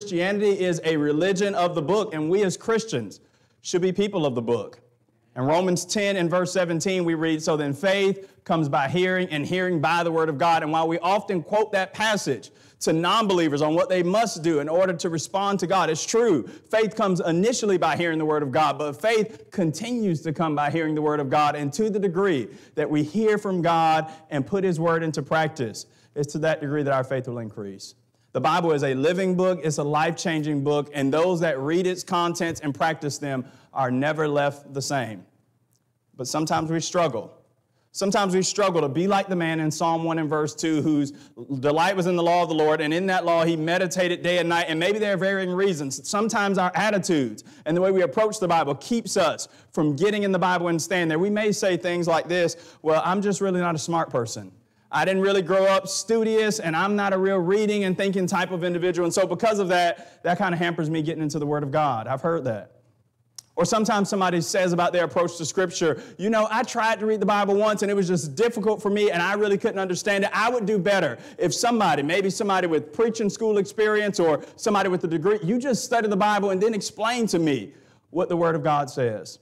Christianity is a religion of the book, and we as Christians should be people of the book. In Romans 10 and verse 17, we read, So then faith comes by hearing, and hearing by the word of God. And while we often quote that passage to non believers on what they must do in order to respond to God, it's true. Faith comes initially by hearing the word of God, but faith continues to come by hearing the word of God. And to the degree that we hear from God and put his word into practice, it's to that degree that our faith will increase. The Bible is a living book, it's a life changing book, and those that read its contents and practice them are never left the same. But sometimes we struggle. Sometimes we struggle to be like the man in Psalm 1 and verse 2 whose delight was in the law of the Lord, and in that law he meditated day and night. And maybe there are varying reasons. Sometimes our attitudes and the way we approach the Bible keeps us from getting in the Bible and staying there. We may say things like this Well, I'm just really not a smart person. I didn't really grow up studious, and I'm not a real reading and thinking type of individual. And so, because of that, that kind of hampers me getting into the Word of God. I've heard that. Or sometimes somebody says about their approach to Scripture, you know, I tried to read the Bible once and it was just difficult for me and I really couldn't understand it. I would do better if somebody, maybe somebody with preaching school experience or somebody with a degree, you just study the Bible and then explain to me what the Word of God says.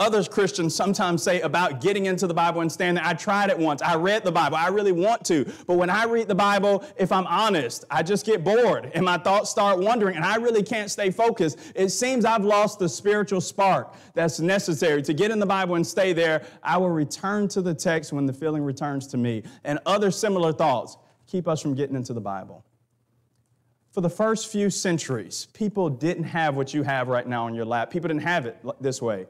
Others Christians sometimes say about getting into the Bible and staying there, I tried it once. I read the Bible. I really want to. But when I read the Bible, if I'm honest, I just get bored and my thoughts start wandering and I really can't stay focused. It seems I've lost the spiritual spark that's necessary to get in the Bible and stay there. I will return to the text when the feeling returns to me. And other similar thoughts keep us from getting into the Bible. For the first few centuries, people didn't have what you have right now on your lap. People didn't have it this way.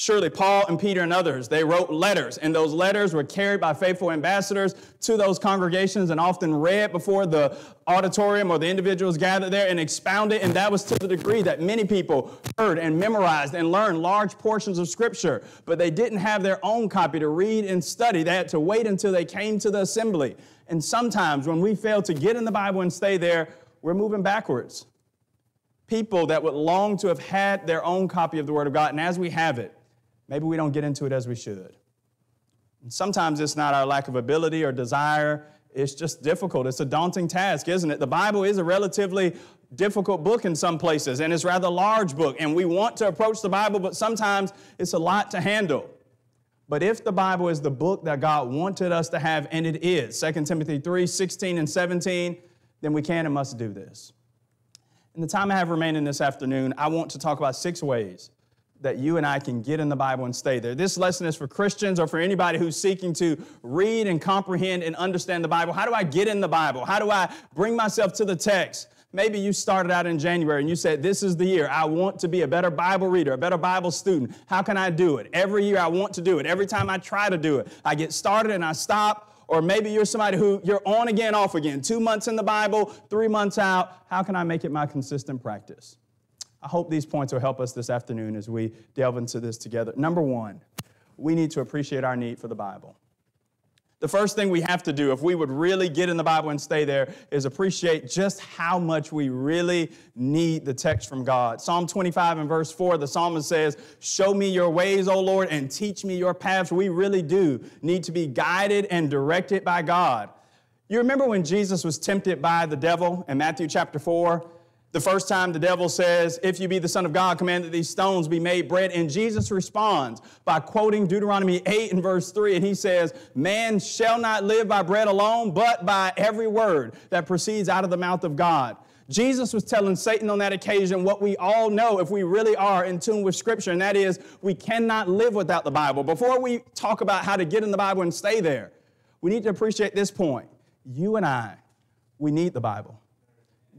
Surely Paul and Peter and others, they wrote letters, and those letters were carried by faithful ambassadors to those congregations and often read before the auditorium or the individuals gathered there and expounded. And that was to the degree that many people heard and memorized and learned large portions of Scripture, but they didn't have their own copy to read and study. They had to wait until they came to the assembly. And sometimes when we fail to get in the Bible and stay there, we're moving backwards. People that would long to have had their own copy of the Word of God, and as we have it, maybe we don't get into it as we should. And sometimes it's not our lack of ability or desire, it's just difficult. It's a daunting task, isn't it? The Bible is a relatively difficult book in some places, and it's a rather large book, and we want to approach the Bible, but sometimes it's a lot to handle. But if the Bible is the book that God wanted us to have, and it is, 2 Timothy 3 16 and 17, then we can and must do this. In the time I have remaining this afternoon, I want to talk about six ways that you and I can get in the Bible and stay there. This lesson is for Christians or for anybody who's seeking to read and comprehend and understand the Bible. How do I get in the Bible? How do I bring myself to the text? Maybe you started out in January and you said, This is the year. I want to be a better Bible reader, a better Bible student. How can I do it? Every year I want to do it. Every time I try to do it, I get started and I stop. Or maybe you're somebody who you're on again, off again. Two months in the Bible, three months out. How can I make it my consistent practice? I hope these points will help us this afternoon as we delve into this together. Number one, we need to appreciate our need for the Bible. The first thing we have to do, if we would really get in the Bible and stay there, is appreciate just how much we really need the text from God. Psalm 25 and verse 4, the psalmist says, Show me your ways, O Lord, and teach me your paths. We really do need to be guided and directed by God. You remember when Jesus was tempted by the devil in Matthew chapter 4? The first time the devil says, If you be the Son of God, command that these stones be made bread. And Jesus responds by quoting Deuteronomy 8 and verse 3. And he says, Man shall not live by bread alone, but by every word that proceeds out of the mouth of God. Jesus was telling Satan on that occasion what we all know if we really are in tune with Scripture, and that is we cannot live without the Bible. Before we talk about how to get in the Bible and stay there, we need to appreciate this point. You and I, we need the Bible.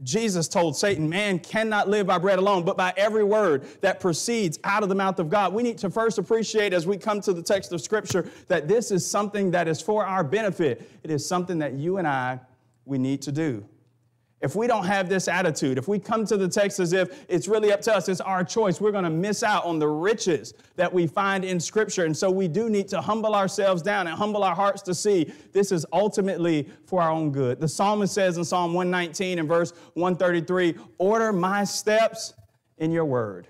Jesus told Satan, man cannot live by bread alone, but by every word that proceeds out of the mouth of God. We need to first appreciate as we come to the text of Scripture that this is something that is for our benefit. It is something that you and I, we need to do. If we don't have this attitude, if we come to the text as if it's really up to us, it's our choice, we're going to miss out on the riches that we find in Scripture. And so we do need to humble ourselves down and humble our hearts to see this is ultimately for our own good. The psalmist says in Psalm 119 and verse 133 Order my steps in your word.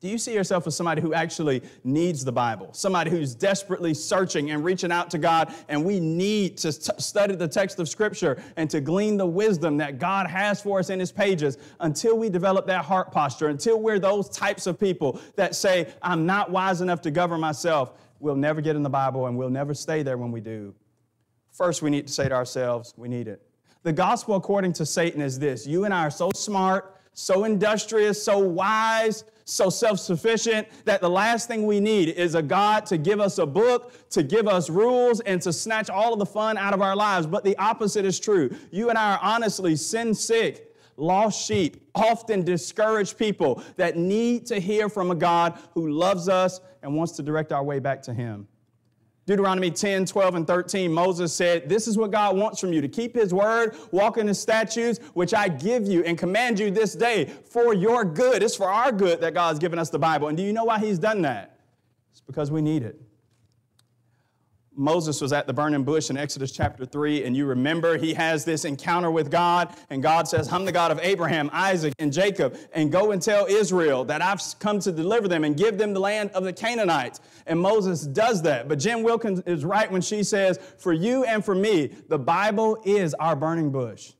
Do you see yourself as somebody who actually needs the Bible? Somebody who's desperately searching and reaching out to God, and we need to study the text of Scripture and to glean the wisdom that God has for us in His pages until we develop that heart posture, until we're those types of people that say, I'm not wise enough to govern myself. We'll never get in the Bible and we'll never stay there when we do. First, we need to say to ourselves, we need it. The gospel, according to Satan, is this you and I are so smart, so industrious, so wise, so self sufficient that the last thing we need is a God to give us a book, to give us rules, and to snatch all of the fun out of our lives. But the opposite is true. You and I are honestly sin sick, lost sheep, often discouraged people that need to hear from a God who loves us and wants to direct our way back to Him. Deuteronomy 10, 12, and 13, Moses said, This is what God wants from you to keep his word, walk in his statutes, which I give you and command you this day for your good. It's for our good that God's given us the Bible. And do you know why he's done that? It's because we need it. Moses was at the burning bush in Exodus chapter 3, and you remember he has this encounter with God, and God says, I'm the God of Abraham, Isaac, and Jacob, and go and tell Israel that I've come to deliver them and give them the land of the Canaanites. And Moses does that. But Jen Wilkins is right when she says, For you and for me, the Bible is our burning bush.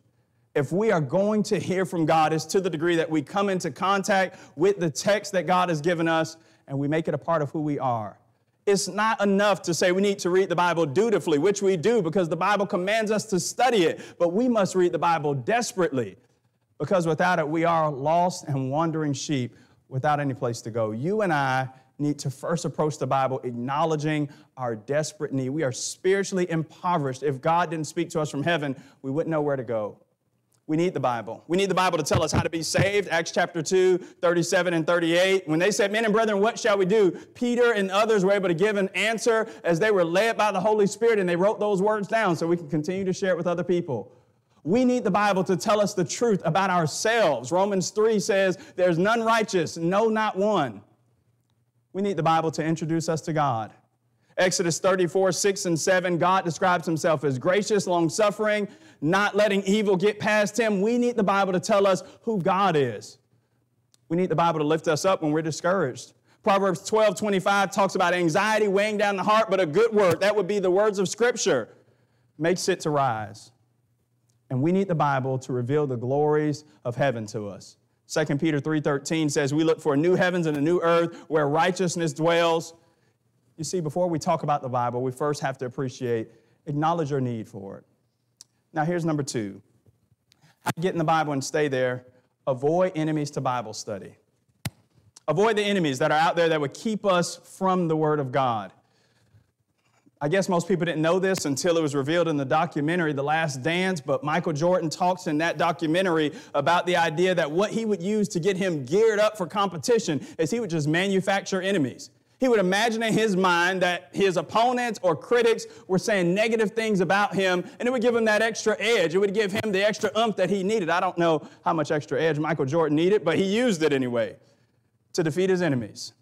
If we are going to hear from God, it's to the degree that we come into contact with the text that God has given us and we make it a part of who we are. It's not enough to say we need to read the Bible dutifully, which we do because the Bible commands us to study it, but we must read the Bible desperately because without it, we are lost and wandering sheep without any place to go. You and I need to first approach the Bible acknowledging our desperate need. We are spiritually impoverished. If God didn't speak to us from heaven, we wouldn't know where to go. We need the Bible. We need the Bible to tell us how to be saved. Acts chapter 2, 37 and 38. When they said, Men and brethren, what shall we do? Peter and others were able to give an answer as they were led by the Holy Spirit, and they wrote those words down so we can continue to share it with other people. We need the Bible to tell us the truth about ourselves. Romans 3 says, There's none righteous, no, not one. We need the Bible to introduce us to God. Exodus 34, 6 and 7, God describes himself as gracious, long suffering, not letting evil get past him. We need the Bible to tell us who God is. We need the Bible to lift us up when we're discouraged. Proverbs 12, 25 talks about anxiety weighing down the heart, but a good word, that would be the words of Scripture, makes it to rise. And we need the Bible to reveal the glories of heaven to us. 2 Peter 3:13 says we look for new heavens and a new earth where righteousness dwells. You see, before we talk about the Bible, we first have to appreciate, acknowledge your need for it. Now, here's number two how to get in the Bible and stay there. Avoid enemies to Bible study. Avoid the enemies that are out there that would keep us from the Word of God. I guess most people didn't know this until it was revealed in the documentary, The Last Dance, but Michael Jordan talks in that documentary about the idea that what he would use to get him geared up for competition is he would just manufacture enemies. He would imagine in his mind that his opponents or critics were saying negative things about him, and it would give him that extra edge. It would give him the extra umph that he needed. I don't know how much extra edge Michael Jordan needed, but he used it anyway to defeat his enemies.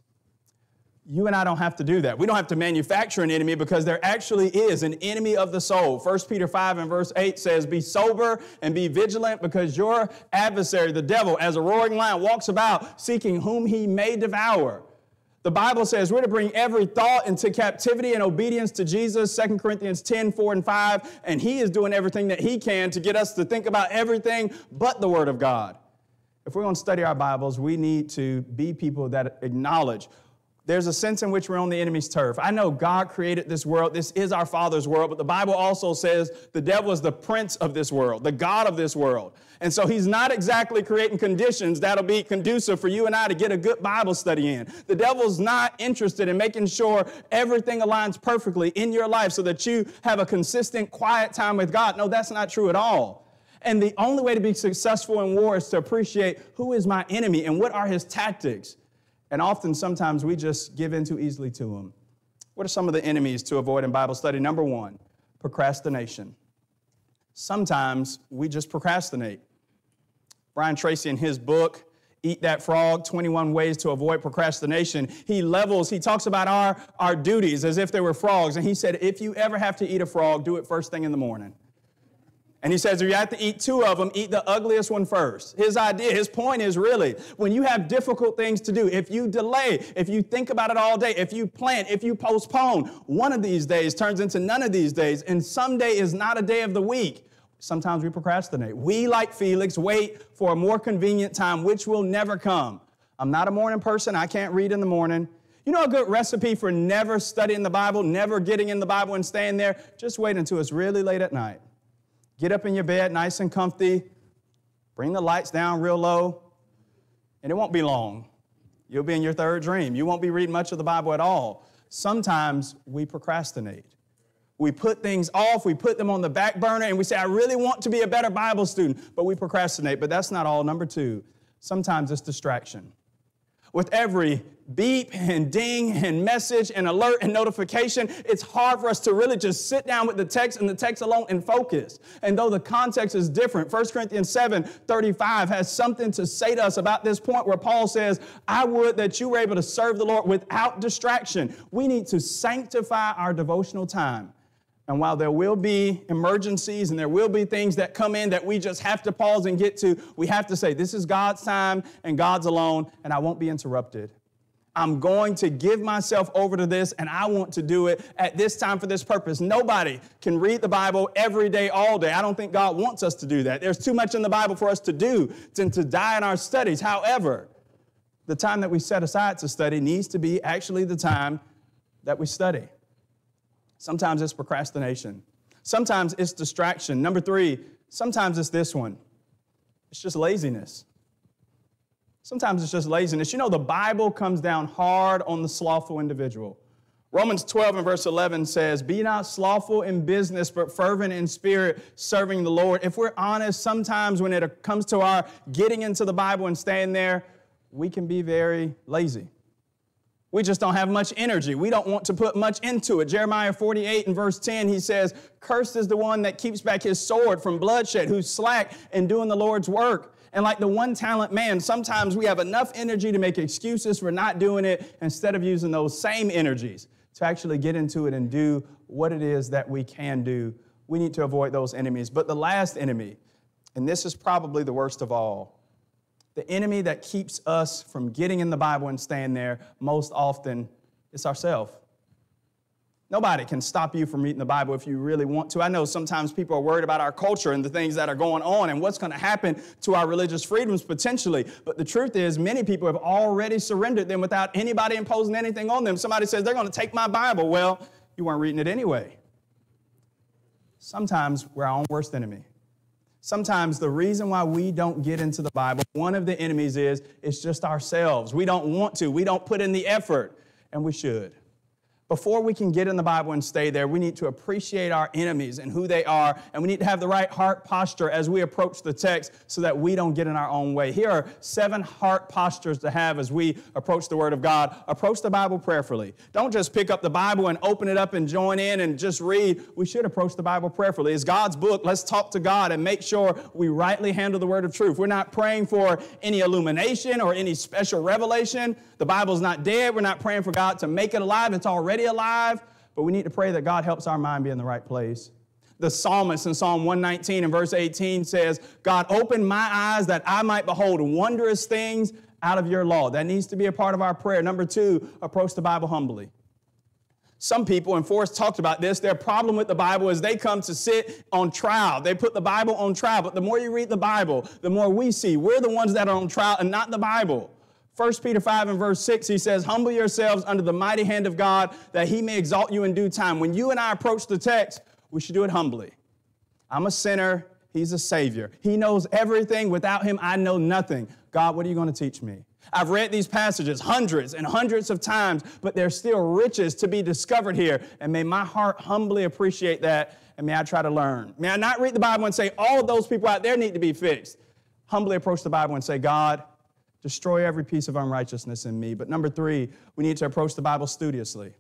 You and I don't have to do that. We don't have to manufacture an enemy because there actually is an enemy of the soul. 1 Peter 5 and verse 8 says, Be sober and be vigilant because your adversary, the devil, as a roaring lion, walks about seeking whom he may devour. The Bible says we're to bring every thought into captivity and obedience to Jesus, 2 Corinthians 10, 4 and 5, and He is doing everything that He can to get us to think about everything but the Word of God. If we're going to study our Bibles, we need to be people that acknowledge there's a sense in which we're on the enemy's turf. I know God created this world. This is our Father's world, but the Bible also says the devil is the prince of this world, the God of this world. And so he's not exactly creating conditions that'll be conducive for you and I to get a good Bible study in. The devil's not interested in making sure everything aligns perfectly in your life so that you have a consistent, quiet time with God. No, that's not true at all. And the only way to be successful in war is to appreciate who is my enemy and what are his tactics. And often, sometimes we just give in too easily to them. What are some of the enemies to avoid in Bible study? Number one, procrastination. Sometimes we just procrastinate. Brian Tracy, in his book, Eat That Frog 21 Ways to Avoid Procrastination, he levels, he talks about our, our duties as if they were frogs. And he said, if you ever have to eat a frog, do it first thing in the morning. And he says, if you have to eat two of them, eat the ugliest one first. His idea, his point is really when you have difficult things to do, if you delay, if you think about it all day, if you plan, if you postpone, one of these days turns into none of these days, and someday is not a day of the week. Sometimes we procrastinate. We, like Felix, wait for a more convenient time, which will never come. I'm not a morning person. I can't read in the morning. You know a good recipe for never studying the Bible, never getting in the Bible and staying there? Just wait until it's really late at night. Get up in your bed nice and comfy, bring the lights down real low, and it won't be long. You'll be in your third dream. You won't be reading much of the Bible at all. Sometimes we procrastinate. We put things off, we put them on the back burner, and we say, I really want to be a better Bible student, but we procrastinate. But that's not all. Number two, sometimes it's distraction. With every beep and ding and message and alert and notification, it's hard for us to really just sit down with the text and the text alone and focus. And though the context is different, 1 Corinthians 7 35 has something to say to us about this point where Paul says, I would that you were able to serve the Lord without distraction. We need to sanctify our devotional time. And while there will be emergencies and there will be things that come in that we just have to pause and get to, we have to say, This is God's time and God's alone, and I won't be interrupted. I'm going to give myself over to this and I want to do it at this time for this purpose. Nobody can read the Bible every day, all day. I don't think God wants us to do that. There's too much in the Bible for us to do than to die in our studies. However, the time that we set aside to study needs to be actually the time that we study. Sometimes it's procrastination. Sometimes it's distraction. Number three, sometimes it's this one it's just laziness. Sometimes it's just laziness. You know, the Bible comes down hard on the slothful individual. Romans 12 and verse 11 says, Be not slothful in business, but fervent in spirit, serving the Lord. If we're honest, sometimes when it comes to our getting into the Bible and staying there, we can be very lazy. We just don't have much energy. We don't want to put much into it. Jeremiah 48 and verse 10, he says, Cursed is the one that keeps back his sword from bloodshed, who's slack in doing the Lord's work. And like the one talent man, sometimes we have enough energy to make excuses for not doing it instead of using those same energies to actually get into it and do what it is that we can do. We need to avoid those enemies. But the last enemy, and this is probably the worst of all, the enemy that keeps us from getting in the Bible and staying there most often is ourselves. Nobody can stop you from reading the Bible if you really want to. I know sometimes people are worried about our culture and the things that are going on and what's going to happen to our religious freedoms potentially. But the truth is, many people have already surrendered them without anybody imposing anything on them. Somebody says, they're going to take my Bible. Well, you weren't reading it anyway. Sometimes we're our own worst enemy. Sometimes the reason why we don't get into the Bible, one of the enemies is it's just ourselves. We don't want to, we don't put in the effort, and we should. Before we can get in the Bible and stay there, we need to appreciate our enemies and who they are, and we need to have the right heart posture as we approach the text so that we don't get in our own way. Here are seven heart postures to have as we approach the Word of God. Approach the Bible prayerfully. Don't just pick up the Bible and open it up and join in and just read. We should approach the Bible prayerfully. It's God's book. Let's talk to God and make sure we rightly handle the Word of truth. We're not praying for any illumination or any special revelation. The Bible's not dead. We're not praying for God to make it alive. It's already alive, but we need to pray that God helps our mind be in the right place. The psalmist in Psalm 119 and verse 18 says, God, open my eyes that I might behold wondrous things out of your law. That needs to be a part of our prayer. Number two, approach the Bible humbly. Some people, and Forrest talked about this, their problem with the Bible is they come to sit on trial. They put the Bible on trial. But the more you read the Bible, the more we see we're the ones that are on trial and not the Bible. 1 Peter 5 and verse 6, he says, Humble yourselves under the mighty hand of God that he may exalt you in due time. When you and I approach the text, we should do it humbly. I'm a sinner, he's a savior. He knows everything. Without him, I know nothing. God, what are you going to teach me? I've read these passages hundreds and hundreds of times, but there's still riches to be discovered here. And may my heart humbly appreciate that, and may I try to learn. May I not read the Bible and say, all those people out there need to be fixed. Humbly approach the Bible and say, God, Destroy every piece of unrighteousness in me. But number three, we need to approach the Bible studiously.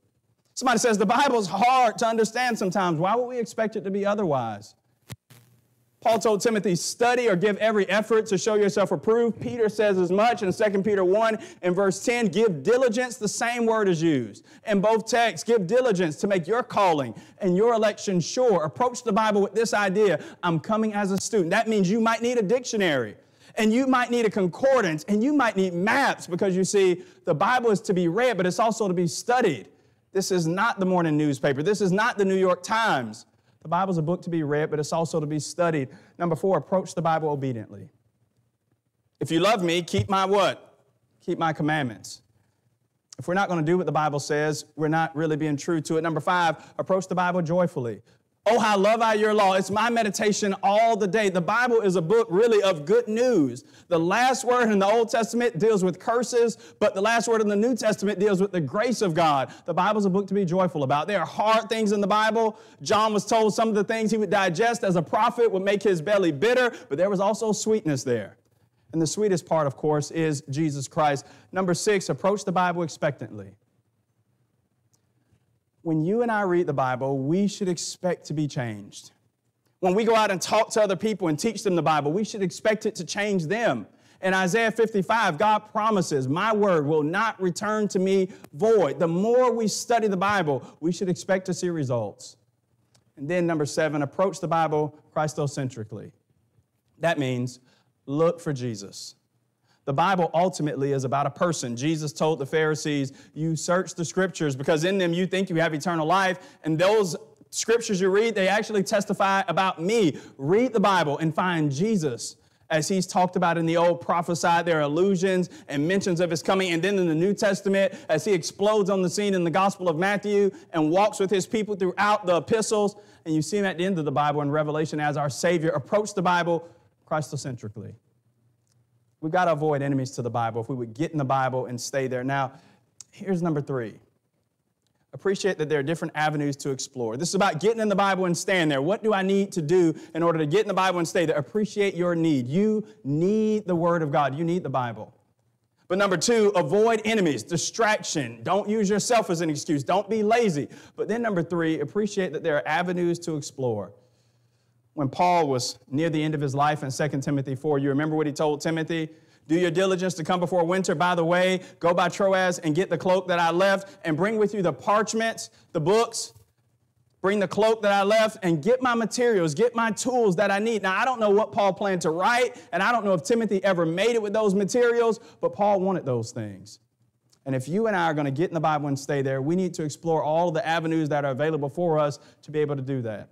Somebody says the Bible's hard to understand sometimes. Why would we expect it to be otherwise? Paul told Timothy, study or give every effort to show yourself approved. Peter says as much in 2 Peter 1 and verse 10, give diligence, the same word is used. In both texts, give diligence to make your calling and your election sure. Approach the Bible with this idea I'm coming as a student. That means you might need a dictionary and you might need a concordance and you might need maps because you see, the Bible is to be read, but it's also to be studied. This is not the morning newspaper. This is not the New York Times. The Bible is a book to be read, but it's also to be studied. Number four, approach the Bible obediently. If you love me, keep my what? Keep my commandments. If we're not going to do what the Bible says, we're not really being true to it. Number five, approach the Bible joyfully. Oh, how love I your law. It's my meditation all the day. The Bible is a book really of good news. The last word in the Old Testament deals with curses, but the last word in the New Testament deals with the grace of God. The Bible is a book to be joyful about. There are hard things in the Bible. John was told some of the things he would digest as a prophet would make his belly bitter, but there was also sweetness there. And the sweetest part, of course, is Jesus Christ. Number six, approach the Bible expectantly when you and I read the Bible, we should expect to be changed. When we go out and talk to other people and teach them the Bible, we should expect it to change them. In Isaiah 55, God promises, My word will not return to me void. The more we study the Bible, we should expect to see results. And then, number seven, approach the Bible Christocentrically. That means look for Jesus. The Bible ultimately is about a person. Jesus told the Pharisees, You search the scriptures because in them you think you have eternal life, and those scriptures you read, they actually testify about me. Read the Bible and find Jesus. As he's talked about in the old prophesied, there are allusions and mentions of his coming. And then in the New Testament, as he explodes on the scene in the Gospel of Matthew and walks with his people throughout the epistles, and you see him at the end of the Bible in Revelation as our Savior, approach the Bible Christocentrically. We've got to avoid enemies to the Bible if we would get in the Bible and stay there. Now, here's number three appreciate that there are different avenues to explore. This is about getting in the Bible and staying there. What do I need to do in order to get in the Bible and stay there? Appreciate your need. You need the Word of God, you need the Bible. But number two, avoid enemies, distraction. Don't use yourself as an excuse. Don't be lazy. But then number three, appreciate that there are avenues to explore when Paul was near the end of his life in 2 Timothy 4. You remember what he told Timothy? Do your diligence to come before winter. By the way, go by Troas and get the cloak that I left, and bring with you the parchments, the books. Bring the cloak that I left and get my materials, get my tools that I need. Now, I don't know what Paul planned to write, and I don't know if Timothy ever made it with those materials, but Paul wanted those things. And if you and I are going to get in the Bible and stay there, we need to explore all the avenues that are available for us to be able to do that.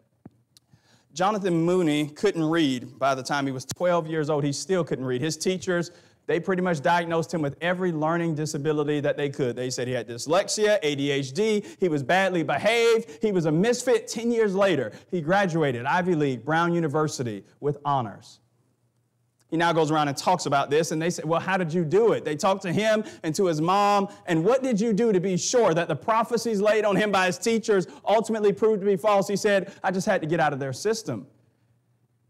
Jonathan Mooney couldn't read by the time he was 12 years old. He still couldn't read. His teachers, they pretty much diagnosed him with every learning disability that they could. They said he had dyslexia, ADHD, he was badly behaved, he was a misfit. 10 years later, he graduated Ivy League, Brown University with honors. He now goes around and talks about this, and they say, Well, how did you do it? They talked to him and to his mom, and what did you do to be sure that the prophecies laid on him by his teachers ultimately proved to be false? He said, I just had to get out of their system.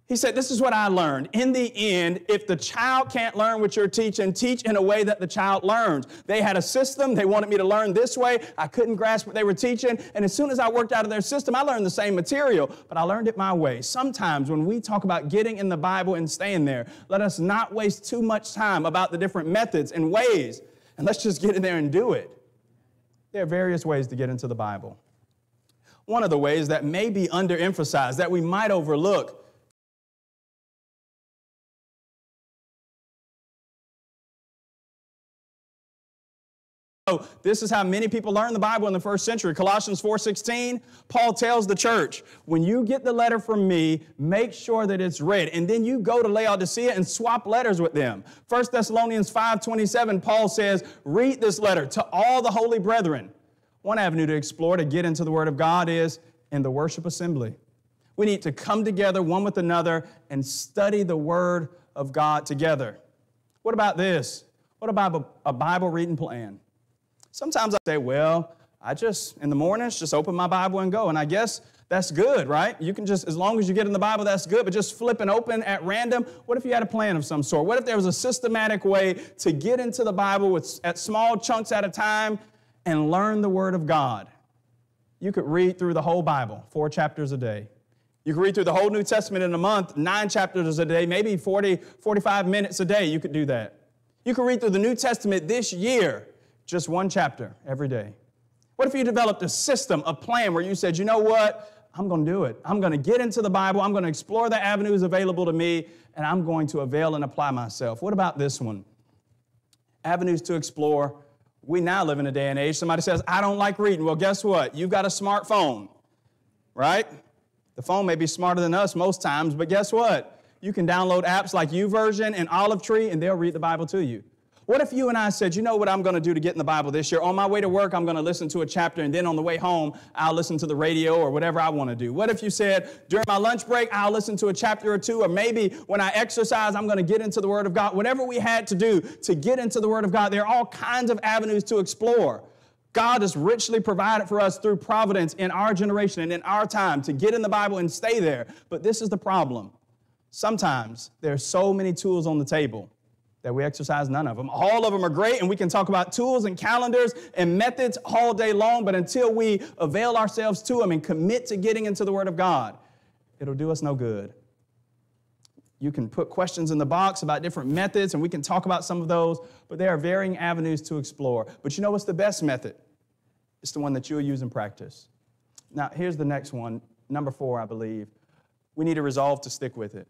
He said, This is what I learned. In the end, if the child can't learn what you're teaching, teach in a way that the child learns. They had a system. They wanted me to learn this way. I couldn't grasp what they were teaching. And as soon as I worked out of their system, I learned the same material, but I learned it my way. Sometimes when we talk about getting in the Bible and staying there, let us not waste too much time about the different methods and ways, and let's just get in there and do it. There are various ways to get into the Bible. One of the ways that may be underemphasized, that we might overlook, So this is how many people learned the Bible in the first century. Colossians 4:16, Paul tells the church, when you get the letter from me, make sure that it's read. And then you go to Laodicea and swap letters with them. 1 Thessalonians 5:27, Paul says, read this letter to all the holy brethren. One avenue to explore to get into the Word of God is in the worship assembly. We need to come together one with another and study the Word of God together. What about this? What about a Bible reading plan? Sometimes I say, well, I just, in the mornings, just open my Bible and go. And I guess that's good, right? You can just, as long as you get in the Bible, that's good. But just flipping open at random, what if you had a plan of some sort? What if there was a systematic way to get into the Bible with, at small chunks at a time and learn the Word of God? You could read through the whole Bible, four chapters a day. You could read through the whole New Testament in a month, nine chapters a day, maybe 40, 45 minutes a day. You could do that. You could read through the New Testament this year, just one chapter every day. What if you developed a system, a plan where you said, you know what? I'm going to do it. I'm going to get into the Bible. I'm going to explore the avenues available to me, and I'm going to avail and apply myself. What about this one? Avenues to explore. We now live in a day and age. Somebody says, I don't like reading. Well, guess what? You've got a smartphone, right? The phone may be smarter than us most times, but guess what? You can download apps like YouVersion and Olive Tree, and they'll read the Bible to you. What if you and I said, you know what I'm going to do to get in the Bible this year? On my way to work, I'm going to listen to a chapter, and then on the way home, I'll listen to the radio or whatever I want to do. What if you said, during my lunch break, I'll listen to a chapter or two, or maybe when I exercise, I'm going to get into the Word of God? Whatever we had to do to get into the Word of God, there are all kinds of avenues to explore. God has richly provided for us through providence in our generation and in our time to get in the Bible and stay there. But this is the problem. Sometimes there's so many tools on the table that we exercise none of them. All of them are great, and we can talk about tools and calendars and methods all day long, but until we avail ourselves to them and commit to getting into the Word of God, it'll do us no good. You can put questions in the box about different methods, and we can talk about some of those, but there are varying avenues to explore. But you know what's the best method? It's the one that you'll use in practice. Now, here's the next one, number four, I believe. We need to resolve to stick with it.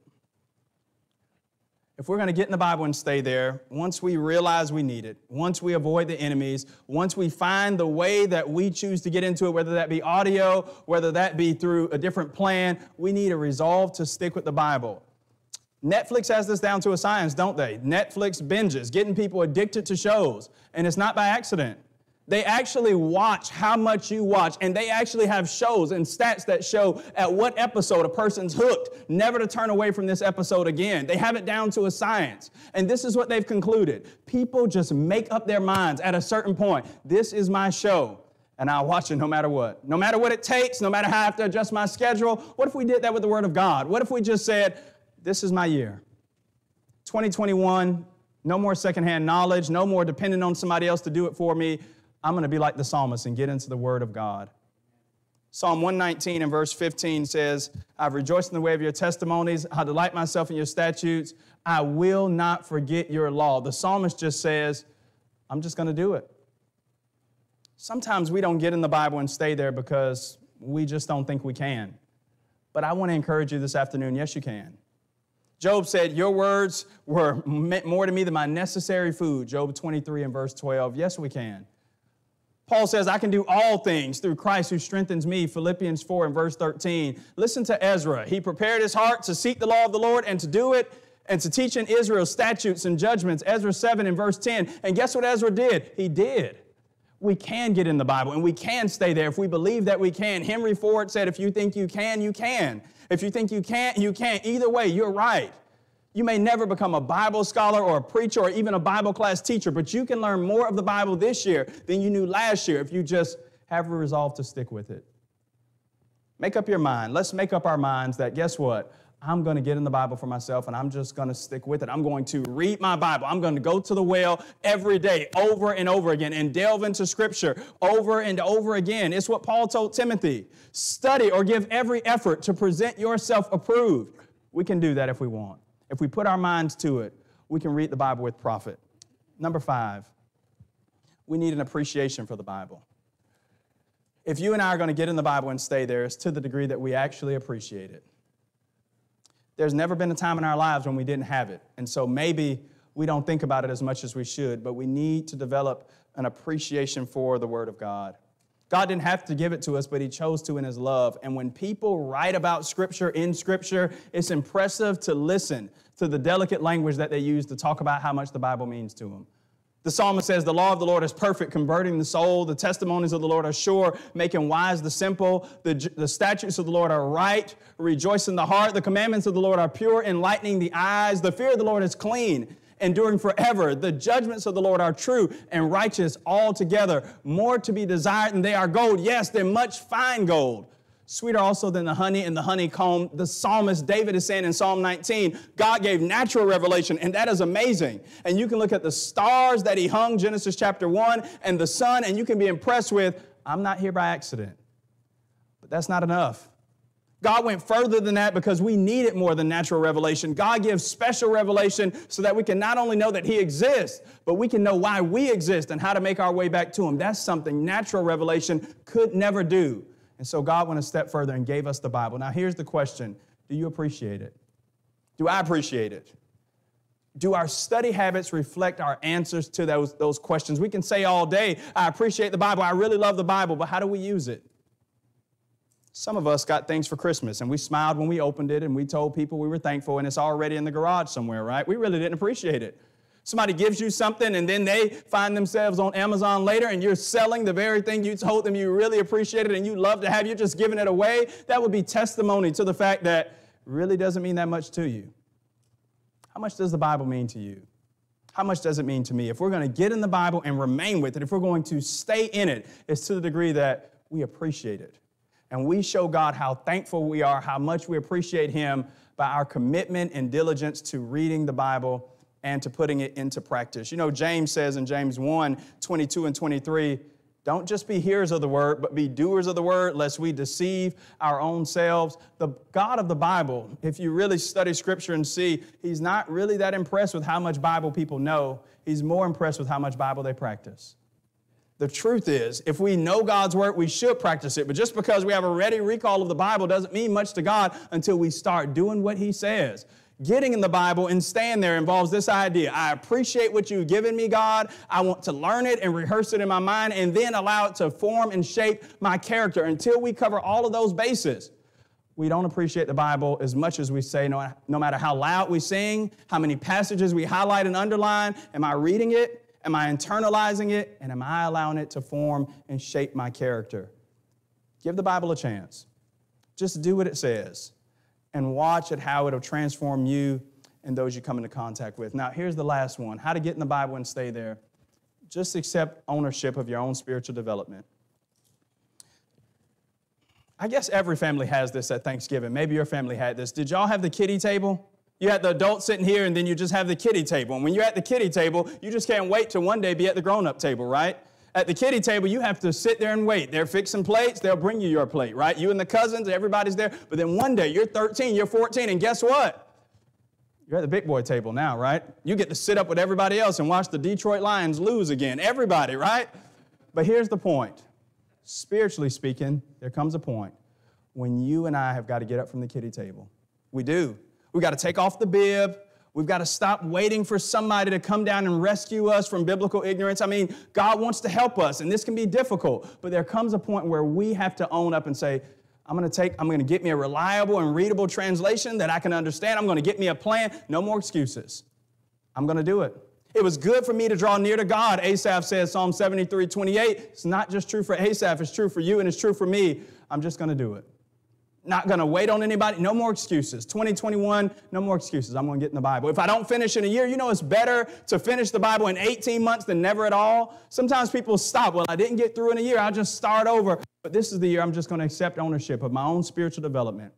If we're going to get in the Bible and stay there, once we realize we need it, once we avoid the enemies, once we find the way that we choose to get into it, whether that be audio, whether that be through a different plan, we need a resolve to stick with the Bible. Netflix has this down to a science, don't they? Netflix binges, getting people addicted to shows, and it's not by accident. They actually watch how much you watch, and they actually have shows and stats that show at what episode a person's hooked, never to turn away from this episode again. They have it down to a science. And this is what they've concluded people just make up their minds at a certain point. This is my show, and I'll watch it no matter what. No matter what it takes, no matter how I have to adjust my schedule. What if we did that with the Word of God? What if we just said, This is my year? 2021, no more secondhand knowledge, no more depending on somebody else to do it for me. I'm going to be like the psalmist and get into the Word of God. Psalm 119 and verse 15 says, I've rejoiced in the way of your testimonies. I delight myself in your statutes. I will not forget your law. The psalmist just says, I'm just going to do it. Sometimes we don't get in the Bible and stay there because we just don't think we can. But I want to encourage you this afternoon yes, you can. Job said, Your words were more to me than my necessary food. Job 23 and verse 12. Yes, we can. Paul says, I can do all things through Christ who strengthens me, Philippians 4 and verse 13. Listen to Ezra. He prepared his heart to seek the law of the Lord and to do it and to teach in Israel statutes and judgments. Ezra 7 and verse 10. And guess what Ezra did? He did. We can get in the Bible and we can stay there if we believe that we can. Henry Ford said, if you think you can, you can. If you think you can't, you can't. Either way, you're right. You may never become a Bible scholar or a preacher or even a Bible class teacher, but you can learn more of the Bible this year than you knew last year if you just have a resolve to stick with it. Make up your mind. Let's make up our minds that guess what? I'm going to get in the Bible for myself and I'm just going to stick with it. I'm going to read my Bible. I'm going to go to the well every day, over and over again, and delve into Scripture over and over again. It's what Paul told Timothy study or give every effort to present yourself approved. We can do that if we want. If we put our minds to it, we can read the Bible with profit. Number five, we need an appreciation for the Bible. If you and I are going to get in the Bible and stay there, it's to the degree that we actually appreciate it. There's never been a time in our lives when we didn't have it. And so maybe we don't think about it as much as we should, but we need to develop an appreciation for the Word of God. God didn't have to give it to us, but He chose to in His love. And when people write about Scripture in Scripture, it's impressive to listen to the delicate language that they use to talk about how much the Bible means to them. The psalmist says, The law of the Lord is perfect, converting the soul. The testimonies of the Lord are sure, making wise the simple. The, the statutes of the Lord are right, rejoicing the heart. The commandments of the Lord are pure, enlightening the eyes. The fear of the Lord is clean enduring forever. The judgments of the Lord are true and righteous altogether, more to be desired than they are gold. Yes, they're much fine gold. Sweeter also than the honey and the honeycomb. The psalmist David is saying in Psalm 19, God gave natural revelation, and that is amazing. And you can look at the stars that he hung, Genesis chapter 1, and the sun, and you can be impressed with, I'm not here by accident. But that's not enough. God went further than that because we need it more than natural revelation. God gives special revelation so that we can not only know that He exists, but we can know why we exist and how to make our way back to Him. That's something natural revelation could never do. And so God went a step further and gave us the Bible. Now, here's the question Do you appreciate it? Do I appreciate it? Do our study habits reflect our answers to those, those questions? We can say all day, I appreciate the Bible, I really love the Bible, but how do we use it? Some of us got things for Christmas and we smiled when we opened it and we told people we were thankful and it's already in the garage somewhere, right? We really didn't appreciate it. Somebody gives you something and then they find themselves on Amazon later and you're selling the very thing you told them you really appreciated and you love to have, you're just giving it away. That would be testimony to the fact that really doesn't mean that much to you. How much does the Bible mean to you? How much does it mean to me? If we're going to get in the Bible and remain with it, if we're going to stay in it, it's to the degree that we appreciate it. And we show God how thankful we are, how much we appreciate Him by our commitment and diligence to reading the Bible and to putting it into practice. You know, James says in James 1 22 and 23, don't just be hearers of the word, but be doers of the word, lest we deceive our own selves. The God of the Bible, if you really study scripture and see, he's not really that impressed with how much Bible people know. He's more impressed with how much Bible they practice. The truth is, if we know God's word, we should practice it. But just because we have a ready recall of the Bible doesn't mean much to God until we start doing what he says. Getting in the Bible and staying there involves this idea. I appreciate what you've given me, God. I want to learn it and rehearse it in my mind and then allow it to form and shape my character until we cover all of those bases. We don't appreciate the Bible as much as we say, no, no matter how loud we sing, how many passages we highlight and underline. Am I reading it? Am I internalizing it? And am I allowing it to form and shape my character? Give the Bible a chance. Just do what it says and watch at how it'll transform you and those you come into contact with. Now, here's the last one how to get in the Bible and stay there. Just accept ownership of your own spiritual development. I guess every family has this at Thanksgiving. Maybe your family had this. Did y'all have the kiddie table? You had the adults sitting here, and then you just have the kiddie table. And when you're at the kiddie table, you just can't wait to one day be at the grown up table, right? At the kiddie table, you have to sit there and wait. They're fixing plates, they'll bring you your plate, right? You and the cousins, everybody's there. But then one day, you're 13, you're 14, and guess what? You're at the big boy table now, right? You get to sit up with everybody else and watch the Detroit Lions lose again. Everybody, right? But here's the point spiritually speaking, there comes a point when you and I have got to get up from the kiddie table. We do. We got to take off the bib. We've got to stop waiting for somebody to come down and rescue us from biblical ignorance. I mean, God wants to help us, and this can be difficult, but there comes a point where we have to own up and say, I'm going to take, I'm going to get me a reliable and readable translation that I can understand. I'm going to get me a plan. No more excuses. I'm going to do it. It was good for me to draw near to God. Asaph says, Psalm 73, 28. It's not just true for Asaph, it's true for you and it's true for me. I'm just going to do it not going to wait on anybody. No more excuses. 2021, no more excuses. I'm going to get in the Bible. If I don't finish in a year, you know it's better to finish the Bible in 18 months than never at all. Sometimes people stop. Well, I didn't get through in a year. I'll just start over. But this is the year I'm just going to accept ownership of my own spiritual development.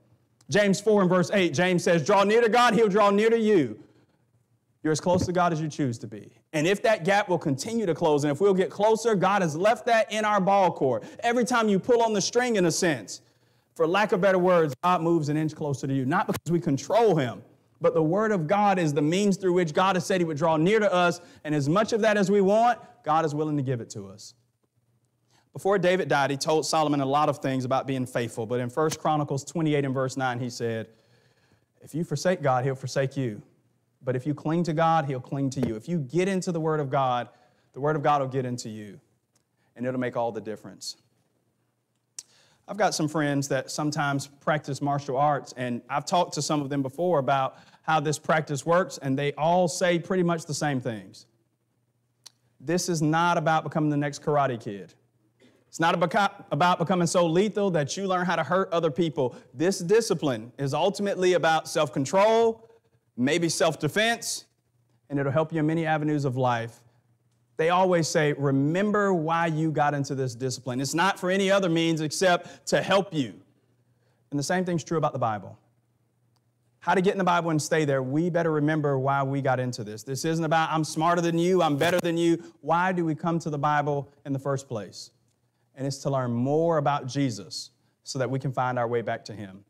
James 4 and verse 8, James says, Draw near to God, he'll draw near to you. You're as close to God as you choose to be. And if that gap will continue to close, and if we'll get closer, God has left that in our ball court. Every time you pull on the string, in a sense, for lack of better words, God moves an inch closer to you, not because we control him, but the word of God is the means through which God has said he would draw near to us, and as much of that as we want, God is willing to give it to us. Before David died, he told Solomon a lot of things about being faithful, but in 1 Chronicles 28 and verse 9, he said, If you forsake God, he'll forsake you. But if you cling to God, he'll cling to you. If you get into the word of God, the word of God will get into you, and it'll make all the difference. I've got some friends that sometimes practice martial arts, and I've talked to some of them before about how this practice works, and they all say pretty much the same things. This is not about becoming the next karate kid. It's not about becoming so lethal that you learn how to hurt other people. This discipline is ultimately about self control, maybe self defense, and it'll help you in many avenues of life they always say, remember why you got into this discipline. It's not for any other means except to help you. And the same thing's true about the Bible. How to get in the Bible and stay there, we better remember why we got into this. This isn't about, I'm smarter than you, I'm better than you. Why do we come to the Bible in the first place? And it's to learn more about Jesus so that we can find our way back to Him.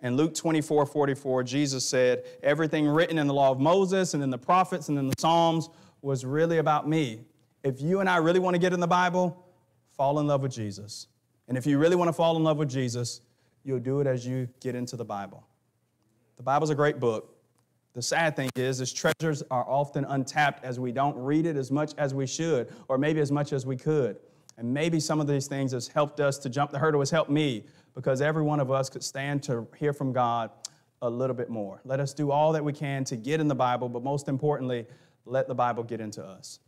In Luke 24 44, Jesus said, Everything written in the law of Moses and in the prophets and in the Psalms was really about me. If you and I really want to get in the Bible, fall in love with Jesus. And if you really want to fall in love with Jesus, you'll do it as you get into the Bible. The Bible's a great book. The sad thing is, its treasures are often untapped as we don't read it as much as we should, or maybe as much as we could. And maybe some of these things has helped us to jump the hurdle, has helped me, because every one of us could stand to hear from God a little bit more. Let us do all that we can to get in the Bible, but most importantly, let the Bible get into us.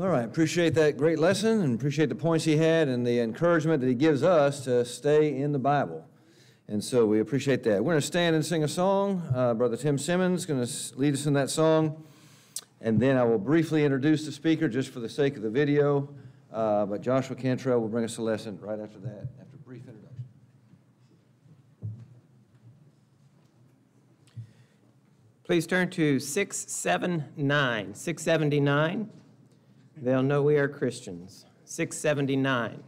All right, appreciate that great lesson and appreciate the points he had and the encouragement that he gives us to stay in the Bible. And so we appreciate that. We're going to stand and sing a song. Uh, Brother Tim Simmons is going to lead us in that song. And then I will briefly introduce the speaker just for the sake of the video. Uh, but Joshua Cantrell will bring us a lesson right after that, after a brief introduction. Please turn to 679. 679. They'll know we are Christians. 679.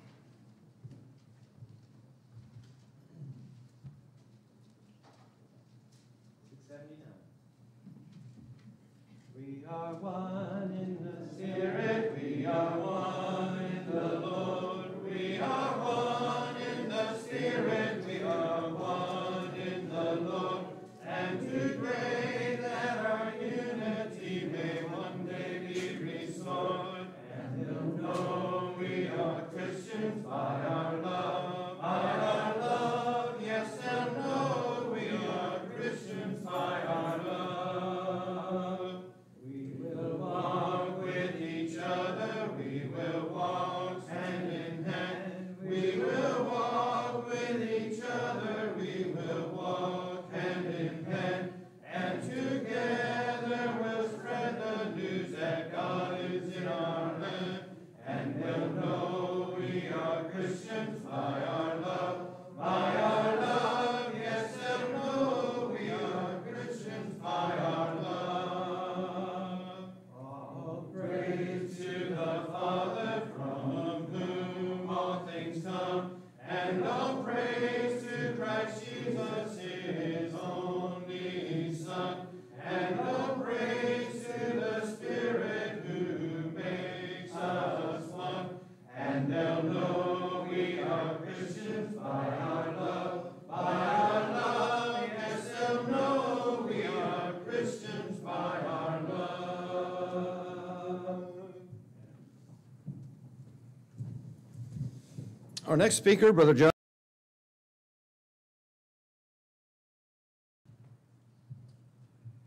Our next speaker, Brother John.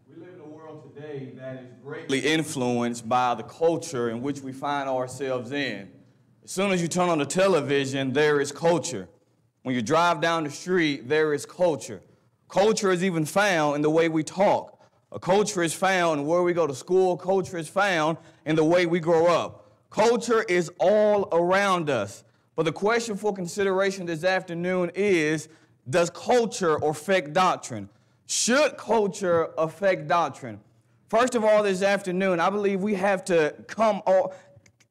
We live in a world today that is greatly influenced by the culture in which we find ourselves in. As soon as you turn on the television, there is culture. When you drive down the street, there is culture. Culture is even found in the way we talk. A culture is found in where we go to school. Culture is found in the way we grow up. Culture is all around us. But the question for consideration this afternoon is Does culture affect doctrine? Should culture affect doctrine? First of all, this afternoon, I believe we have to come, o-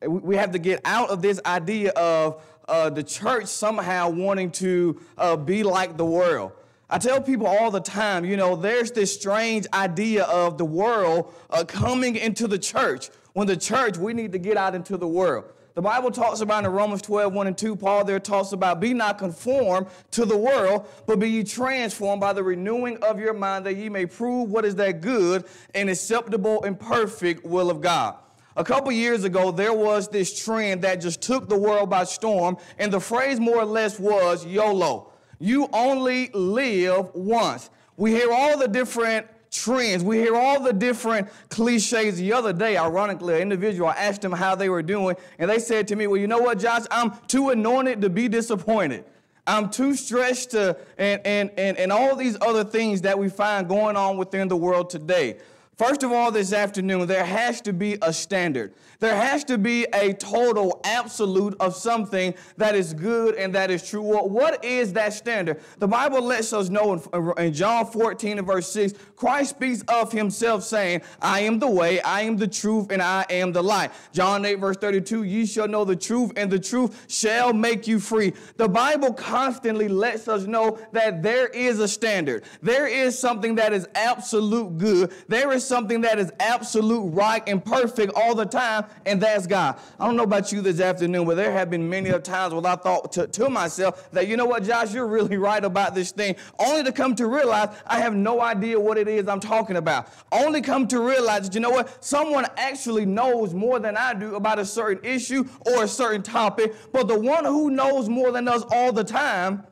we have to get out of this idea of uh, the church somehow wanting to uh, be like the world. I tell people all the time, you know, there's this strange idea of the world uh, coming into the church. When the church, we need to get out into the world. The Bible talks about in Romans 12, 1 and 2, Paul there talks about be not conformed to the world, but be ye transformed by the renewing of your mind, that ye may prove what is that good and acceptable and perfect will of God. A couple years ago, there was this trend that just took the world by storm, and the phrase more or less was YOLO. You only live once. We hear all the different trends. We hear all the different cliches. The other day, ironically, an individual, I asked them how they were doing, and they said to me, Well, you know what, Josh? I'm too anointed to be disappointed. I'm too stressed to, and, and, and, and all these other things that we find going on within the world today. First of all, this afternoon, there has to be a standard. There has to be a total absolute of something that is good and that is true. Well, what is that standard? The Bible lets us know in, in, John 14 and verse 6, Christ speaks of himself saying, I am the way, I am the truth, and I am the light. John 8 verse 32, ye shall know the truth, and the truth shall make you free. The Bible constantly lets us know that there is a standard. There is something that is absolute good. There is something that is absolute right and perfect all the time, and that's God. I don't know about you this afternoon, but there have been many times where I thought to, to myself that, you know what, Josh, you're really right about this thing, only to come to realize I have no idea what it is I'm talking about. Only come to realize that, you know what, someone actually knows more than I do about a certain issue or a certain topic, but the one who knows more than us all the time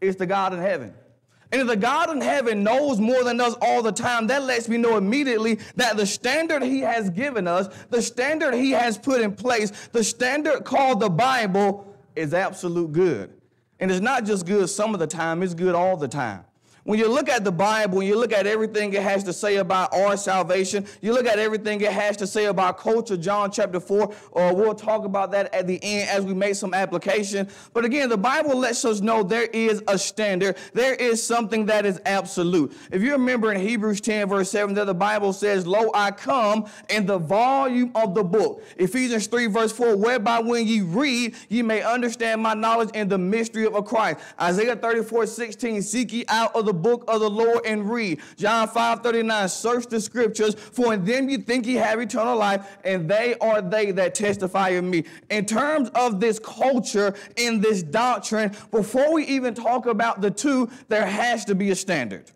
is the God in heaven. And if the God in heaven knows more than us all the time, that lets me know immediately that the standard He has given us, the standard He has put in place, the standard called the Bible is absolute good. And it's not just good some of the time, it's good all the time. When you look at the Bible, when you look at everything it has to say about our salvation, you look at everything it has to say about culture, John chapter 4, or we'll talk about that at the end as we make some application. But again, the Bible lets us know there is a standard, there is something that is absolute. If you remember in Hebrews 10, verse 7, that the Bible says, Lo, I come in the volume of the book. Ephesians 3, verse 4, whereby when ye read, ye may understand my knowledge in the mystery of a Christ. Isaiah 34, 16, seek ye out of the book of the Lord and read. John 5 39, search the scriptures, for in them you think ye have eternal life, and they are they that testify of me. In terms of this culture, in this doctrine, before we even talk about the two, there has to be a standard.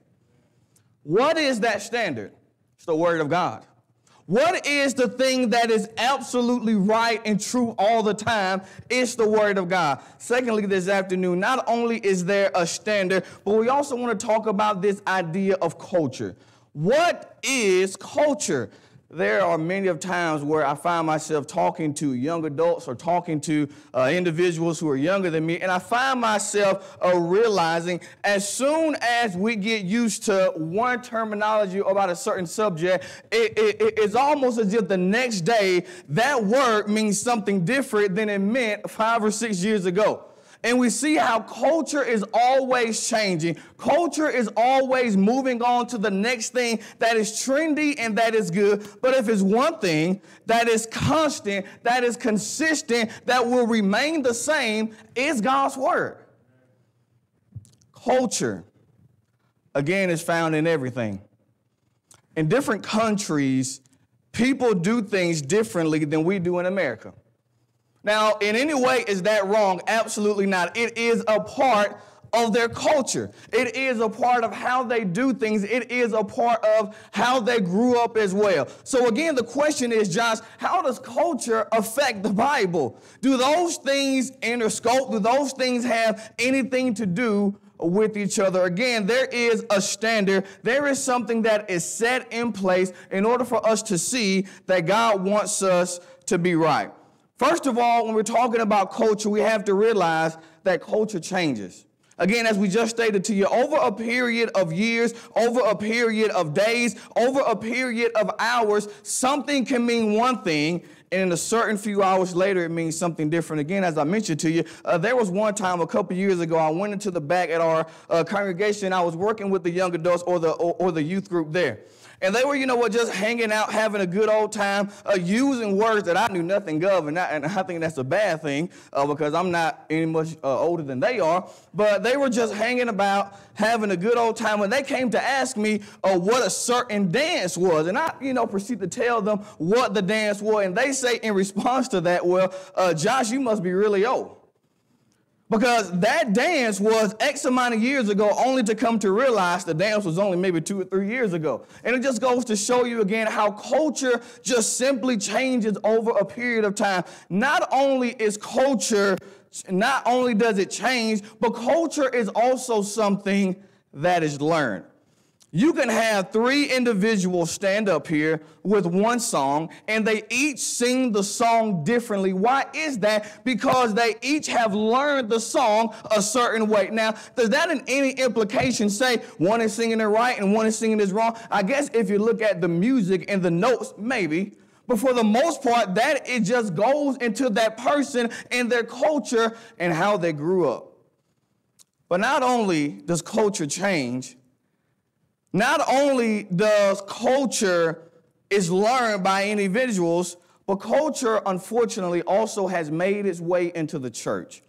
What is that standard? It's the Word of God. What is the thing that is absolutely right and true all the time? It's the Word of God. Secondly, this afternoon, not only is there a standard, but we also want to talk about this idea of culture. What is culture? There are many of times where I find myself talking to young adults or talking to uh, individuals who are younger than me, and I find myself uh, realizing as soon as we get used to one terminology about a certain subject, it, it, it's almost as if the next day that word means something different than it meant five or six years ago. And we see how culture is always changing. Culture is always moving on to the next thing that is trendy and that is good. But if it's one thing that is constant, that is consistent, that will remain the same, is God's Word. Culture, again, is found in everything. In different countries, people do things differently than we do in America. Now, in any way, is that wrong? Absolutely not. It is a part of their culture. It is a part of how they do things. It is a part of how they grew up as well. So again, the question is, Josh, how does culture affect the Bible? Do those things interscope? Do those things have anything to do with each other. Again, there is a standard. There is something that is set in place in order for us to see that God wants us to be right. First of all, when we're talking about culture, we have to realize that culture changes. Again, as we just stated to you, over a period of years, over a period of days, over a period of hours, something can mean one thing, and in a certain few hours later, it means something different. Again, as I mentioned to you, uh, there was one time a couple years ago, I went into the back at our uh, congregation. I was working with the young adults or the or, or the youth group there. And they were, you know what, just hanging out, having a good old time, uh, using words that I knew nothing of. And I, and I think that's a bad thing uh, because I'm not any much uh, older than they are. But they were just hanging about, having a good old time. When they came to ask me uh, what a certain dance was, and I, you know, proceed to tell them what the dance was. And they say in response to that, well, uh, Josh, you must be really old. Because that dance was X amount of years ago, only to come to realize the dance was only maybe two or three years ago. And it just goes to show you again how culture just simply changes over a period of time. Not only is culture, not only does it change, but culture is also something that is learned. You can have three individuals stand up here with one song and they each sing the song differently. Why is that? Because they each have learned the song a certain way. Now, does that in any implication say one is singing it right and one is singing it wrong? I guess if you look at the music and the notes, maybe. But for the most part, that it just goes into that person and their culture and how they grew up. But not only does culture change, not only does culture is learned by individuals, but culture unfortunately also has made its way into the church.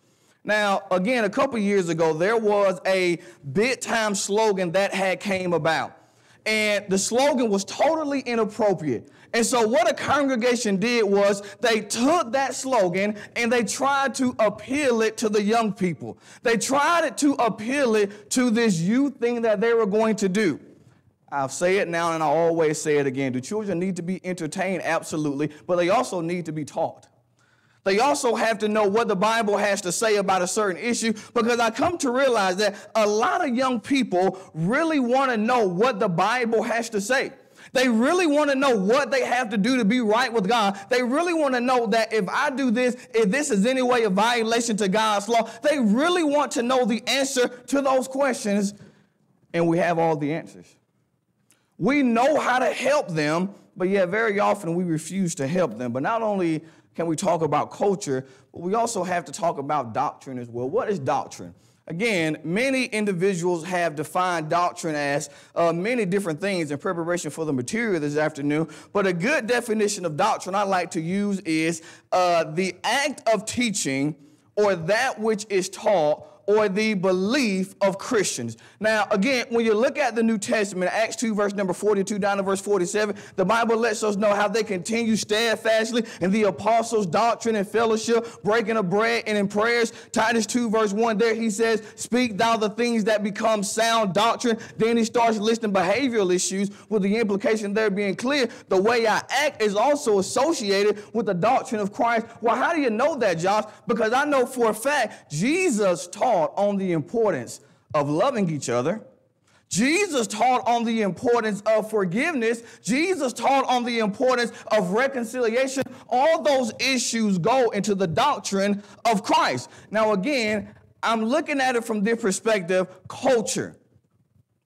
Now, again, a couple years ago, there was a big time slogan that had came about. And the slogan was totally inappropriate. And so what a congregation did was they took that slogan and they tried to appeal it to the young people. They tried to appeal it to this youth thing that they were going to do. I'll say it now and I'll always say it again. Do children need to be entertained? Absolutely. But they also need to be taught. They also have to know what the Bible has to say about a certain issue because I come to realize that a lot of young people really want to know what the Bible has to say. They really want to know what they have to do to be right with God. They really want to know that if I do this, if this is any way a violation to God's law, they really want to know the answer to those questions, and we have all the answers. We know how to help them, but yet very often we refuse to help them. But not only can we talk about culture, but we also have to talk about doctrine as well. What is doctrine? Again, many individuals have defined doctrine as uh, many different things in preparation for the material this afternoon. But a good definition of doctrine I like to use is uh, the act of teaching or that which is taught or the belief of Christians. Now, again, when you look at the New Testament, Acts 2, verse number 42 down to verse 47, the Bible lets us know how they continue steadfastly in the apostles' doctrine and fellowship, breaking of bread and in prayers. Titus 2, verse 1, there he says, Speak thou the things that become sound doctrine. Then he starts listing behavioral issues with the implication there being clear. The way I act is also associated with the doctrine of Christ. Well, how do you know that, Josh? Because I know for a fact Jesus taught taught on the importance of loving each other. Jesus taught on the importance of forgiveness. Jesus taught on the importance of reconciliation. All those issues go into the doctrine of Christ. Now, again, I'm looking at it from this perspective culture.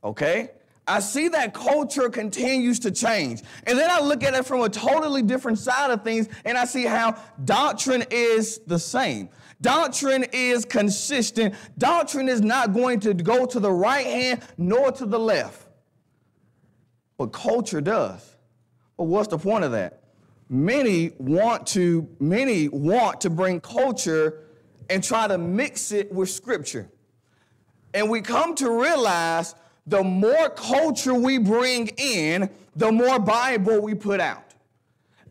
Okay? I see that culture continues to change. And then I look at it from a totally different side of things and I see how doctrine is the same. Doctrine is consistent. Doctrine is not going to go to the right hand nor to the left. But culture does. But what's the point of that? Many want to many want to bring culture and try to mix it with scripture. And we come to realize the more culture we bring in, the more Bible we put out.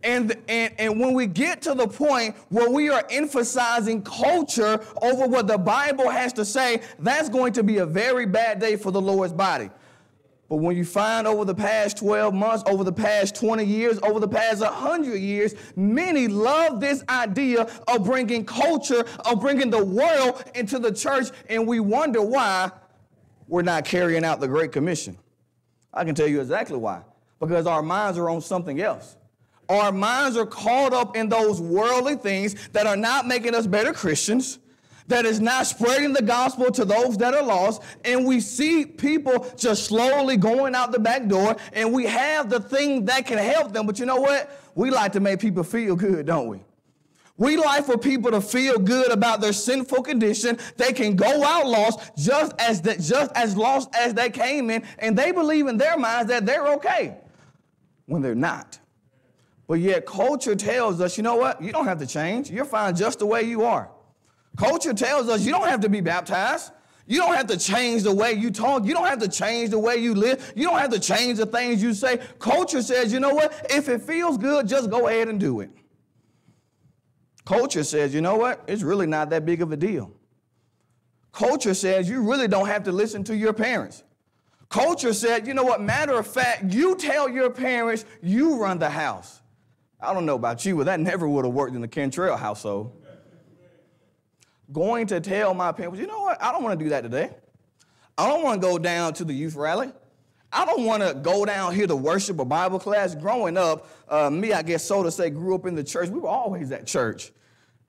And, and, and when we get to the point where we are emphasizing culture over what the Bible has to say, that's going to be a very bad day for the Lord's body. But when you find over the past 12 months, over the past 20 years, over the past 100 years, many love this idea of bringing culture, of bringing the world into the church, and we wonder why we're not carrying out the Great Commission. I can tell you exactly why. Because our minds are on something else. Our minds are caught up in those worldly things that are not making us better Christians, that is not spreading the gospel to those that are lost. And we see people just slowly going out the back door, and we have the thing that can help them. But you know what? We like to make people feel good, don't we? We like for people to feel good about their sinful condition. They can go out lost just as the, just as lost as they came in, and they believe in their minds that they're okay when they're not. But yet, culture tells us, you know what? You don't have to change. You're fine just the way you are. Culture tells us you don't have to be baptized. You don't have to change the way you talk. You don't have to change the way you live. You don't have to change the things you say. Culture says, you know what? If it feels good, just go ahead and do it. Culture says, you know what? It's really not that big of a deal. Culture says you really don't have to listen to your parents. Culture said, you know what? Matter of fact, you tell your parents you run the house. I don't know about you, but that never would have worked in the Cantrell household. Going to tell my parents, you know what? I don't want to do that today. I don't want to go down to the youth rally. I don't want to go down here to worship a Bible class. Growing up, uh, me, I guess so to say, grew up in the church. We were always at church.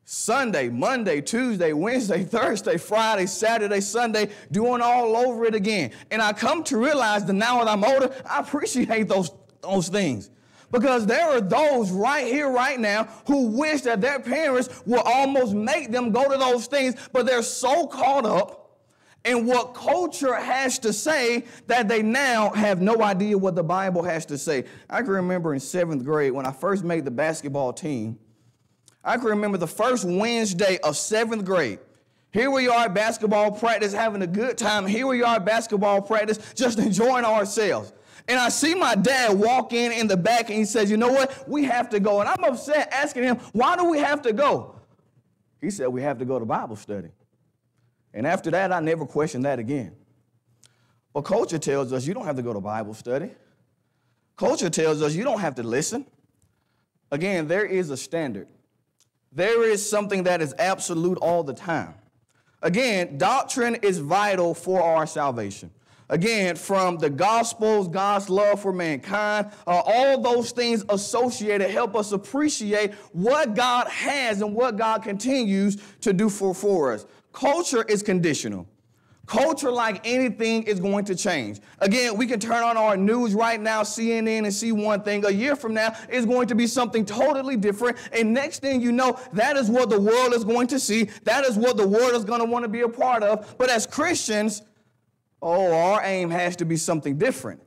Sunday, Monday, Tuesday, Wednesday, Thursday, Friday, Saturday, Sunday, doing all over it again. And I come to realize that now that I'm older, I appreciate those, those things. Because there are those right here, right now, who wish that their parents would almost make them go to those things, but they're so caught up in what culture has to say that they now have no idea what the Bible has to say. I can remember in seventh grade when I first made the basketball team. I can remember the first Wednesday of seventh grade. Here we are at basketball practice, having a good time. Here we are at basketball practice, just enjoying ourselves. And I see my dad walk in in the back and he says, You know what? We have to go. And I'm upset asking him, Why do we have to go? He said, We have to go to Bible study. And after that, I never questioned that again. But culture tells us you don't have to go to Bible study. Culture tells us you don't have to listen. Again, there is a standard. There is something that is absolute all the time. Again, doctrine is vital for our salvation. Again, from the Gospels, God's love for mankind, uh, all those things associated help us appreciate what God has and what God continues to do for, for us. Culture is conditional. Culture, like anything, is going to change. Again, we can turn on our news right now, CNN, and see one thing. A year from now, it's going to be something totally different. And next thing you know, that is what the world is going to see. That is what the world is going to want to be a part of. But as Christians, oh, our aim has to be something different.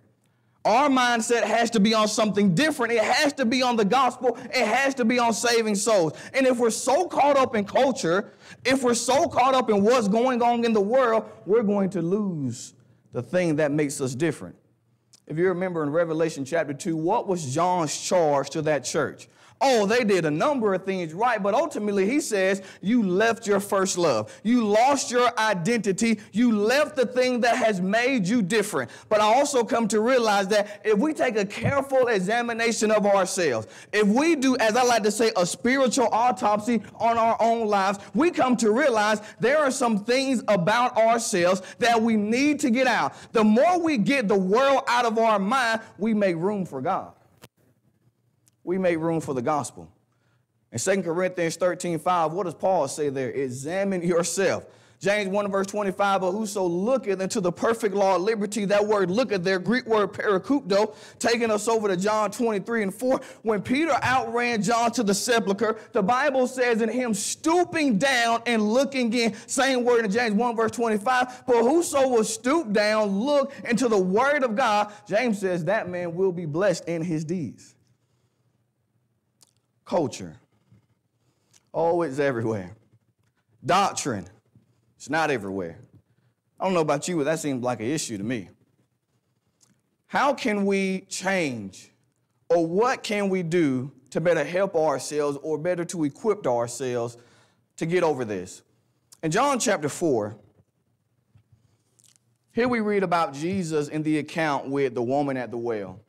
Our mindset has to be on something different. It has to be on the gospel. It has to be on saving souls. And if we're so caught up in culture, if we're so caught up in what's going on in the world, we're going to lose the thing that makes us different. If you remember in Revelation chapter 2, what was John's charge to that church? Oh, they did a number of things right, but ultimately he says, You left your first love. You lost your identity. You left the thing that has made you different. But I also come to realize that if we take a careful examination of ourselves, if we do, as I like to say, a spiritual autopsy on our own lives, we come to realize there are some things about ourselves that we need to get out. The more we get the world out of our mind, we make room for God we make room for the gospel. In 2 Corinthians 13, 5, what does Paul say there? Examine yourself. James 1 verse 25, but whoso looketh into the perfect law of liberty, that word looketh there, Greek word parakupto, taking us over to John 23 and 4. When Peter outran John to the sepulchre, the Bible says in him stooping down and looking in, same word in James 1 verse 25, but whoso will stoop down, look into the word of God, James says that man will be blessed in his deeds culture. Oh, it's everywhere. Doctrine, it's not everywhere. I don't know about you, but that seems like an issue to me. How can we change, or what can we do to better help ourselves, or better to equip ourselves to get over this? In John chapter 4, here we read about Jesus in the account with the woman at the well.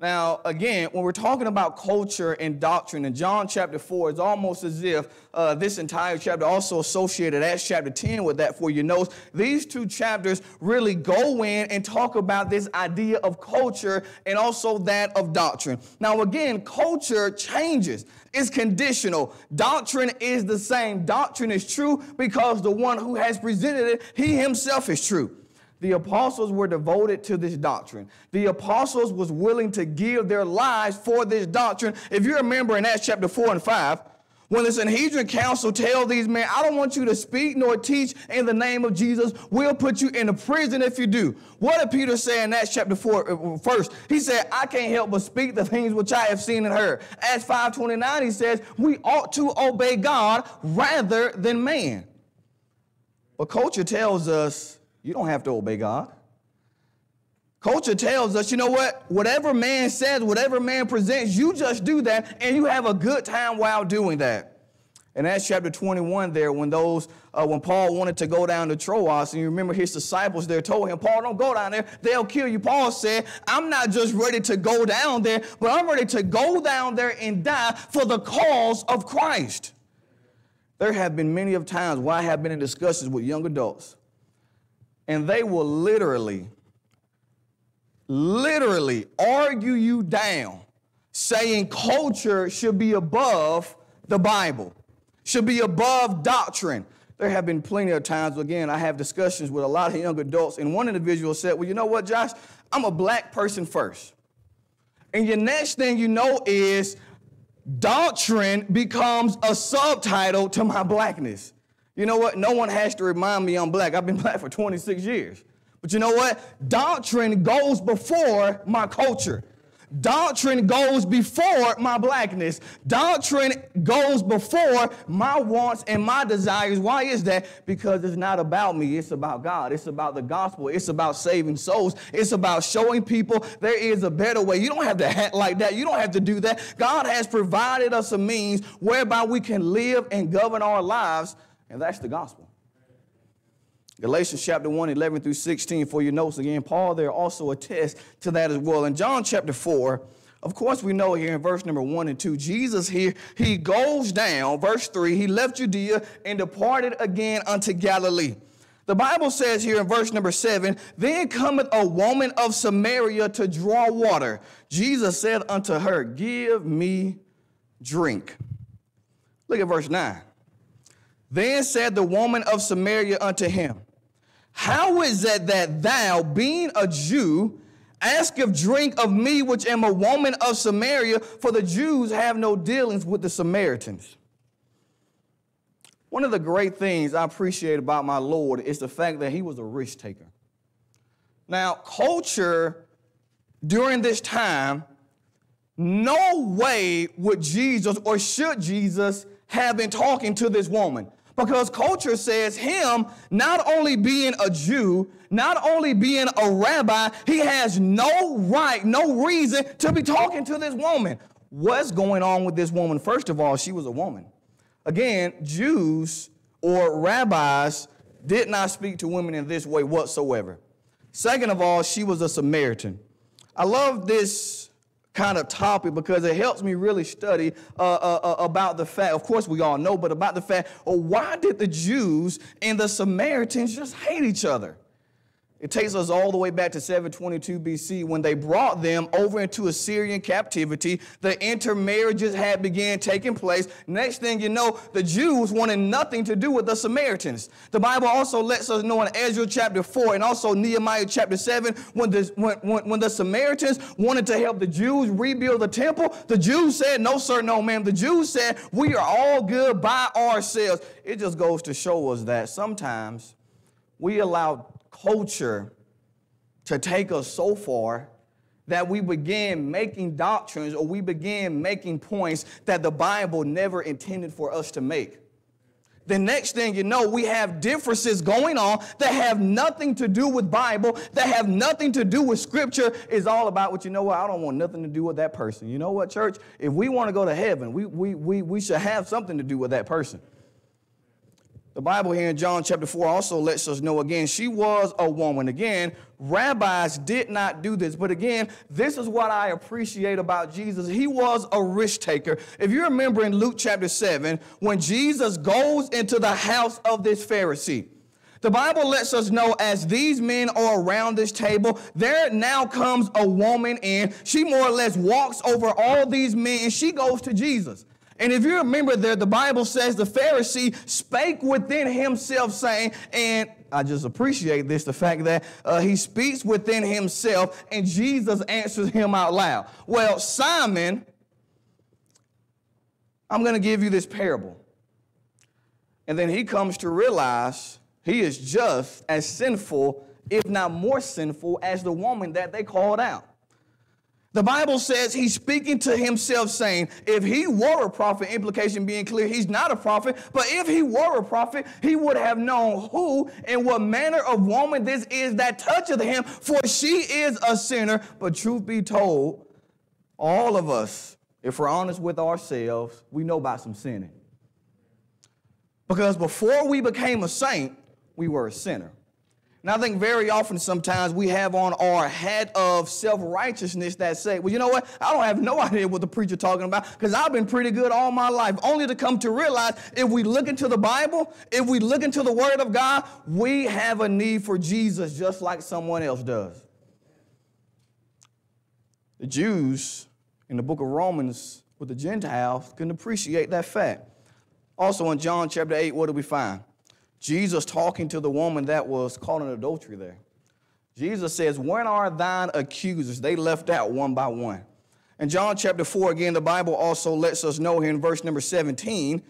Now, again, when we're talking about culture and doctrine in John chapter 4, it's almost as if uh, this entire chapter also associated Acts chapter 10 with that for your notes. These two chapters really go in and talk about this idea of culture and also that of doctrine. Now, again, culture changes. It's conditional. Doctrine is the same. Doctrine is true because the one who has presented it, he himself is true. The apostles were devoted to this doctrine. The apostles was willing to give their lives for this doctrine. If you remember in Acts chapter 4 and 5, when the Sanhedrin council tell these men, I don't want you to speak nor teach in the name of Jesus. We'll put you in a prison if you do. What did Peter say in Acts chapter 4 uh, first? He said, I can't help but speak the things which I have seen and heard. Acts 5.29, he says, we ought to obey God rather than man. But culture tells us you don't have to obey God. Culture tells us, you know what? Whatever man says, whatever man presents, you just do that and you have a good time while doing that. And Acts chapter 21 there, when those, uh, when Paul wanted to go down to Troas, and you remember his disciples there told him, Paul, don't go down there, they'll kill you. Paul said, I'm not just ready to go down there, but I'm ready to go down there and die for the cause of Christ. There have been many of times where I have been in discussions with young adults and they will literally, literally argue you down, saying culture should be above the Bible, should be above doctrine. There have been plenty of times, again, I have discussions with a lot of young adults, and one individual said, Well, you know what, Josh? I'm a black person first. And your next thing you know is doctrine becomes a subtitle to my blackness. You know what? No one has to remind me I'm black. I've been black for 26 years. But you know what? Doctrine goes before my culture. Doctrine goes before my blackness. Doctrine goes before my wants and my desires. Why is that? Because it's not about me, it's about God. It's about the gospel. It's about saving souls. It's about showing people there is a better way. You don't have to act like that. You don't have to do that. God has provided us a means whereby we can live and govern our lives, and that's the gospel. Galatians chapter 1, 11 through 16, for your notes again. Paul there also attests to that as well. In John chapter 4, of course, we know here in verse number 1 and 2, Jesus here, he goes down, verse 3, he left Judea and departed again unto Galilee. The Bible says here in verse number 7, then cometh a woman of Samaria to draw water. Jesus said unto her, Give me drink. Look at verse 9. Then said the woman of Samaria unto him, how is it that thou, being a Jew, ask of drink of me, which am a woman of Samaria? For the Jews have no dealings with the Samaritans. One of the great things I appreciate about my Lord is the fact that he was a risk taker. Now, culture during this time, no way would Jesus or should Jesus have been talking to this woman. Because culture says him not only being a Jew, not only being a rabbi, he has no right, no reason to be talking to this woman. What's going on with this woman? First of all, she was a woman. Again, Jews or rabbis did not speak to women in this way whatsoever. Second of all, she was a Samaritan. I love this kind of topic because it helps me really study uh, uh, uh, about the fact, of course we all know, but about the fact, why did the Jews and the Samaritans just hate each other? It takes us all the way back to 722 BC when they brought them over into Assyrian captivity. The intermarriages had began taking place. Next thing you know, the Jews wanted nothing to do with the Samaritans. The Bible also lets us know in Ezra chapter 4 and also Nehemiah chapter 7 when the, when, when, when the Samaritans wanted to help the Jews rebuild the temple, the Jews said, no sir, no ma'am. The Jews said, we are all good by ourselves. It just goes to show us that sometimes we allow culture to take us so far that we begin making doctrines or we begin making points that the Bible never intended for us to make. The next thing you know, we have differences going on that have nothing to do with Bible, that have nothing to do with Scripture. Is all about what you know what? I don't want nothing to do with that person. You know what, church? If we want to go to heaven, we, we, we, we should have something to do with that person. The Bible here in John chapter 4 also lets us know again, she was a woman. Again, rabbis did not do this. But again, this is what I appreciate about Jesus. He was a risk taker. If you remember in Luke chapter 7, when Jesus goes into the house of this Pharisee, the Bible lets us know as these men are around this table, there now comes a woman in. She more or less walks over all these men and she goes to Jesus. And if you remember there, the Bible says the Pharisee spake within himself, saying, and I just appreciate this the fact that uh, he speaks within himself and Jesus answers him out loud. Well, Simon, I'm going to give you this parable. And then he comes to realize he is just as sinful, if not more sinful, as the woman that they called out. The Bible says he's speaking to himself, saying, if he were a prophet, implication being clear, he's not a prophet, but if he were a prophet, he would have known who and what manner of woman this is that toucheth him, for she is a sinner. But truth be told, all of us, if we're honest with ourselves, we know about some sinning. Because before we became a saint, we were a sinner. And I think very often sometimes we have on our hat of self-righteousness that say, well, you know what? I don't have no idea what the preacher talking about because I've been pretty good all my life. Only to come to realize if we look into the Bible, if we look into the Word of God, we have a need for Jesus just like someone else does. The Jews in the book of Romans with the Gentiles couldn't appreciate that fact. Also in John chapter 8, what do we find? Jesus talking to the woman that was caught in adultery there. Jesus says, When are thine accusers? They left out one by one. In John chapter 4, again, the Bible also lets us know here in verse number 17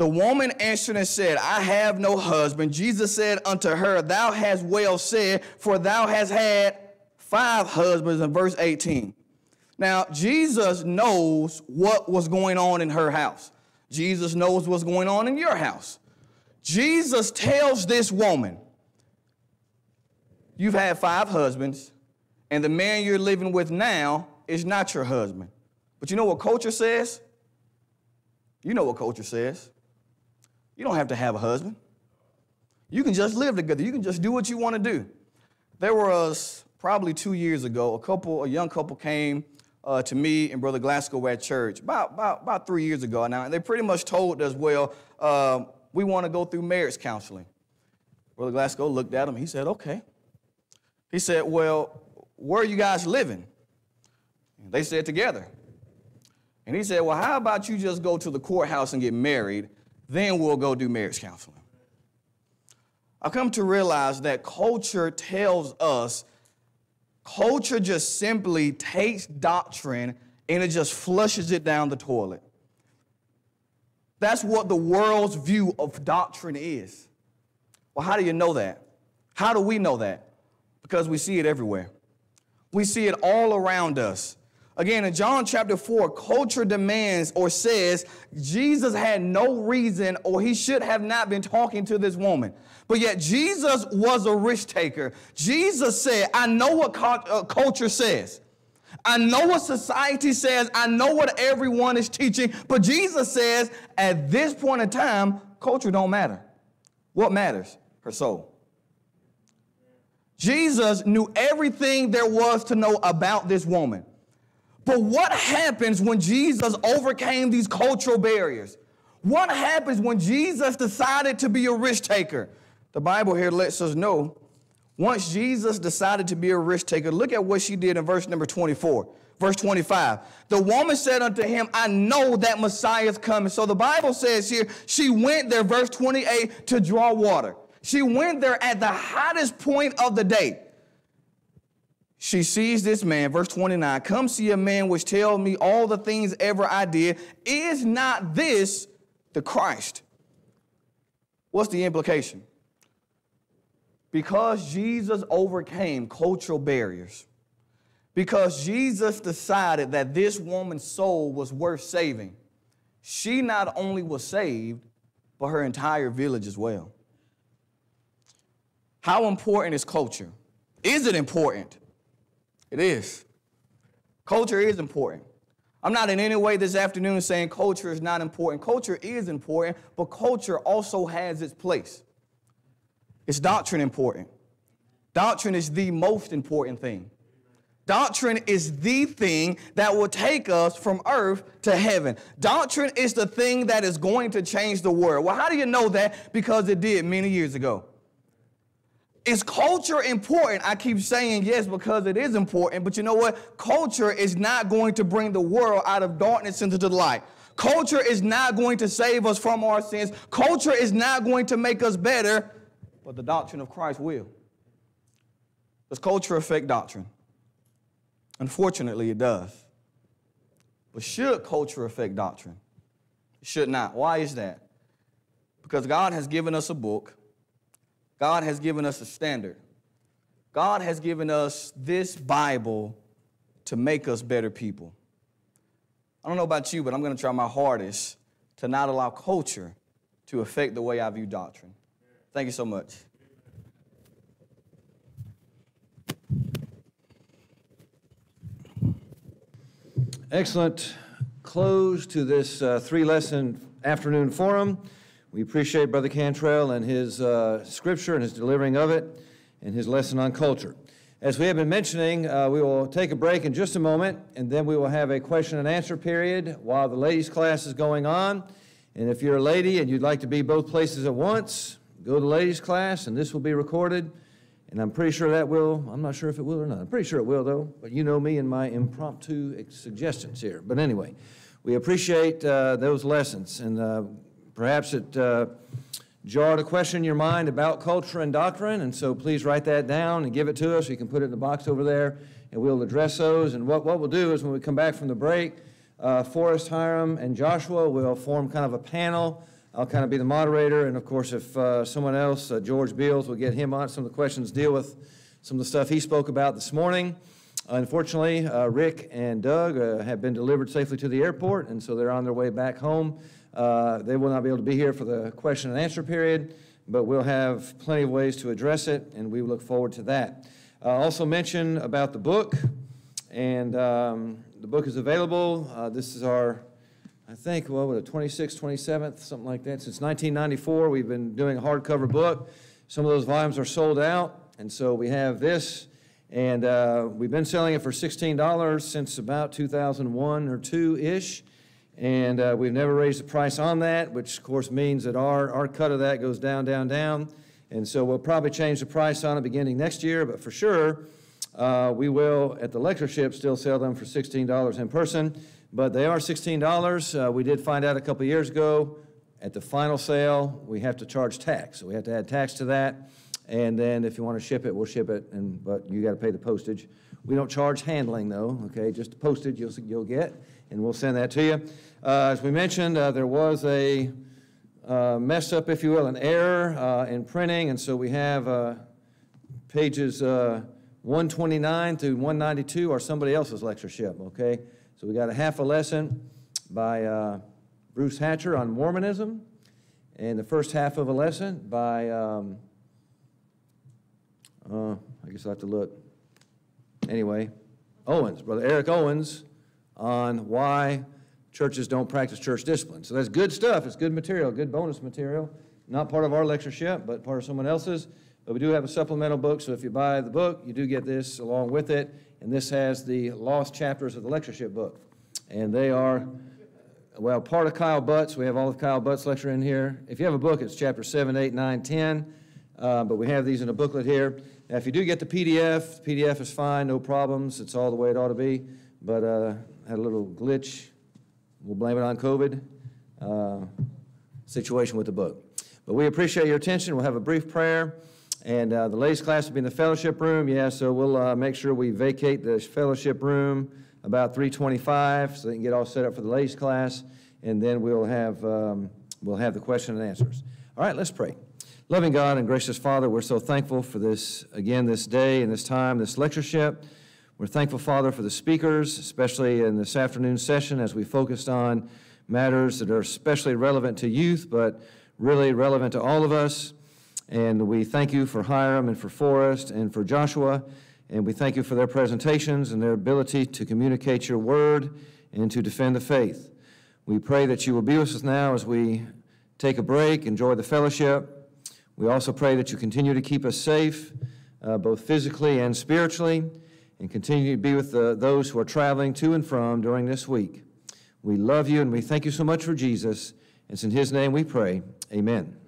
the woman answered and said, I have no husband. Jesus said unto her, Thou hast well said, for thou hast had five husbands, in verse 18. Now, Jesus knows what was going on in her house. Jesus knows what's going on in your house. Jesus tells this woman, You've had five husbands, and the man you're living with now is not your husband. But you know what culture says? You know what culture says. You don't have to have a husband. You can just live together. You can just do what you want to do. There was probably two years ago, a couple, a young couple came uh, to me and Brother Glasgow at church about, about, about three years ago now, and they pretty much told us, well, uh, we want to go through marriage counseling. Brother Glasgow looked at him. He said, okay. He said, well, where are you guys living? And they said, together. And he said, well, how about you just go to the courthouse and get married? then we'll go do marriage counseling. I come to realize that culture tells us, culture just simply takes doctrine and it just flushes it down the toilet. That's what the world's view of doctrine is. Well, how do you know that? How do we know that? Because we see it everywhere. We see it all around us. Again, in John chapter 4, culture demands or says Jesus had no reason or he should have not been talking to this woman. But yet, Jesus was a risk taker. Jesus said, I know what uh, culture says. I know what society says. I know what everyone is teaching. But Jesus says, at this point in time, culture don't matter. What matters? Her soul. Jesus knew everything there was to know about this woman. But what happens when Jesus overcame these cultural barriers? What happens when Jesus decided to be a risk taker? The Bible here lets us know once Jesus decided to be a risk taker, look at what she did in verse number 24. Verse 25. The woman said unto him, I know that Messiah is coming. So the Bible says here, she went there, verse 28, to draw water. She went there at the hottest point of the day she sees this man, verse 29, come see a man which tell me all the things ever I did. Is not this the Christ? What's the implication? Because Jesus overcame cultural barriers, because Jesus decided that this woman's soul was worth saving, she not only was saved, but her entire village as well. How important is culture? Is it important? It is. Culture is important. I'm not in any way this afternoon saying culture is not important. Culture is important, but culture also has its place. Is doctrine important? Doctrine is the most important thing. Doctrine is the thing that will take us from earth to heaven. Doctrine is the thing that is going to change the world. Well, how do you know that? Because it did many years ago. Is culture important? I keep saying yes because it is important, but you know what? Culture is not going to bring the world out of darkness into the light. Culture is not going to save us from our sins. Culture is not going to make us better, but the doctrine of Christ will. Does culture affect doctrine? Unfortunately, it does. But should culture affect doctrine? It should not. Why is that? Because God has given us a book God has given us a standard. God has given us this Bible to make us better people. I don't know about you, but I'm going to try my hardest to not allow culture to affect the way I view doctrine. Thank you so much. Excellent close to this uh, three lesson afternoon forum. We appreciate Brother Cantrell and his uh, scripture and his delivering of it and his lesson on culture. As we have been mentioning, uh, we will take a break in just a moment, and then we will have a question and answer period while the ladies' class is going on. And if you're a lady and you'd like to be both places at once, go to ladies' class, and this will be recorded. And I'm pretty sure that will, I'm not sure if it will or not. I'm pretty sure it will, though. But you know me and my impromptu suggestions here. But anyway, we appreciate uh, those lessons. And uh, perhaps it uh, jarred a question in your mind about culture and doctrine. And so please write that down and give it to us. You can put it in the box over there, and we'll address those. And what, what we'll do is when we come back from the break, uh, Forrest, Hiram, and Joshua will form kind of a panel. I'll kind of be the moderator, and of course, if uh, someone else, uh, George Beals, will get him on, some of the questions deal with some of the stuff he spoke about this morning. Unfortunately, uh, Rick and Doug uh, have been delivered safely to the airport, and so they're on their way back home. Uh, they will not be able to be here for the question and answer period, but we'll have plenty of ways to address it, and we look forward to that. Also mention about the book, and um, the book is available. Uh, this is our I think, well, what, the 26th, 27th, something like that. Since 1994, we've been doing a hardcover book. Some of those volumes are sold out, and so we have this, and uh, we've been selling it for $16 since about 2001 or 2-ish, and uh, we've never raised the price on that, which of course means that our, our cut of that goes down, down, down, and so we'll probably change the price on it beginning next year, but for sure, uh, we will, at the lectureship, still sell them for $16 in person but they are $16. Uh, we did find out a couple years ago at the final sale, we have to charge tax. So we have to add tax to that. And then if you want to ship it, we'll ship it, and, but you got to pay the postage. We don't charge handling though, okay? Just the postage you'll, you'll get, and we'll send that to you. Uh, as we mentioned, uh, there was a uh, mess up, if you will, an error uh, in printing, and so we have uh, pages uh, 129 through 192 are somebody else's lectureship, okay? So we got a half a lesson by uh, Bruce Hatcher on Mormonism, and the first half of a lesson by, um, uh, I guess I'll have to look. Anyway, Owens, Brother Eric Owens, on why churches don't practice church discipline. So that's good stuff. It's good material, good bonus material. Not part of our lectureship, but part of someone else's. But we do have a supplemental book, so if you buy the book, you do get this along with it and this has the lost chapters of the lectureship book. And they are, well, part of Kyle Butt's. We have all of Kyle Butt's lecture in here. If you have a book, it's chapter 7, 8, 9, 10. Uh, but we have these in a booklet here. Now, if you do get the PDF, the PDF is fine, no problems. It's all the way it ought to be. But uh, had a little glitch. We'll blame it on COVID uh, situation with the book. But we appreciate your attention. We'll have a brief prayer. And uh, the ladies' class will be in the fellowship room. Yeah, so we'll uh, make sure we vacate the fellowship room about 3:25 so they can get all set up for the ladies' class, and then we'll have um, we'll have the question and answers. All right, let's pray. Loving God and gracious Father, we're so thankful for this again this day and this time, this lectureship. We're thankful, Father, for the speakers, especially in this afternoon session as we focused on matters that are especially relevant to youth, but really relevant to all of us. And we thank you for Hiram and for Forrest and for Joshua. And we thank you for their presentations and their ability to communicate your word and to defend the faith. We pray that you will be with us now as we take a break, enjoy the fellowship. We also pray that you continue to keep us safe, uh, both physically and spiritually, and continue to be with the, those who are traveling to and from during this week. We love you and we thank you so much for Jesus. It's in his name we pray. Amen.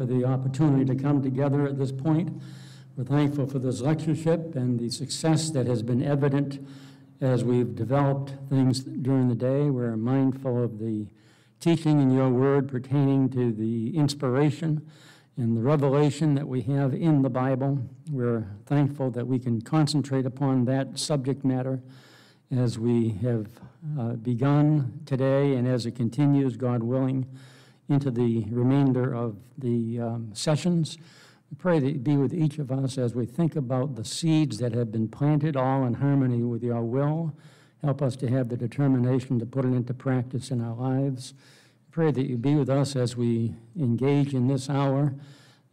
For the opportunity to come together at this point. We're thankful for this lectureship and the success that has been evident as we've developed things during the day. We're mindful of the teaching in your word pertaining to the inspiration and the revelation that we have in the Bible. We're thankful that we can concentrate upon that subject matter as we have uh, begun today and as it continues, God willing, into the remainder of the um, sessions. We pray that you be with each of us as we think about the seeds that have been planted, all in harmony with your will. Help us to have the determination to put it into practice in our lives. Pray that you be with us as we engage in this hour.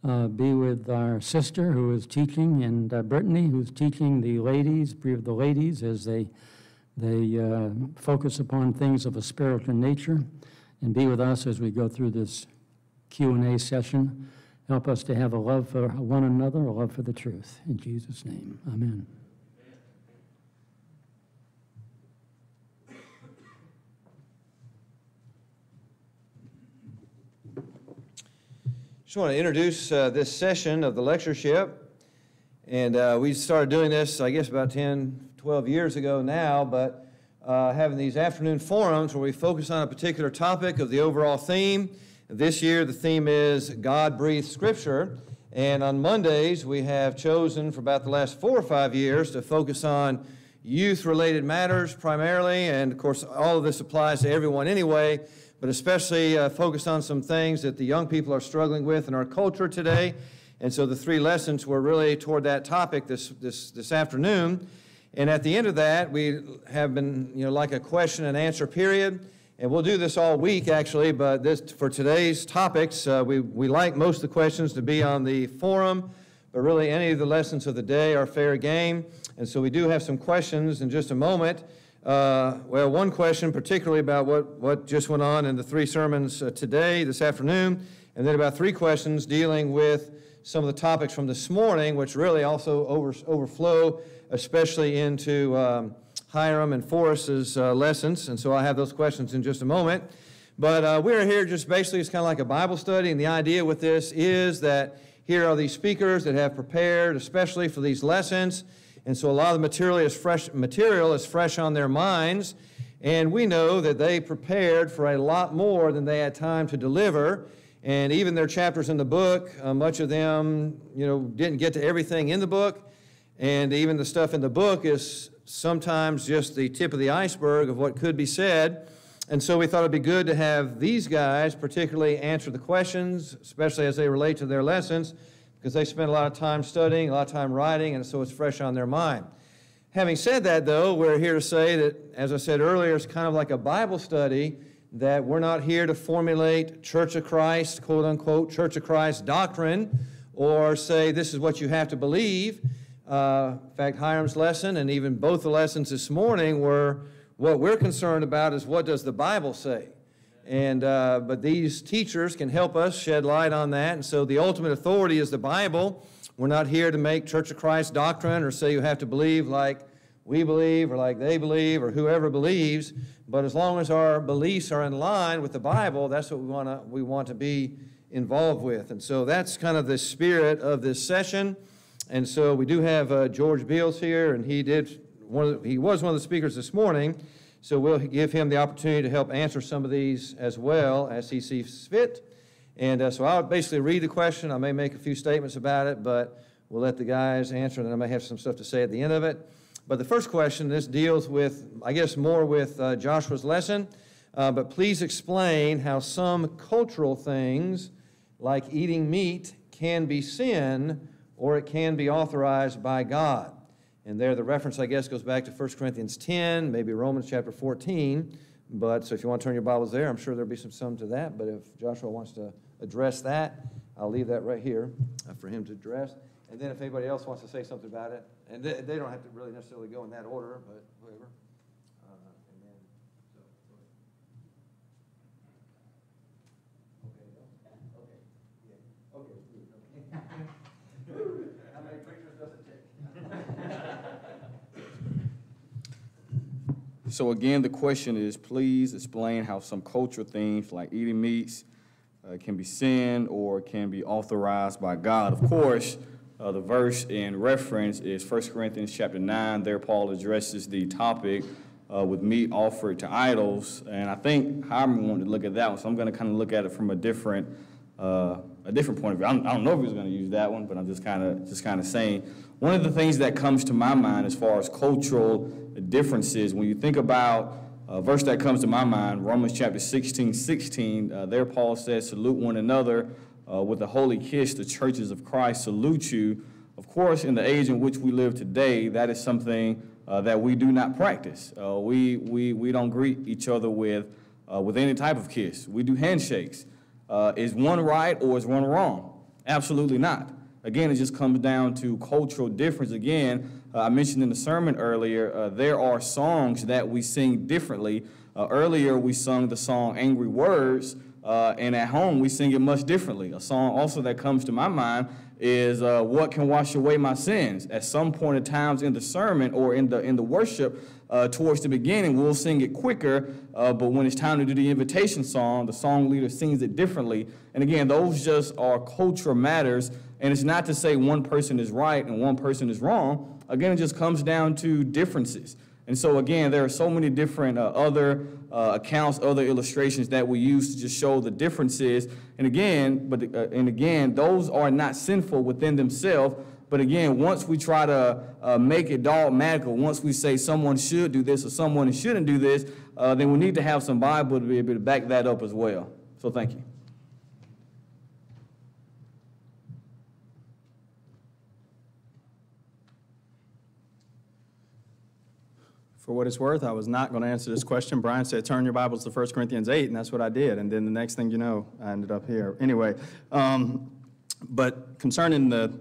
Uh, be with our sister who is teaching, and uh, Brittany who's teaching the ladies. Be with the ladies as they they uh, focus upon things of a spiritual nature, and be with us as we go through this Q and A session. Help us to have a love for one another, a love for the truth. In Jesus' name, Amen. Just want to introduce uh, this session of the lectureship. And uh, we started doing this, I guess, about 10, 12 years ago now, but uh, having these afternoon forums where we focus on a particular topic of the overall theme. This year, the theme is God breathed Scripture. And on Mondays, we have chosen for about the last four or five years to focus on youth related matters primarily. And of course, all of this applies to everyone anyway but especially uh, focused on some things that the young people are struggling with in our culture today. And so the three lessons were really toward that topic this, this, this afternoon. And at the end of that, we have been, you know, like a question and answer period. And we'll do this all week, actually, but this, for today's topics, uh, we, we like most of the questions to be on the forum, but really any of the lessons of the day are fair game. And so we do have some questions in just a moment. Uh, well, one question particularly about what, what just went on in the three sermons uh, today, this afternoon, and then about three questions dealing with some of the topics from this morning, which really also over, overflow, especially into um, Hiram and Forrest's uh, lessons. And so I'll have those questions in just a moment. But uh, we're here just basically, it's kind of like a Bible study, and the idea with this is that here are these speakers that have prepared, especially for these lessons. And so a lot of the material is fresh, material is fresh on their minds. And we know that they prepared for a lot more than they had time to deliver. And even their chapters in the book, uh, much of them, you know, didn't get to everything in the book. And even the stuff in the book is sometimes just the tip of the iceberg of what could be said. And so we thought it'd be good to have these guys particularly answer the questions, especially as they relate to their lessons because they spend a lot of time studying, a lot of time writing, and so it's fresh on their mind. Having said that, though, we're here to say that, as I said earlier, it's kind of like a Bible study, that we're not here to formulate Church of Christ, quote unquote, Church of Christ doctrine, or say this is what you have to believe. Uh, in fact, Hiram's lesson and even both the lessons this morning were what we're concerned about is what does the Bible say? And, uh, but these teachers can help us shed light on that. And so the ultimate authority is the Bible. We're not here to make Church of Christ doctrine or say you have to believe like we believe or like they believe or whoever believes. But as long as our beliefs are in line with the Bible, that's what we, wanna, we want to be involved with. And so that's kind of the spirit of this session. And so we do have uh, George Beals here, and he did one the, he was one of the speakers this morning. So we'll give him the opportunity to help answer some of these as well as he sees fit. And uh, so I'll basically read the question. I may make a few statements about it, but we'll let the guys answer, and I may have some stuff to say at the end of it. But the first question, this deals with, I guess, more with uh, Joshua's lesson. Uh, but please explain how some cultural things, like eating meat, can be sin or it can be authorized by God. And there, the reference, I guess, goes back to 1 Corinthians 10, maybe Romans chapter 14. But so if you want to turn your Bibles there, I'm sure there'll be some some to that. But if Joshua wants to address that, I'll leave that right here uh, for him to address. And then if anybody else wants to say something about it, and they, they don't have to really necessarily go in that order, but whoever. Uh, and then, so, go ahead. Okay, okay, yeah, okay, good, okay. How many pictures does it take? So again, the question is, please explain how some cultural things like eating meats uh, can be sin or can be authorized by God. Of course, uh, the verse in reference is 1 Corinthians chapter 9. There, Paul addresses the topic uh, with meat offered to idols. And I think Hiram wanted to look at that one, so I'm going to kind of look at it from a different, uh, a different point of view. I don't, I don't know if he's going to use that one, but I'm just kind of just kind of saying. One of the things that comes to my mind as far as cultural differences, when you think about a verse that comes to my mind, Romans chapter 16, 16, uh, there Paul says, salute one another uh, with a holy kiss. The churches of Christ salute you. Of course, in the age in which we live today, that is something uh, that we do not practice. Uh, we, we, we don't greet each other with, uh, with any type of kiss. We do handshakes. Uh, is one right or is one wrong? Absolutely not. Again, it just comes down to cultural difference. Again, uh, I mentioned in the sermon earlier, uh, there are songs that we sing differently. Uh, earlier, we sung the song Angry Words, uh, and at home, we sing it much differently. A song also that comes to my mind is uh, What Can Wash Away My Sins? At some point in times in the sermon or in the, in the worship, uh, towards the beginning, we'll sing it quicker, but when it's time to do the invitation song, the song leader sings it differently. And again, those just are cultural matters, and it's not to say one person is right and one person is wrong. Again, it just comes down to differences. And so, again, there are so many different uh, other uh, accounts, other illustrations that we use to just show the differences. And again, but uh, and again, those are not sinful within themselves. But again, once we try to uh, make it dogmatical, once we say someone should do this or someone shouldn't do this, uh, then we need to have some Bible to be able to back that up as well. So, thank you. For what it's worth, I was not going to answer this question. Brian said, turn your Bibles to 1 Corinthians 8, and that's what I did. And then the next thing you know, I ended up here. Anyway, um, but concerning the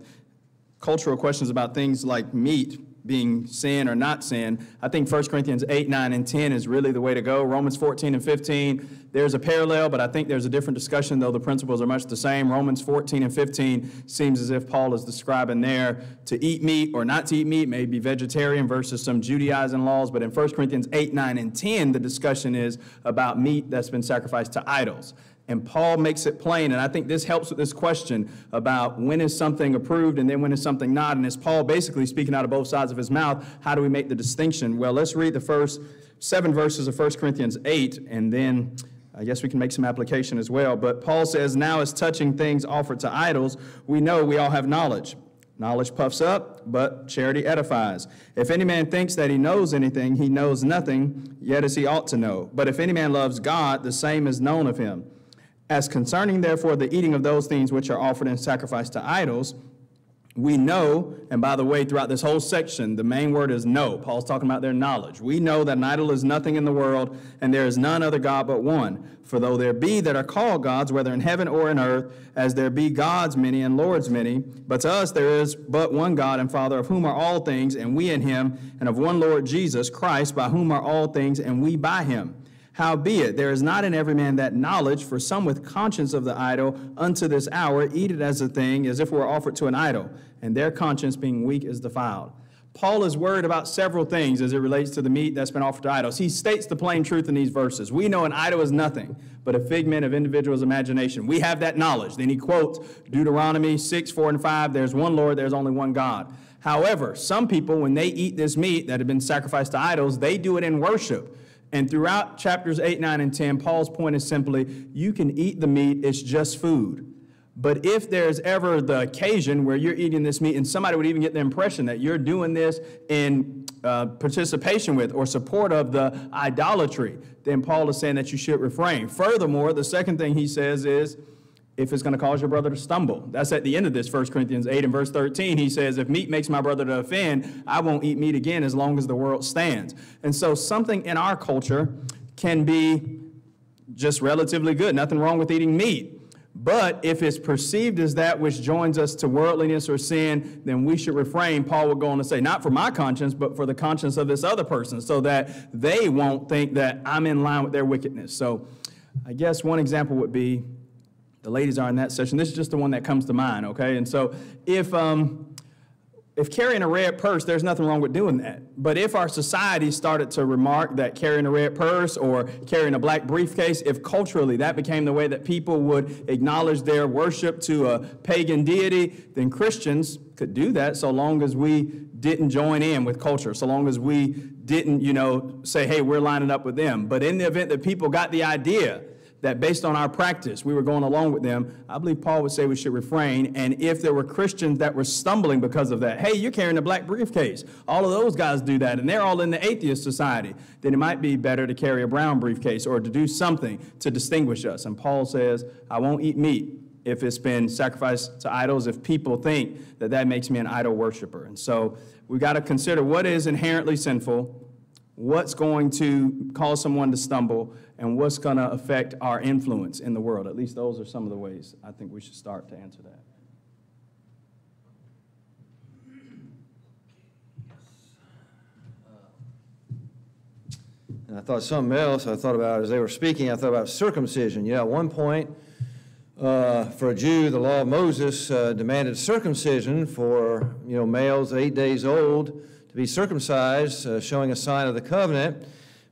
cultural questions about things like meat being sin or not sin, I think 1 Corinthians 8, 9, and 10 is really the way to go. Romans 14 and 15, there's a parallel, but I think there's a different discussion, though the principles are much the same. Romans 14 and 15 seems as if Paul is describing there to eat meat or not to eat meat, maybe vegetarian versus some Judaizing laws. But in 1 Corinthians 8, 9, and 10, the discussion is about meat that's been sacrificed to idols. And Paul makes it plain, and I think this helps with this question about when is something approved and then when is something not. And is Paul basically speaking out of both sides of his mouth? How do we make the distinction? Well, let's read the first seven verses of 1 Corinthians 8, and then I guess we can make some application as well. But Paul says, Now as touching things offered to idols, we know we all have knowledge. Knowledge puffs up, but charity edifies. If any man thinks that he knows anything, he knows nothing, yet as he ought to know. But if any man loves God, the same is known of him. As concerning, therefore, the eating of those things which are offered in sacrifice to idols, we know, and by the way, throughout this whole section, the main word is know. Paul's talking about their knowledge. We know that an idol is nothing in the world, and there is none other God but one. For though there be that are called gods, whether in heaven or in earth, as there be gods many and lords many, but to us there is but one God and Father, of whom are all things, and we in him, and of one Lord Jesus Christ, by whom are all things, and we by him. Howbeit, there is not in every man that knowledge, for some with conscience of the idol unto this hour eat it as a thing, as if it were offered to an idol, and their conscience being weak is defiled. Paul is worried about several things as it relates to the meat that's been offered to idols. He states the plain truth in these verses. We know an idol is nothing but a figment of individuals' imagination. We have that knowledge. Then he quotes Deuteronomy 6, 4, and 5 there's one Lord, there's only one God. However, some people, when they eat this meat that had been sacrificed to idols, they do it in worship. And throughout chapters 8, 9, and 10, Paul's point is simply you can eat the meat, it's just food. But if there's ever the occasion where you're eating this meat, and somebody would even get the impression that you're doing this in uh, participation with or support of the idolatry, then Paul is saying that you should refrain. Furthermore, the second thing he says is, if it's going to cause your brother to stumble. That's at the end of this, 1 Corinthians 8 and verse 13. He says, If meat makes my brother to offend, I won't eat meat again as long as the world stands. And so, something in our culture can be just relatively good. Nothing wrong with eating meat. But if it's perceived as that which joins us to worldliness or sin, then we should refrain. Paul would go on to say, not for my conscience, but for the conscience of this other person, so that they won't think that I'm in line with their wickedness. So I guess one example would be the ladies are in that session. This is just the one that comes to mind, okay? And so if um, if carrying a red purse, there's nothing wrong with doing that. But if our society started to remark that carrying a red purse or carrying a black briefcase, if culturally that became the way that people would acknowledge their worship to a pagan deity, then Christians could do that so long as we didn't join in with culture, so long as we didn't, you know, say, hey, we're lining up with them. But in the event that people got the idea that based on our practice, we were going along with them, I believe Paul would say we should refrain. And if there were Christians that were stumbling because of that, hey, you're carrying a black briefcase. All of those guys do that, and they're all in the atheist society. Then it might be better to carry a brown briefcase or to do something to distinguish us. And Paul says, I won't eat meat if it's been sacrificed to idols, if people think that that makes me an idol worshiper. And so we've got to consider what is inherently sinful, what's going to cause someone to stumble, and what's going to affect our influence in the world. At least those are some of the ways I think we should start to answer that. And I thought something else I thought about as they were speaking, I thought about circumcision. You know, at one point, uh, for a Jew, the law of Moses uh, demanded circumcision for, you know, males eight days old to be circumcised, uh, showing a sign of the covenant.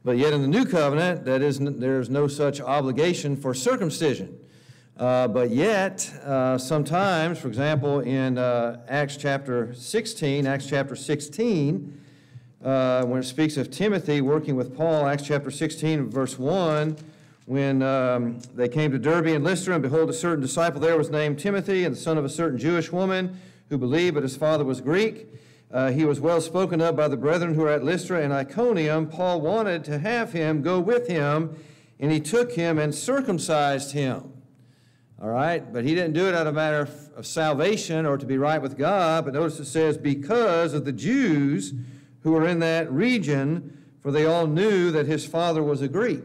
But yet in the new covenant, that is, there's no such obligation for circumcision. Uh, but yet, uh, sometimes, for example, in uh, Acts chapter 16, Acts chapter 16, uh, when it speaks of Timothy working with Paul, Acts chapter 16, verse 1, when um, they came to Derbe and Lystra, and behold, a certain disciple there was named Timothy, and the son of a certain Jewish woman who believed, but his father was Greek. Uh, he was well spoken of by the brethren who were at Lystra and Iconium. Paul wanted to have him go with him, and he took him and circumcised him. All right, but he didn't do it out of a matter of salvation or to be right with God. But notice it says, because of the Jews who were in that region, for they all knew that his father was a Greek.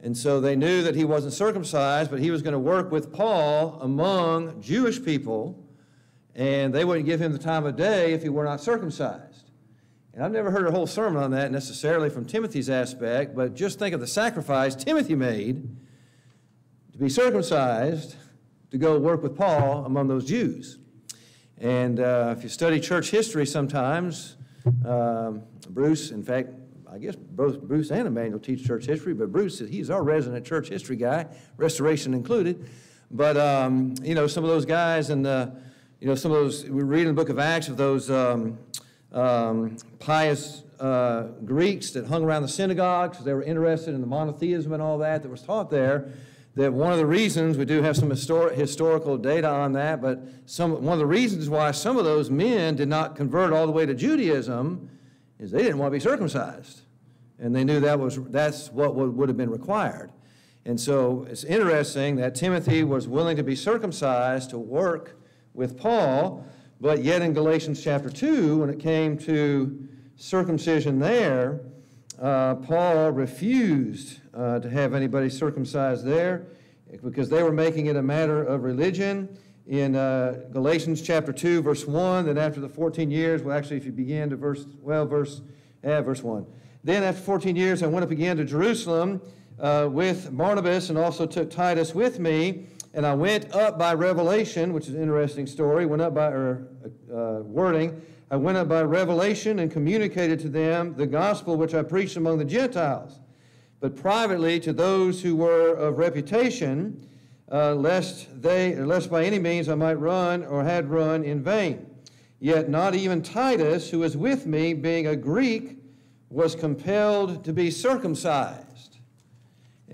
And so they knew that he wasn't circumcised, but he was going to work with Paul among Jewish people and they wouldn't give him the time of day if he were not circumcised. And I've never heard a whole sermon on that necessarily from Timothy's aspect, but just think of the sacrifice Timothy made to be circumcised to go work with Paul among those Jews. And uh, if you study church history sometimes, um, Bruce, in fact, I guess both Bruce and Emmanuel teach church history, but Bruce, he's our resident church history guy, restoration included. But, um, you know, some of those guys and uh, you know, some of those, we read in the book of Acts of those um, um, pious uh, Greeks that hung around the synagogues they were interested in the monotheism and all that that was taught there. That one of the reasons, we do have some histor- historical data on that, but some, one of the reasons why some of those men did not convert all the way to Judaism is they didn't want to be circumcised. And they knew that was, that's what would, would have been required. And so it's interesting that Timothy was willing to be circumcised to work with Paul, But yet in Galatians chapter 2, when it came to circumcision there, uh, Paul refused uh, to have anybody circumcised there because they were making it a matter of religion. In uh, Galatians chapter 2, verse 1, that after the 14 years, well, actually, if you begin to verse, well, verse, yeah, verse 1. Then after 14 years, I went up again to Jerusalem uh, with Barnabas and also took Titus with me. And I went up by revelation, which is an interesting story, went up by, or uh, wording, I went up by revelation and communicated to them the gospel which I preached among the Gentiles, but privately to those who were of reputation, uh, lest they, lest by any means I might run or had run in vain. Yet not even Titus, who was with me, being a Greek, was compelled to be circumcised.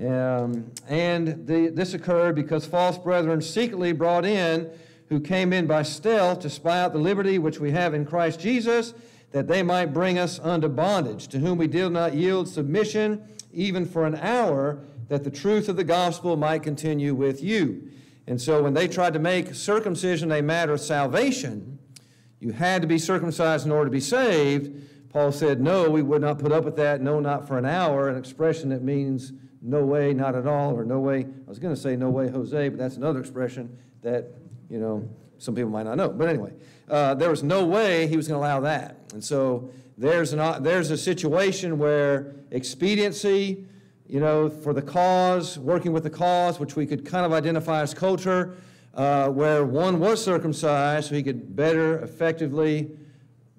Um, and the, this occurred because false brethren secretly brought in who came in by stealth to spy out the liberty which we have in Christ Jesus, that they might bring us unto bondage, to whom we did not yield submission even for an hour, that the truth of the gospel might continue with you. And so when they tried to make circumcision a matter of salvation, you had to be circumcised in order to be saved. Paul said, No, we would not put up with that, no, not for an hour, an expression that means no way, not at all, or no way. I was going to say no way, Jose, but that's another expression that you know, some people might not know. But anyway, uh, there was no way he was going to allow that. And so there's, an, there's a situation where expediency, you know, for the cause, working with the cause, which we could kind of identify as culture, uh, where one was circumcised so he could better effectively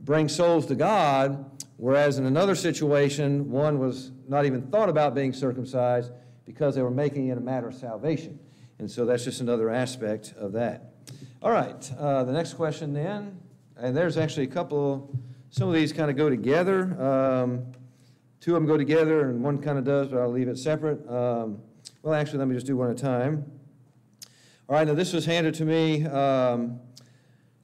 bring souls to God, whereas in another situation, one was not even thought about being circumcised because they were making it a matter of salvation. And so that's just another aspect of that. All right, uh, the next question then, and there's actually a couple, some of these kind of go together. Um, two of them go together and one kind of does, but I'll leave it separate. Um, well, actually, let me just do one at a time. All right, now this was handed to me, um,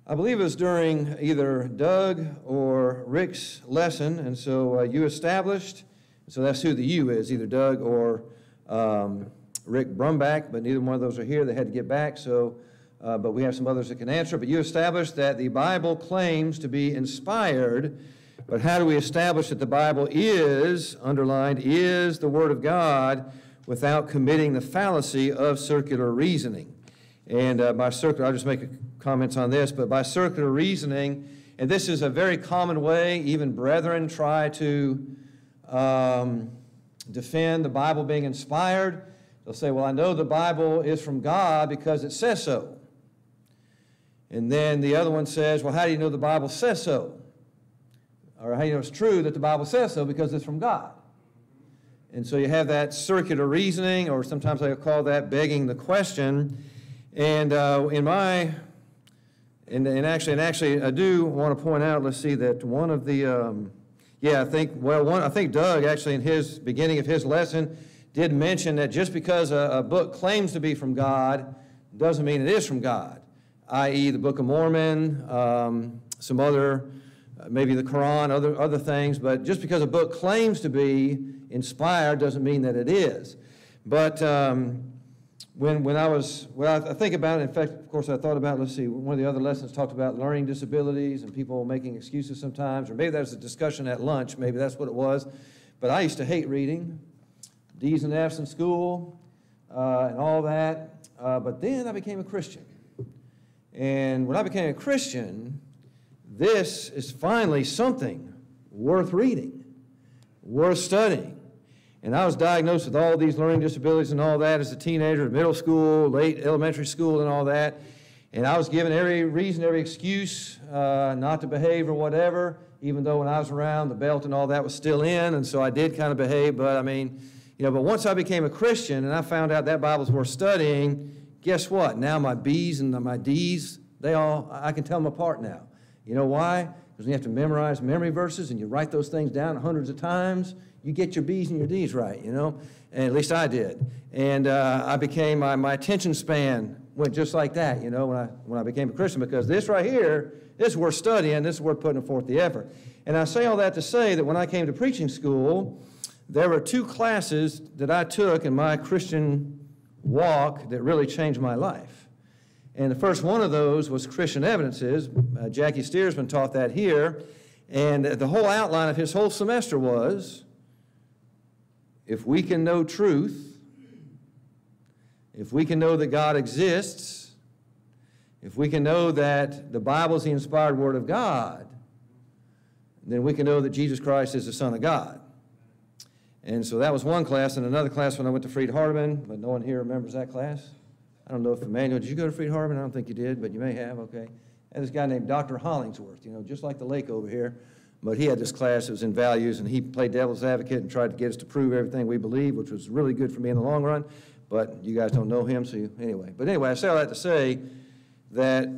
I believe it was during either Doug or Rick's lesson, and so uh, you established, so that's who the you is, either Doug or um, Rick Brumback, but neither one of those are here. They had to get back, so uh, but we have some others that can answer. But you established that the Bible claims to be inspired, but how do we establish that the Bible is, underlined, is the Word of God without committing the fallacy of circular reasoning? And uh, by circular, I'll just make comments on this, but by circular reasoning, and this is a very common way, even brethren try to um, defend the Bible being inspired. They'll say, Well, I know the Bible is from God because it says so. And then the other one says, well, how do you know the Bible says so? Or how do you know it's true that the Bible says so? Because it's from God. And so you have that circular reasoning, or sometimes I call that begging the question. And uh, in my, and, and, actually, and actually, I do want to point out. Let's see that one of the, um, yeah, I think well, one, I think Doug actually in his beginning of his lesson did mention that just because a, a book claims to be from God doesn't mean it is from God i.e., the Book of Mormon, um, some other, uh, maybe the Quran, other, other things, but just because a book claims to be inspired doesn't mean that it is. But um, when, when I was, well, I, I think about it, in fact, of course, I thought about, let's see, one of the other lessons talked about learning disabilities and people making excuses sometimes, or maybe that was a discussion at lunch, maybe that's what it was. But I used to hate reading, D's and F's in school, uh, and all that. Uh, but then I became a Christian. And when I became a Christian, this is finally something worth reading, worth studying. And I was diagnosed with all these learning disabilities and all that as a teenager, middle school, late elementary school, and all that. And I was given every reason, every excuse uh, not to behave or whatever, even though when I was around, the belt and all that was still in. And so I did kind of behave. But I mean, you know, but once I became a Christian and I found out that Bible's worth studying, guess what? Now my B's and my D's, they all, I can tell them apart now. You know why? Because you have to memorize memory verses and you write those things down hundreds of times, you get your B's and your D's right, you know? And at least I did. And uh, I became, my, my attention span went just like that, you know, when I, when I became a Christian, because this right here, this is worth studying, this is worth putting forth the effort. And I say all that to say that when I came to preaching school, there were two classes that I took in my Christian walk that really changed my life. And the first one of those was Christian evidences. Uh, Jackie Steersman taught that here. And the whole outline of his whole semester was if we can know truth, if we can know that God exists, if we can know that the Bible is the inspired Word of God, then we can know that Jesus Christ is the Son of God. And so that was one class. And another class when I went to Freed Hardeman, but no one here remembers that class. I don't know if Emmanuel, did you go to Freed Hardeman? I don't think you did, but you may have, okay. And this guy named Dr. Hollingsworth, you know, just like the lake over here. But he had this class that was in values, and he played devil's advocate and tried to get us to prove everything we believe, which was really good for me in the long run. But you guys don't know him, so you, anyway. But anyway, I say all that to say that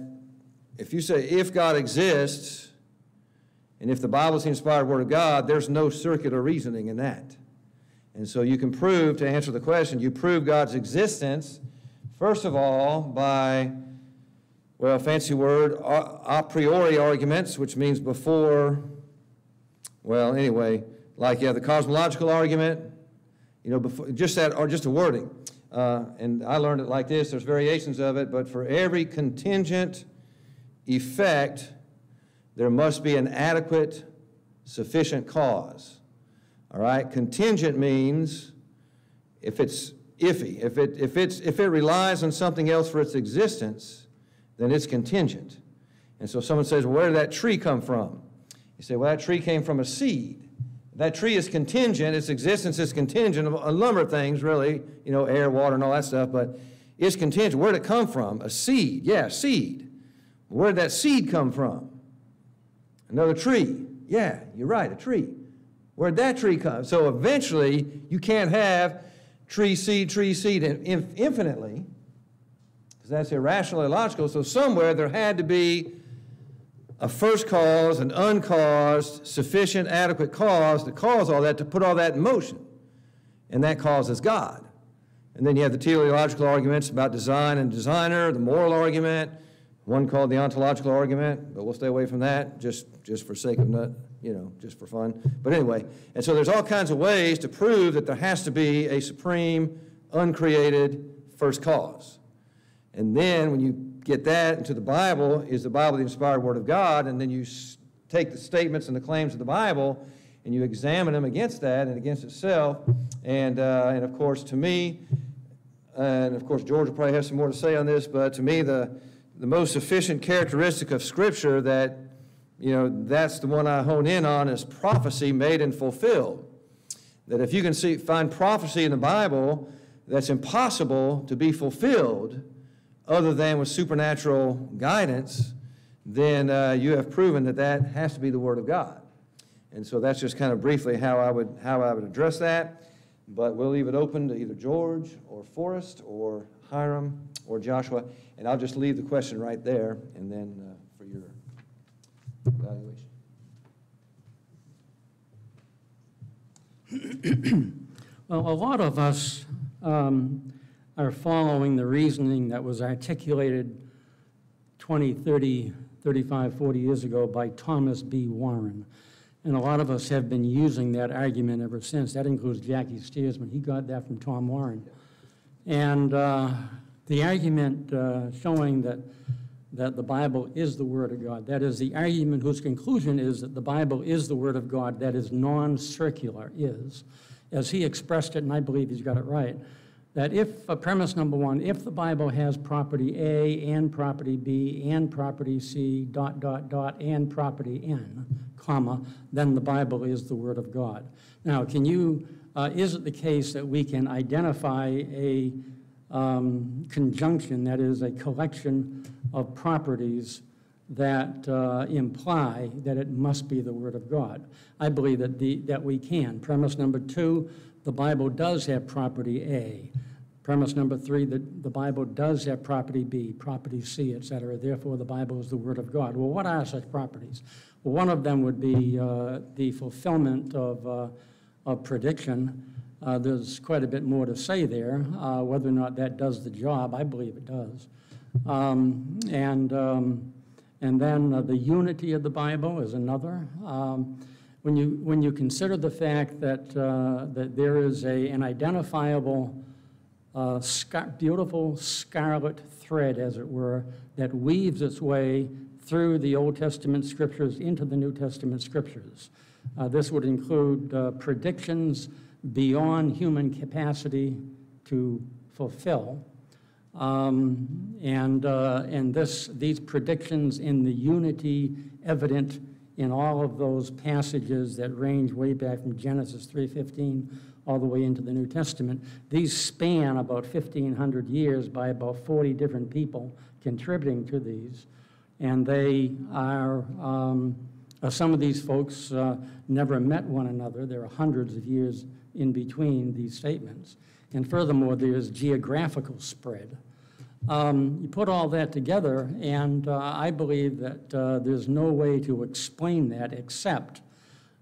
if you say if God exists, and if the Bible is the inspired Word of God, there's no circular reasoning in that. And so you can prove, to answer the question, you prove God's existence, first of all, by, well, fancy word, a priori arguments, which means before well, anyway, like, yeah, the cosmological argument, you know, before, just that, or just a wording. Uh, and I learned it like this there's variations of it, but for every contingent effect, there must be an adequate, sufficient cause. All right? Contingent means if it's iffy, if it, if, it's, if it relies on something else for its existence, then it's contingent. And so someone says, well, where did that tree come from? You say, well, that tree came from a seed. That tree is contingent, its existence is contingent of a number of things, really, you know, air, water, and all that stuff, but it's contingent. Where did it come from? A seed. Yeah, seed. Where did that seed come from? Another tree. Yeah, you're right, a tree. Where'd that tree come? So eventually, you can't have tree, seed, tree, seed infinitely, because that's irrational, illogical. So somewhere there had to be a first cause, an uncaused, sufficient, adequate cause to cause all that, to put all that in motion. And that cause is God. And then you have the teleological arguments about design and designer, the moral argument, one called the ontological argument, but we'll stay away from that just, just for sake of not, you know, just for fun. But anyway, and so there's all kinds of ways to prove that there has to be a supreme, uncreated first cause. And then when you get that into the Bible, is the Bible the inspired Word of God? And then you take the statements and the claims of the Bible and you examine them against that and against itself. And, uh, and of course, to me, and of course, George will probably have some more to say on this, but to me, the, the most efficient characteristic of Scripture that, you know, that's the one I hone in on is prophecy made and fulfilled. That if you can see, find prophecy in the Bible that's impossible to be fulfilled, other than with supernatural guidance, then uh, you have proven that that has to be the Word of God. And so that's just kind of briefly how I would, how I would address that. But we'll leave it open to either George or Forrest or Hiram or Joshua. And I'll just leave the question right there and then uh, for your evaluation. well, a lot of us um, are following the reasoning that was articulated 20, 30, 35, 40 years ago by Thomas B. Warren. And a lot of us have been using that argument ever since. That includes Jackie Steersman. He got that from Tom Warren. And uh, the argument uh, showing that, that the Bible is the Word of God, that is, the argument whose conclusion is that the Bible is the Word of God, that is non circular, is, as he expressed it, and I believe he's got it right, that if, uh, premise number one, if the Bible has property A and property B and property C, dot, dot, dot, and property N, comma, then the Bible is the Word of God. Now, can you, uh, is it the case that we can identify a um, conjunction, that is, a collection of properties that uh, imply that it must be the Word of God? I believe that, the, that we can. Premise number two, the Bible does have property A. Premise number three, that the Bible does have property B, property C, et cetera. Therefore, the Bible is the Word of God. Well, what are such properties? Well, one of them would be uh, the fulfillment of, uh, of prediction. Uh, there's quite a bit more to say there. Uh, whether or not that does the job, I believe it does. Um, and, um, and then uh, the unity of the Bible is another. Um, when you, when you consider the fact that, uh, that there is a, an identifiable uh, scar- beautiful scarlet thread, as it were, that weaves its way through the Old Testament scriptures into the New Testament scriptures. Uh, this would include predictions beyond human capacity to fulfill. Um, and uh, and this, these predictions in the unity evident in all of those passages that range way back from Genesis 3.15 all the way into the New Testament. These span about 1,500 years by about 40 different people contributing to these. And they are, um, uh, some of these folks uh, never met one another. There are hundreds of years in between these statements. And furthermore, there's geographical spread. Um, you put all that together, and uh, I believe that uh, there's no way to explain that except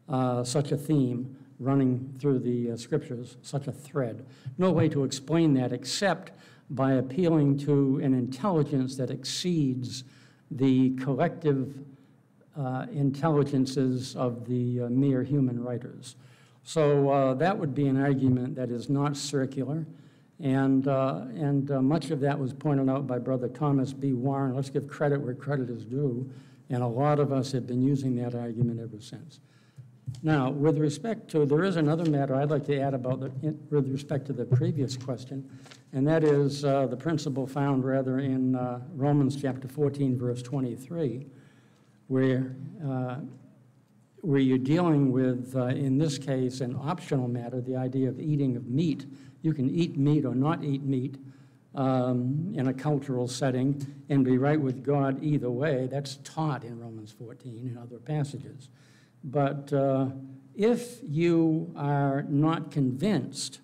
uh, such a theme running through the uh, scriptures, such a thread. No way to explain that except by appealing to an intelligence that exceeds the collective uh, intelligences of the uh, mere human writers. So uh, that would be an argument that is not circular. And, uh, and uh, much of that was pointed out by Brother Thomas B. Warren. Let's give credit where credit is due. And a lot of us have been using that argument ever since. Now, with respect to, there is another matter I'd like to add about, the, in- with respect to the previous question, and that is uh, the principle found rather in uh, Romans chapter 14, verse 23, where, uh, where you're dealing with, uh, in this case, an optional matter, the idea of eating of meat. You can eat meat or not eat meat um, in a cultural setting and be right with God either way. That's taught in Romans 14 and other passages. But uh, if you are not convinced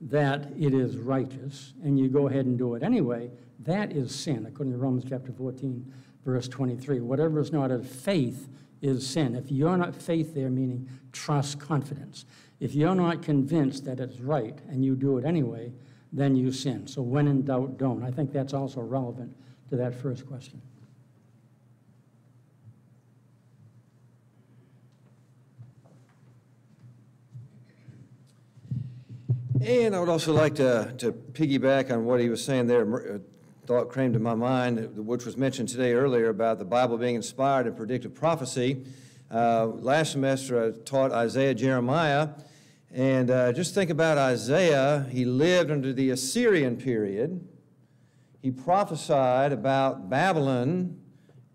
that it is righteous and you go ahead and do it anyway, that is sin, according to Romans chapter 14, verse 23. Whatever is not of faith is sin. If you're not faith there, meaning trust, confidence, if you're not convinced that it's right and you do it anyway, then you sin. So when in doubt, don't. I think that's also relevant to that first question. And I would also like to, to piggyback on what he was saying there. Uh, Thought came to my mind, which was mentioned today earlier about the Bible being inspired and predictive prophecy. Uh, last semester, I taught Isaiah, Jeremiah, and uh, just think about Isaiah. He lived under the Assyrian period. He prophesied about Babylon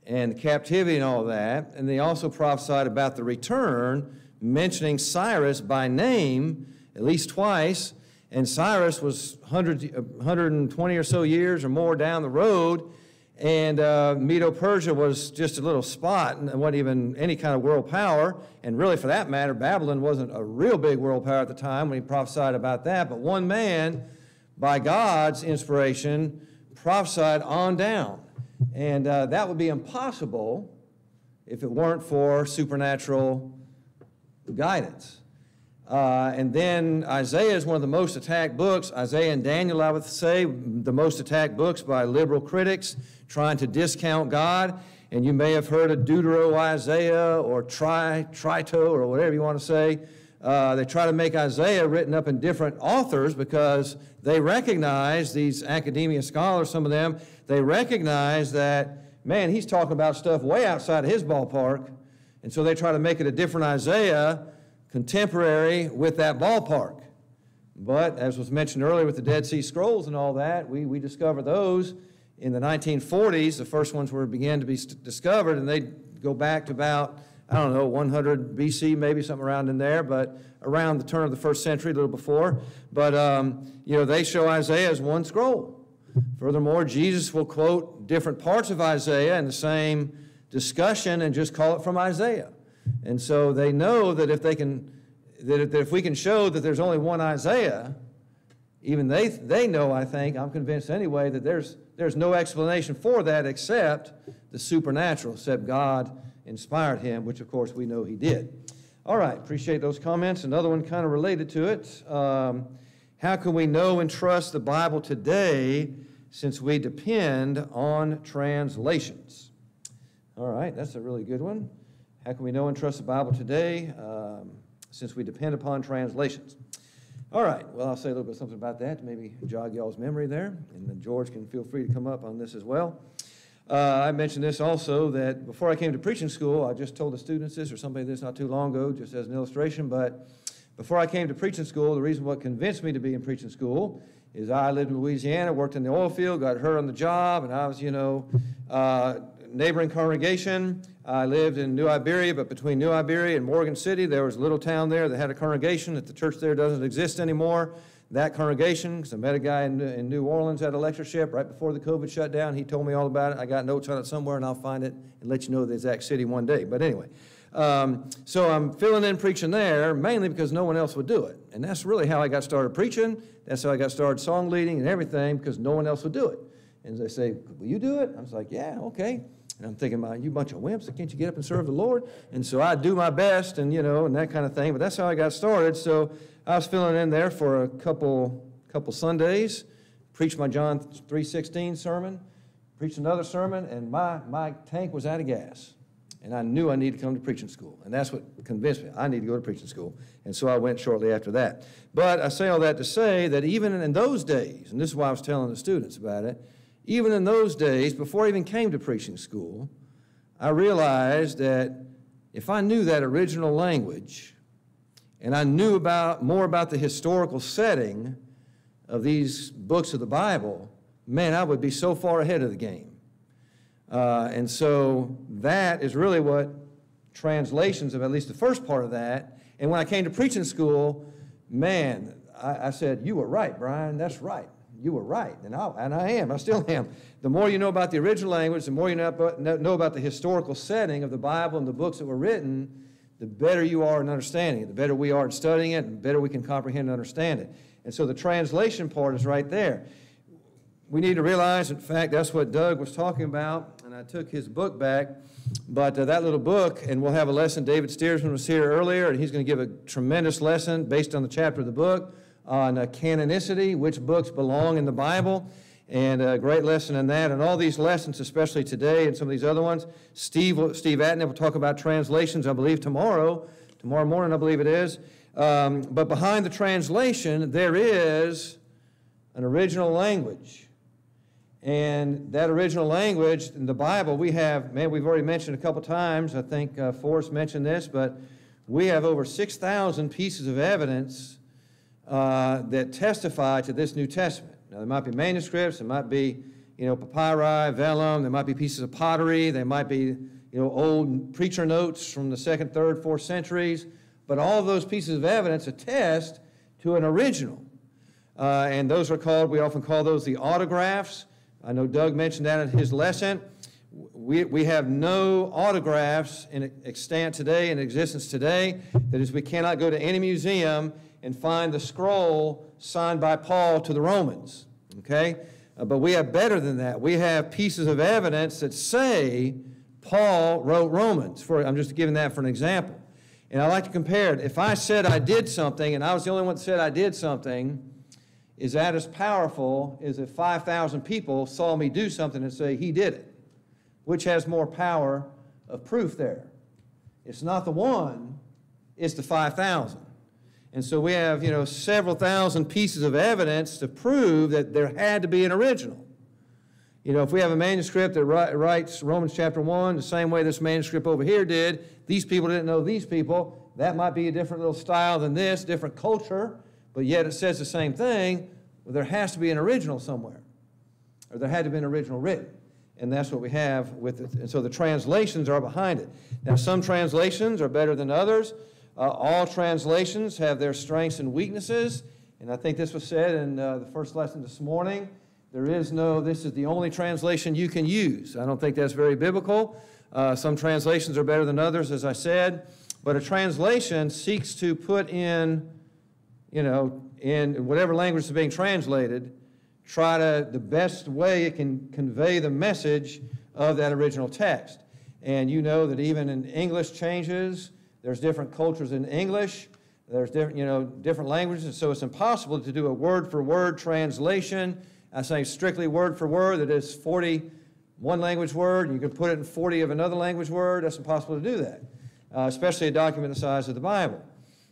and captivity and all that, and they also prophesied about the return, mentioning Cyrus by name at least twice. And Cyrus was 100, 120 or so years or more down the road. And uh, Medo Persia was just a little spot and wasn't even any kind of world power. And really, for that matter, Babylon wasn't a real big world power at the time when he prophesied about that. But one man, by God's inspiration, prophesied on down. And uh, that would be impossible if it weren't for supernatural guidance. Uh, and then Isaiah is one of the most attacked books. Isaiah and Daniel, I would say, the most attacked books by liberal critics trying to discount God. And you may have heard of Deutero Isaiah or tri, Trito or whatever you want to say. Uh, they try to make Isaiah written up in different authors because they recognize, these academia scholars, some of them, they recognize that, man, he's talking about stuff way outside of his ballpark. And so they try to make it a different Isaiah contemporary with that ballpark. But as was mentioned earlier with the Dead Sea Scrolls and all that, we, we discovered those in the 1940s. The first ones were began to be discovered, and they go back to about, I don't know, 100 BC, maybe something around in there, but around the turn of the first century, a little before. But, um, you know, they show Isaiah as one scroll. Furthermore, Jesus will quote different parts of Isaiah in the same discussion and just call it from Isaiah. And so they know that if they can, that if, we can show that there's only one Isaiah, even they, they know, I think, I'm convinced anyway, that there's, there's no explanation for that except the supernatural, except God inspired him, which of course we know he did. All right, appreciate those comments. Another one kind of related to it. Um, how can we know and trust the Bible today since we depend on translations? All right, that's a really good one. How can we know and trust the Bible today um, since we depend upon translations? All right, well, I'll say a little bit something about that maybe jog y'all's memory there, and then George can feel free to come up on this as well. Uh, I mentioned this also that before I came to preaching school, I just told the students this or somebody this not too long ago, just as an illustration, but before I came to preaching school, the reason what convinced me to be in preaching school is I lived in Louisiana, worked in the oil field, got hurt on the job, and I was, you know, uh, neighboring congregation. I lived in New Iberia, but between New Iberia and Morgan City, there was a little town there that had a congregation that the church there doesn't exist anymore. That congregation, because I met a guy in, in New Orleans at a lectureship right before the COVID shutdown. He told me all about it. I got notes on it somewhere, and I'll find it and let you know the exact city one day. But anyway, um, so I'm filling in preaching there mainly because no one else would do it. And that's really how I got started preaching. That's how I got started song leading and everything because no one else would do it. And they say, Will you do it? I was like, Yeah, okay. And I'm thinking, about you bunch of wimps, can't you get up and serve the Lord? And so I do my best and, you know, and that kind of thing. But that's how I got started. So I was filling in there for a couple, couple Sundays, preached my John 3.16 sermon, preached another sermon, and my, my tank was out of gas. And I knew I needed to come to preaching school. And that's what convinced me. I need to go to preaching school. And so I went shortly after that. But I say all that to say that even in those days, and this is why I was telling the students about it, even in those days, before I even came to preaching school, I realized that if I knew that original language and I knew about more about the historical setting of these books of the Bible, man, I would be so far ahead of the game. Uh, and so that is really what translations of at least the first part of that. And when I came to preaching school, man, I, I said, You were right, Brian, that's right you were right. And I, and I am, I still am. The more you know about the original language, the more you know about, the historical setting of the Bible and the books that were written, the better you are in understanding it, the better we are in studying it, and the better we can comprehend and understand it. And so the translation part is right there. We need to realize, in fact, that's what Doug was talking about, and I took his book back. But uh, that little book, and we'll have a lesson. David Steersman was here earlier, and he's going to give a tremendous lesson based on the chapter of the book on uh, canonicity, which books belong in the Bible, and a great lesson in that. And all these lessons, especially today and some of these other ones, Steve, Steve Atnett will talk about translations, I believe, tomorrow, tomorrow morning, I believe it is. Um, but behind the translation, there is an original language. And that original language in the Bible, we have, man, we've already mentioned a couple times. I think uh, Forrest mentioned this, but we have over 6,000 pieces of evidence uh, that testify to this New Testament. Now, there might be manuscripts, there might be, you know, papyri, vellum, there might be pieces of pottery, there might be, you know, old preacher notes from the second, third, fourth centuries, but all those pieces of evidence attest to an original. Uh, and those are called, we often call those the autographs. I know Doug mentioned that in his lesson. We, we have no autographs in extant today, in existence today. That is, we cannot go to any museum and find the scroll signed by Paul to the Romans. Okay? Uh, but we have better than that. We have pieces of evidence that say Paul wrote Romans. For I'm just giving that for an example. And I like to compare it. If I said I did something and I was the only one that said I did something, is that as powerful as if 5,000 people saw me do something and say he did it? Which has more power of proof there? It's not the one, it's the 5,000. And so we have, you know, several thousand pieces of evidence to prove that there had to be an original. You know, if we have a manuscript that writes Romans chapter 1 the same way this manuscript over here did, these people didn't know these people, that might be a different little style than this, different culture, but yet it says the same thing. Well, there has to be an original somewhere, or there had to be an original written. And that's what we have with it. And so the translations are behind it. Now, some translations are better than others. Uh, all translations have their strengths and weaknesses, and I think this was said in uh, the first lesson this morning. There is no, this is the only translation you can use. I don't think that's very biblical. Uh, some translations are better than others, as I said, but a translation seeks to put in, you know, in whatever language is being translated, try to, the best way it can convey the message of that original text. And you know that even in English changes, there's different cultures in English. There's different, you know, different languages, so it's impossible to do a word for word translation. I say strictly word for word, that is 40 one language word, and you can put it in 40 of another language word. That's impossible to do that, uh, especially a document the size of the Bible.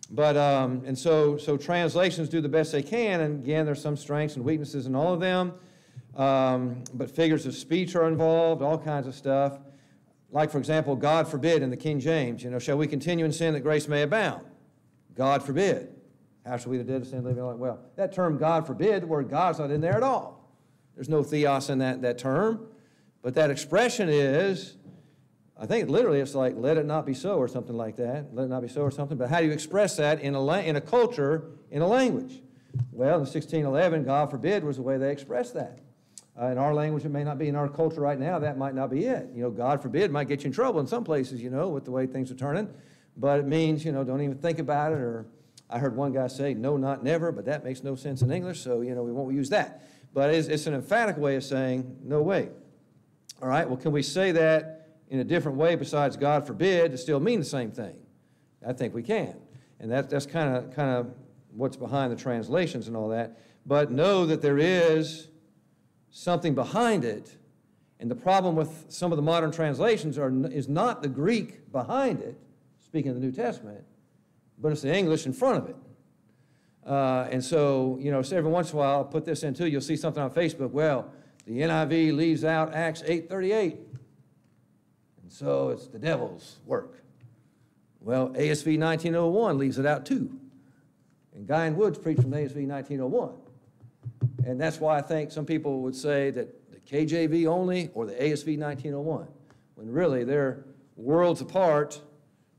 but um, and so so translations do the best they can, and again, there's some strengths and weaknesses in all of them. Um, but figures of speech are involved, all kinds of stuff. Like, for example, God forbid in the King James, you know, shall we continue in sin that grace may abound? God forbid. How shall we the dead of sin live? in life? Well, that term God forbid, the word God's not in there at all. There's no theos in that, that term. But that expression is, I think literally it's like, let it not be so or something like that. Let it not be so or something. But how do you express that in a, in a culture, in a language? Well, in 1611, God forbid was the way they expressed that. Uh, in our language, it may not be. In our culture right now, that might not be it. You know, God forbid might get you in trouble in some places, you know, with the way things are turning. But it means, you know, don't even think about it. Or I heard one guy say, no, not never, but that makes no sense in English, so, you know, we won't use that. But it's, it's an emphatic way of saying, no way. All right, well, can we say that in a different way besides God forbid to still mean the same thing? I think we can. And that, that's kind of kind of what's behind the translations and all that. But know that there is something behind it. And the problem with some of the modern translations are, is not the Greek behind it, speaking of the New Testament, but it's the English in front of it. Uh, and so, you know, so every once in a while, I'll put this in too. You'll see something on Facebook. Well, the NIV leaves out Acts 8:38, and so it's the devil's work. Well, ASV 1901 leaves it out too. And Guy N. Woods preached from ASV 1901. And that's why I think some people would say that the KJV only or the ASV 1901, when really they're worlds apart.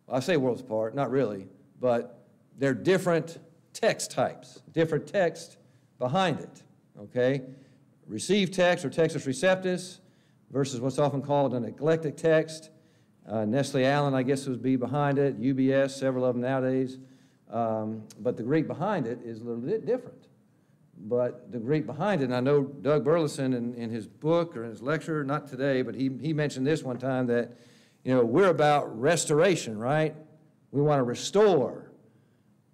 I say worlds apart, not really, but they're different text types, different text behind it, okay? Received text or textus receptus versus what's often called an eclectic text. Uh, Nestle Aland, I guess, would be behind it, UBS, several of them nowadays. Um, but the Greek behind it is a little bit different. But the Greek behind it, and I know Doug Burleson in, in his book or in his lecture, not today, but he, he mentioned this one time that, you know, we're about restoration, right? We want to restore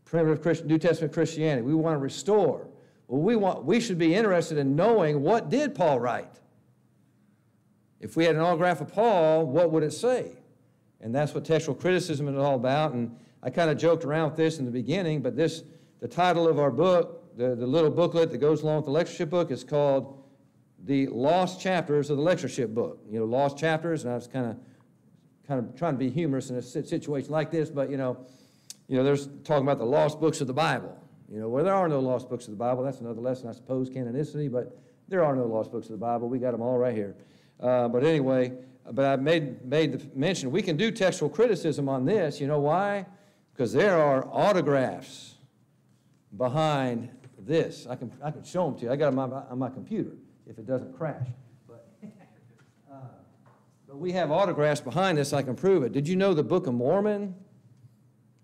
primitive Christian, New Testament Christianity. We want to restore. Well, we, want, we should be interested in knowing what did Paul write? If we had an autograph of Paul, what would it say? And that's what textual criticism is all about. And I kind of joked around with this in the beginning, but this, the title of our book, the, the little booklet that goes along with the lectureship book is called The Lost Chapters of the Lectureship Book. You know, lost chapters, and I was kind of kind of trying to be humorous in a situation like this, but you know, you know, there's talking about the lost books of the Bible. You know, well, there are no lost books of the Bible. That's another lesson, I suppose, canonicity, but there are no lost books of the Bible. We got them all right here. Uh, but anyway, but I made, made the mention, we can do textual criticism on this. You know why? Because there are autographs behind this. I can, I can show them to you. I got them on my, on my computer if it doesn't crash. But, uh, but we have autographs behind this. I can prove it. Did you know the Book of Mormon?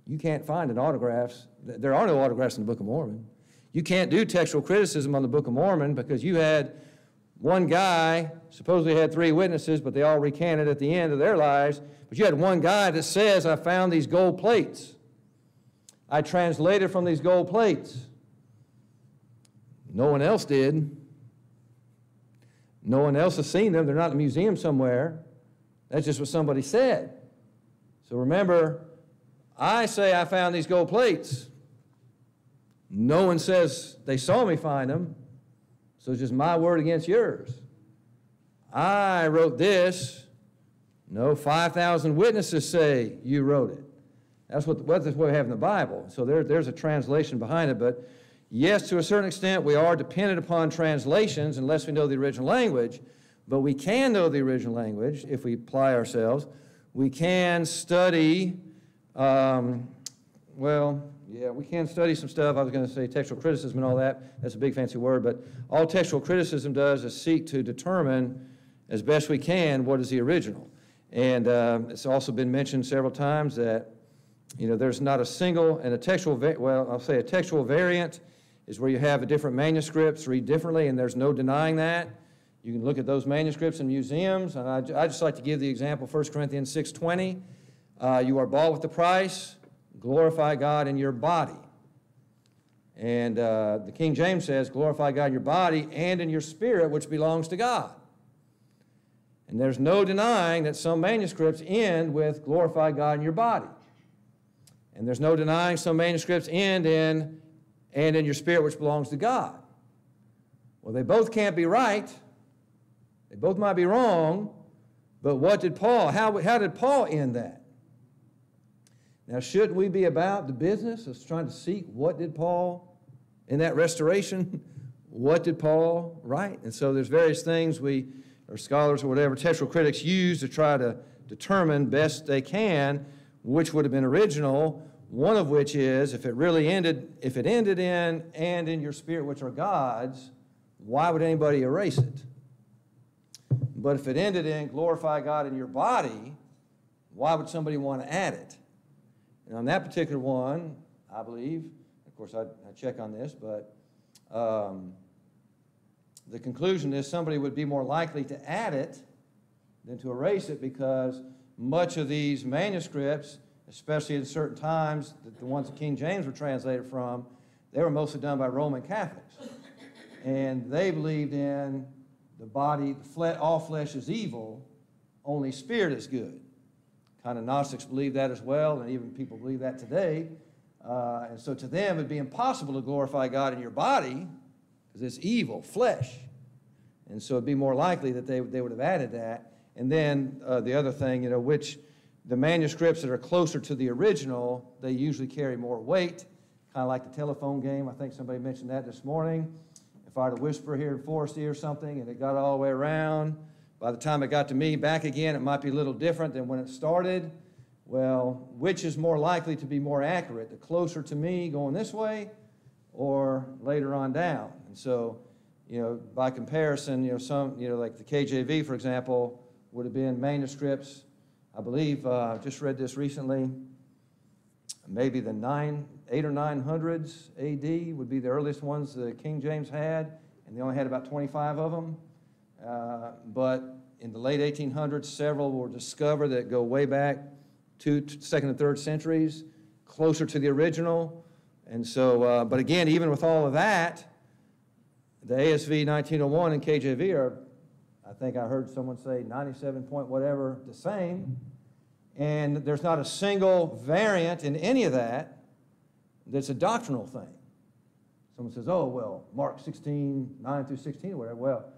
You can't find an autographs. There are no autographs in the Book of Mormon. You can't do textual criticism on the Book of Mormon because you had one guy supposedly had three witnesses, but they all recanted at the end of their lives. But you had one guy that says, I found these gold plates. I translated from these gold plates. No one else did. No one else has seen them. They're not in a museum somewhere. That's just what somebody said. So remember, I say I found these gold plates. No one says they saw me find them. So it's just my word against yours. I wrote this. No, 5,000 witnesses say you wrote it. That's what, that's what we have in the Bible. So there, there's a translation behind it. But yes, to a certain extent, we are dependent upon translations unless we know the original language. But we can know the original language if we apply ourselves. We can study, um, well, yeah, we can study some stuff. I was going to say textual criticism and all that. That's a big fancy word. But all textual criticism does is seek to determine as best we can what is the original. And uh, it's also been mentioned several times that you know, there's not a single, and a textual, well, I'll say a textual variant is where you have a different manuscripts read differently, and there's no denying that. You can look at those manuscripts in museums, and I, I just like to give the example, 1 Corinthians 6.20. Uh, you are bought with the price, glorify God in your body. And uh, the King James says, glorify God in your body and in your spirit, which belongs to God. And there's no denying that some manuscripts end with glorify God in your body. And there's no denying some manuscripts end in, and in your spirit which belongs to God. Well, they both can't be right. They both might be wrong. But what did Paul, how, how did Paul end that? Now, shouldn't we be about the business of trying to seek what did Paul, in that restoration, what did Paul write? And so there's various things we, or scholars or whatever, textual critics use to try to determine best they can which would have been original. One of which is if it really ended, if it ended in and in your spirit, which are God's, why would anybody erase it? But if it ended in glorify God in your body, why would somebody want to add it? And on that particular one, I believe, of course, I, I check on this, but um, the conclusion is somebody would be more likely to add it than to erase it because much of these manuscripts, especially at certain times, the ones that King James were translated from, they were mostly done by Roman Catholics. And they believed in the body, the flesh, all flesh is evil, only spirit is good. Kind of Gnostics believe that as well, and even people believe that today. Uh, and so to them, it'd be impossible to glorify God in your body because it's evil, flesh. And so it'd be more likely that they, they would have added that. And then uh, the other thing, you know, which the manuscripts that are closer to the original, they usually carry more weight, kind of like the telephone game. I think somebody mentioned that this morning. If I had to whisper here in Forestry or something and it got all the way around, by the time it got to me back again, it might be a little different than when it started. Well, which is more likely to be more accurate? The closer to me going this way or later on down? And so, you know, by comparison, you know, some, you know, like the KJV, for example, would have been manuscripts. I believe, uh, just read this recently, maybe the nine, eight or nine hundreds AD would be the earliest ones that King James had, and they only had about 25 of them. Uh, but in the late 1800s, several were discovered that go way back to second and third centuries, closer to the original. And so, uh, but again, even with all of that, the ASV 1901 and KJV are, I think I heard someone say 97 point whatever the same. And there's not a single variant in any of that that's a doctrinal thing. Someone says, oh, well, Mark 16, 9 through 16, or whatever. Well,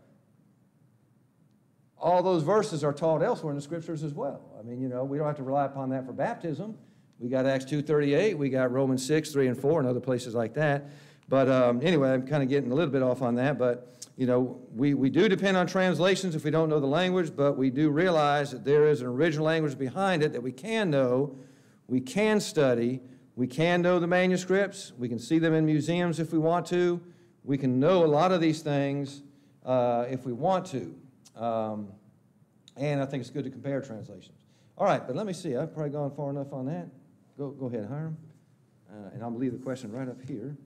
all those verses are taught elsewhere in the scriptures as well. I mean, you know, we don't have to rely upon that for baptism. We got Acts 2.38, we got Romans 6, 3 and 4, and other places like that. But um, anyway, I'm kind of getting a little bit off on that. But, you know, we, we do depend on translations if we don't know the language, but we do realize that there is an original language behind it that we can know, we can study, we can know the manuscripts, we can see them in museums if we want to, we can know a lot of these things uh, if we want to. Um, and I think it's good to compare translations. All right, but let me see. I've probably gone far enough on that. Go, go ahead, Hiram. Uh, and I'll leave the question right up here.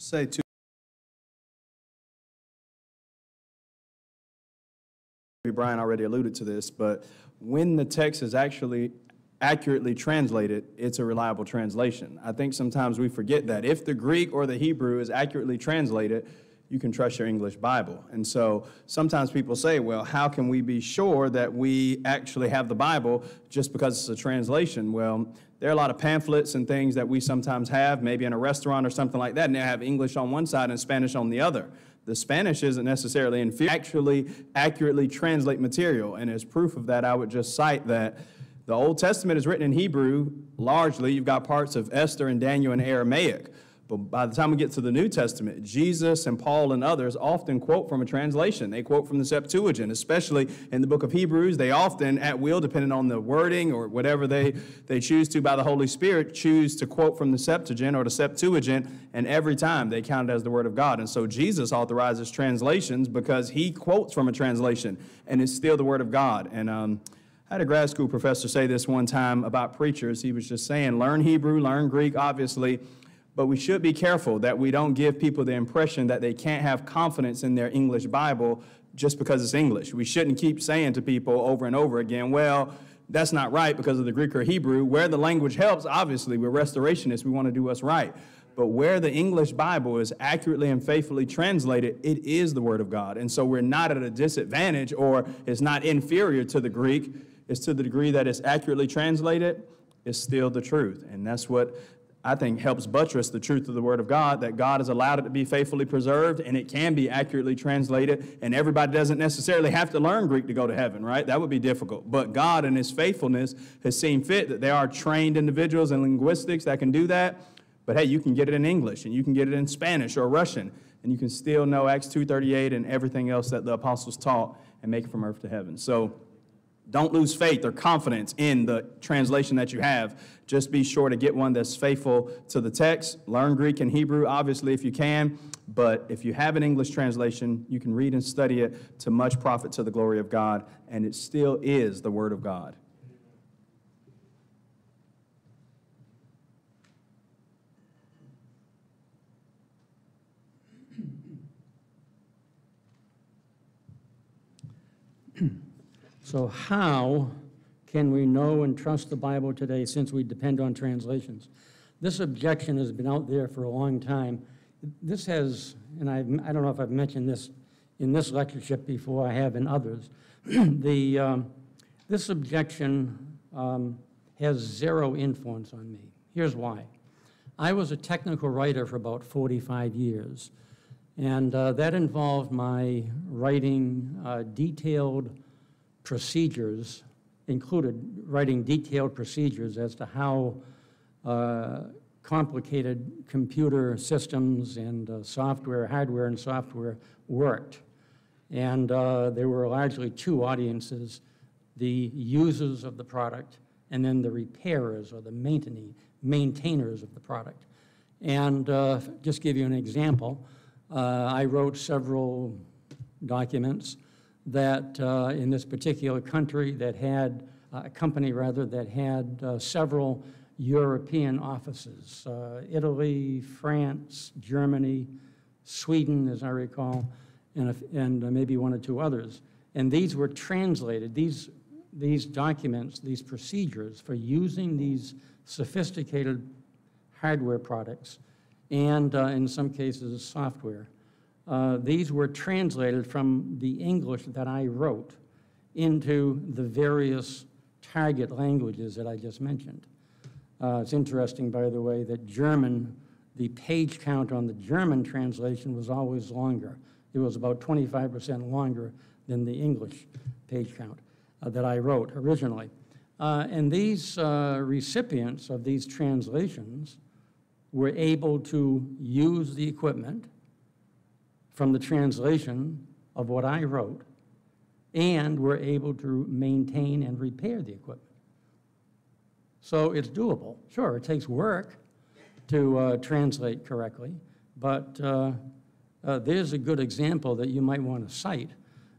Say two. Brian already alluded to this, but when the text is actually accurately translated, it's a reliable translation. I think sometimes we forget that. If the Greek or the Hebrew is accurately translated, you can trust your English Bible. And so sometimes people say, well, how can we be sure that we actually have the Bible just because it's a translation? Well, there are a lot of pamphlets and things that we sometimes have, maybe in a restaurant or something like that, and they have English on one side and Spanish on the other. The Spanish isn't necessarily inferior, actually accurately translate material. And as proof of that, I would just cite that the Old Testament is written in Hebrew largely. You've got parts of Esther and Daniel in Aramaic. But by the time we get to the New Testament, Jesus and Paul and others often quote from a translation. They quote from the Septuagint, especially in the book of Hebrews. They often, at will, depending on the wording or whatever they, they choose to by the Holy Spirit, choose to quote from the Septuagint or the Septuagint, and every time they count it as the Word of God. And so Jesus authorizes translations because he quotes from a translation, and it's still the Word of God. And um, I had a grad school professor say this one time about preachers. He was just saying, learn Hebrew, learn Greek, obviously but we should be careful that we don't give people the impression that they can't have confidence in their English Bible just because it's English. We shouldn't keep saying to people over and over again, well, that's not right because of the Greek or Hebrew. Where the language helps, obviously, we're restorationists, we want to do what's right. But where the English Bible is accurately and faithfully translated, it is the Word of God. And so we're not at a disadvantage or it's not inferior to the Greek It's to the degree that it's accurately translated, it's still the truth. And that's what I think helps buttress the truth of the Word of God that God has allowed it to be faithfully preserved and it can be accurately translated. And everybody doesn't necessarily have to learn Greek to go to heaven, right? That would be difficult. But God, in His faithfulness, has seen fit that there are trained individuals in linguistics that can do that. But hey, you can get it in English and you can get it in Spanish or Russian, and you can still know Acts 2:38 and everything else that the apostles taught and make it from earth to heaven. So don't lose faith or confidence in the translation that you have. Just be sure to get one that's faithful to the text. Learn Greek and Hebrew, obviously, if you can. But if you have an English translation, you can read and study it to much profit to the glory of God, and it still is the Word of God. So, how can we know and trust the Bible today since we depend on translations? This objection has been out there for a long time. This has, and I've, I don't know if I've mentioned this in this lectureship before, I have in others. the, um, this objection um, has zero influence on me. Here's why. I was a technical writer for about 45 years, and uh, that involved my writing uh, detailed procedures, included writing detailed procedures as to how uh, complicated computer systems and uh, software, hardware and software worked. And uh, there were largely two audiences, the users of the product and then the repairers or the maintainers of the product. And uh, just give you an example, uh, I wrote several documents that uh, in this particular country that had, uh, a company rather, that had uh, several European offices, uh, Italy, France, Germany, Sweden, as I recall, and, if, and uh, maybe one or two others. And these were translated, these, these documents, these procedures for using these sophisticated hardware products and uh, in some cases software uh, these were translated from the English that I wrote into the various target languages that I just mentioned. Uh, it's interesting, by the way, that German, the page count on the German translation was always longer. It was about 25% longer than the English page count uh, that I wrote originally. Uh, and these uh, recipients of these translations were able to use the equipment from the translation of what I wrote, and we're able to maintain and repair the equipment. So it's doable. Sure, it takes work to uh, translate correctly, but uh, uh, there's a good example that you might want to cite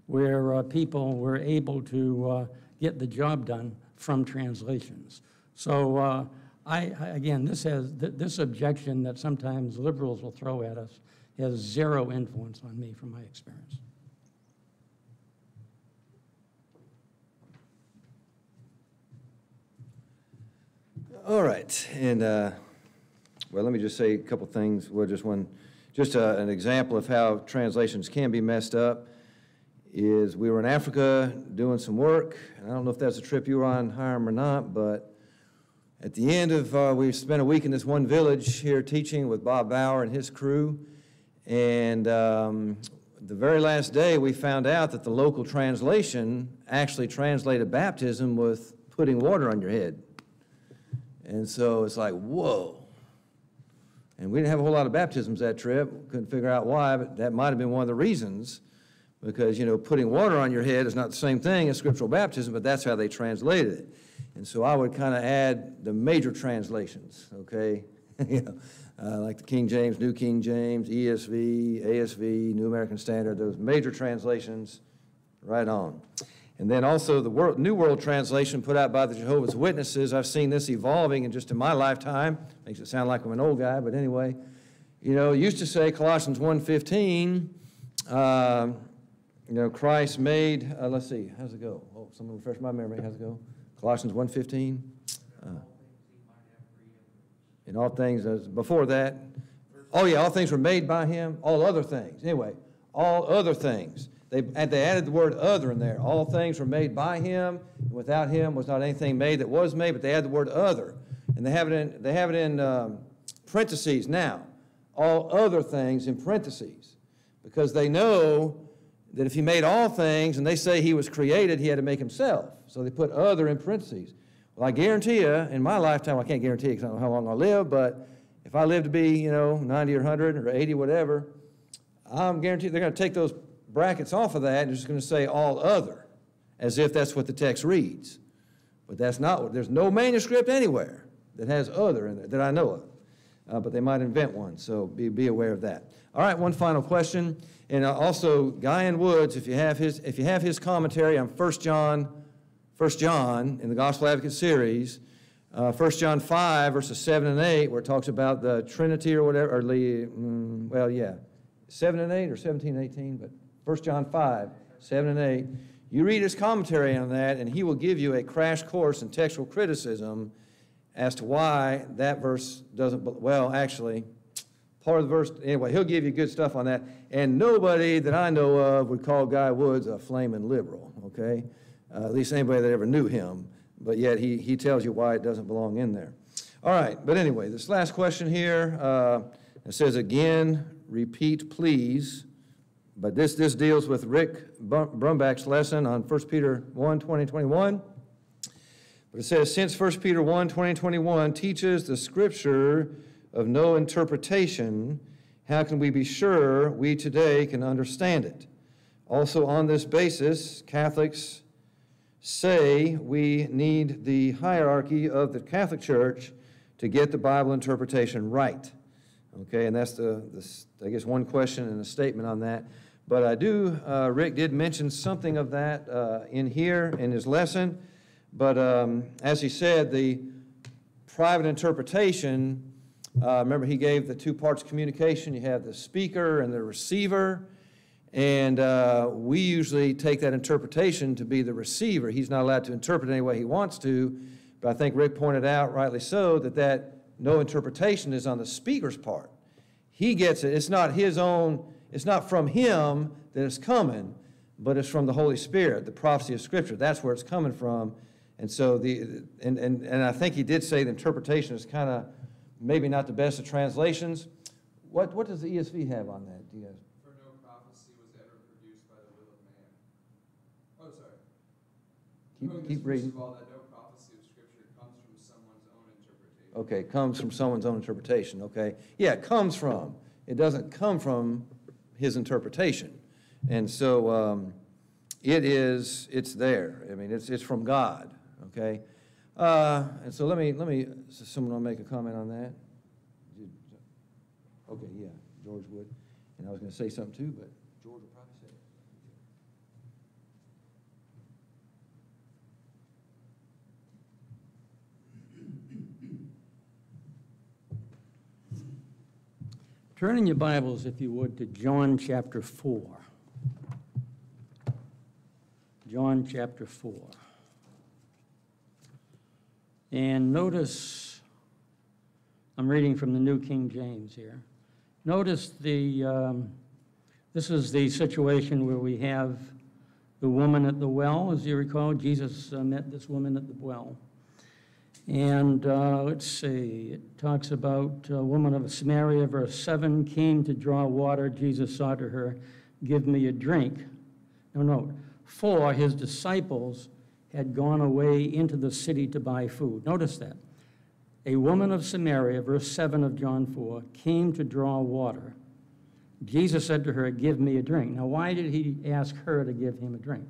where uh, people were able to uh, get the job done from translations. So uh, I, again, this has th this objection that sometimes liberals will throw at us has zero influence on me from my experience. All right, and uh, well, let me just say a couple things. Well, just one, just uh, an example of how translations can be messed up is we were in Africa doing some work. And I don't know if that's a trip you were on, Hiram, or not, but at the end of, uh, we spent a week in this one village here teaching with Bob Bauer and his crew. And um, the very last day, we found out that the local translation actually translated baptism with putting water on your head. And so it's like, whoa. And we didn't have a whole lot of baptisms that trip. Couldn't figure out why, but that might have been one of the reasons. Because, you know, putting water on your head is not the same thing as scriptural baptism, but that's how they translated it. And so I would kind of add the major translations, okay? you know, uh, like the King James, New King James, ESV, ASV, New American Standard, those major translations, right on. And then also the World, New World Translation put out by the Jehovah's Witnesses. I've seen this evolving in just in my lifetime. Makes it sound like I'm an old guy, but anyway. You know, used to say Colossians 1.15, uh, you know, Christ made, uh, let's see, how's it go? Oh, someone refresh my memory. How's it go? Colossians 1.15. In all things, as before that, oh yeah, all things were made by him, all other things. Anyway, all other things. They, and they added the word other in there. All things were made by him. and Without him was not anything made that was made, but they add the word other. And they have it in, they have it in um, parentheses now. All other things in parentheses. Because they know that if he made all things and they say he was created, he had to make himself. So they put other in parentheses. Well, I guarantee you, in my lifetime, I can't guarantee because I don't know how long I'll live, but if I live to be, you know, 90 or 100 or 80, whatever, I'm guaranteed they're going to take those brackets off of that and just going to say all other, as if that's what the text reads. But that's not what, there's no manuscript anywhere that has other in there that I know of. Uh, but they might invent one, so be, be aware of that. All right, one final question. And also, Guy N. Woods, if you have his, if you have his commentary on 1 John, 1 John in the Gospel Advocate series, uh, 1 John 5, verses 7 and 8, where it talks about the Trinity or whatever, or the, mm, well, yeah, 7 and 8 or 17 and 18, but 1 John 5, 7 and 8. You read his commentary on that, and he will give you a crash course in textual criticism as to why that verse doesn't, well, actually, part of the verse, anyway, he'll give you good stuff on that. And nobody that I know of would call Guy Woods a flaming liberal, okay? Uh, at least anybody that ever knew him. But yet he, he tells you why it doesn't belong in there. All right, but anyway, this last question here, uh, it says again, repeat please. But this, this deals with Rick Brumback's lesson on 1 Peter 1, 20, 21. But it says, since 1 Peter 1, 20, 21 teaches the scripture of no interpretation, how can we be sure we today can understand it? Also, on this basis, Catholics say we need the hierarchy of the Catholic Church to get the Bible interpretation right. Okay, and that's the, the I guess, one question and a statement on that. But I do, uh, Rick did mention something of that uh, in here in his lesson. But um, as he said, the private interpretation, uh, remember he gave the two parts communication. You have the speaker and the receiver. And uh, we usually take that interpretation to be the receiver. He's not allowed to interpret any way he wants to. But I think Rick pointed out, rightly so, that that no interpretation is on the speaker's part. He gets it. It's not his own it's not from him that it's coming, but it's from the Holy Spirit, the prophecy of Scripture. That's where it's coming from. And so the and and, and I think he did say the interpretation is kind of maybe not the best of translations. What what does the ESV have on that? Do you guys? For no prophecy was ever produced by the will of man. Oh, sorry. Keep, keep reading. First of all, that no prophecy of Scripture comes from someone's own interpretation. Okay, comes from someone's own interpretation. Okay, yeah, it comes from. It doesn't come from his interpretation. And so um, it is, it's there. I mean, it's, it's from God, okay? Uh, and so let me, let me, someone want to make a comment on that? Okay, yeah, George would. And I was going to say something too, but George will probably say it. Turn in your Bibles, if you would, to John chapter 4. John chapter 4. And notice, I'm reading from the New King James here. Notice the, um, this is the situation where we have the woman at the well. As you recall, Jesus uh, met this woman at the well. And uh, let's see, it talks about a woman of Samaria, verse 7 came to draw water. Jesus said to her, Give me a drink. No, no, for his disciples had gone away into the city to buy food. Notice that. A woman of Samaria, verse 7 of John 4, came to draw water. Jesus said to her, Give me a drink. Now, why did he ask her to give him a drink?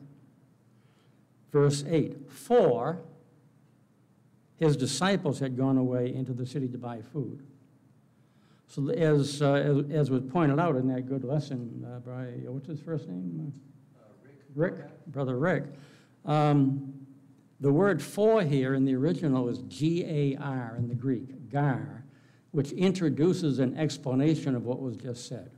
Verse 8 For his disciples had gone away into the city to buy food. So as, uh, as, as, was pointed out in that good lesson uh, by, what's his first name? Uh, Rick. Rick, Brother Rick. Um, the word for here in the original is G-A-R in the Greek, gar, which introduces an explanation of what was just said.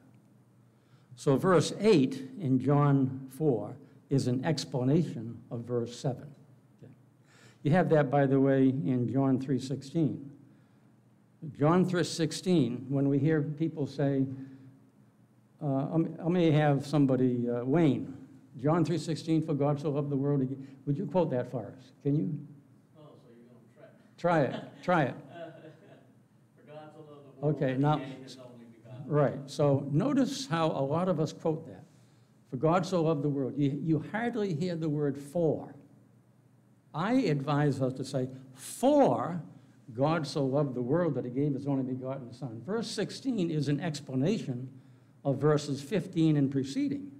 So verse 8 in John 4 is an explanation of verse 7. You have that, by the way, in John 3.16. John 3.16, when we hear people say, uh, I may have somebody, uh, Wayne, John 3.16, for God so loved the world. ga- Would you quote that for us? Can you? Oh, so you're gonna try. Try it, try it. For God so loved the world. Okay, now- gave his only begotten. Right, so notice how a lot of us quote that. For God so loved the world. You, you hardly hear the word for. I advise us to say, for God so loved the world that he gave his only begotten Son. Verse 16 is an explanation of verses 15 and preceding.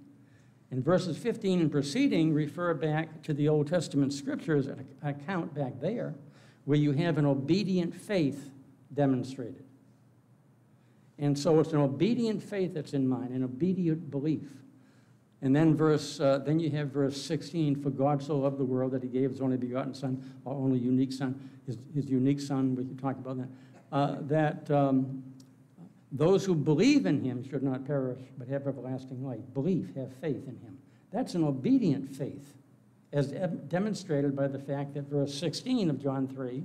And verses 15 and preceding refer back to the Old Testament scriptures, account back there, where you have an obedient faith demonstrated. And so it's an obedient faith that's in mind, an obedient belief. And then verse, uh, then you have verse 16, for God so loved the world that he gave his only begotten son, or only unique son, his, his unique son, we can talk about that, uh, that um, those who believe in him should not perish, but have everlasting life. Belief, have faith in him. That's an obedient faith, as demonstrated by the fact that verse 16 of John 3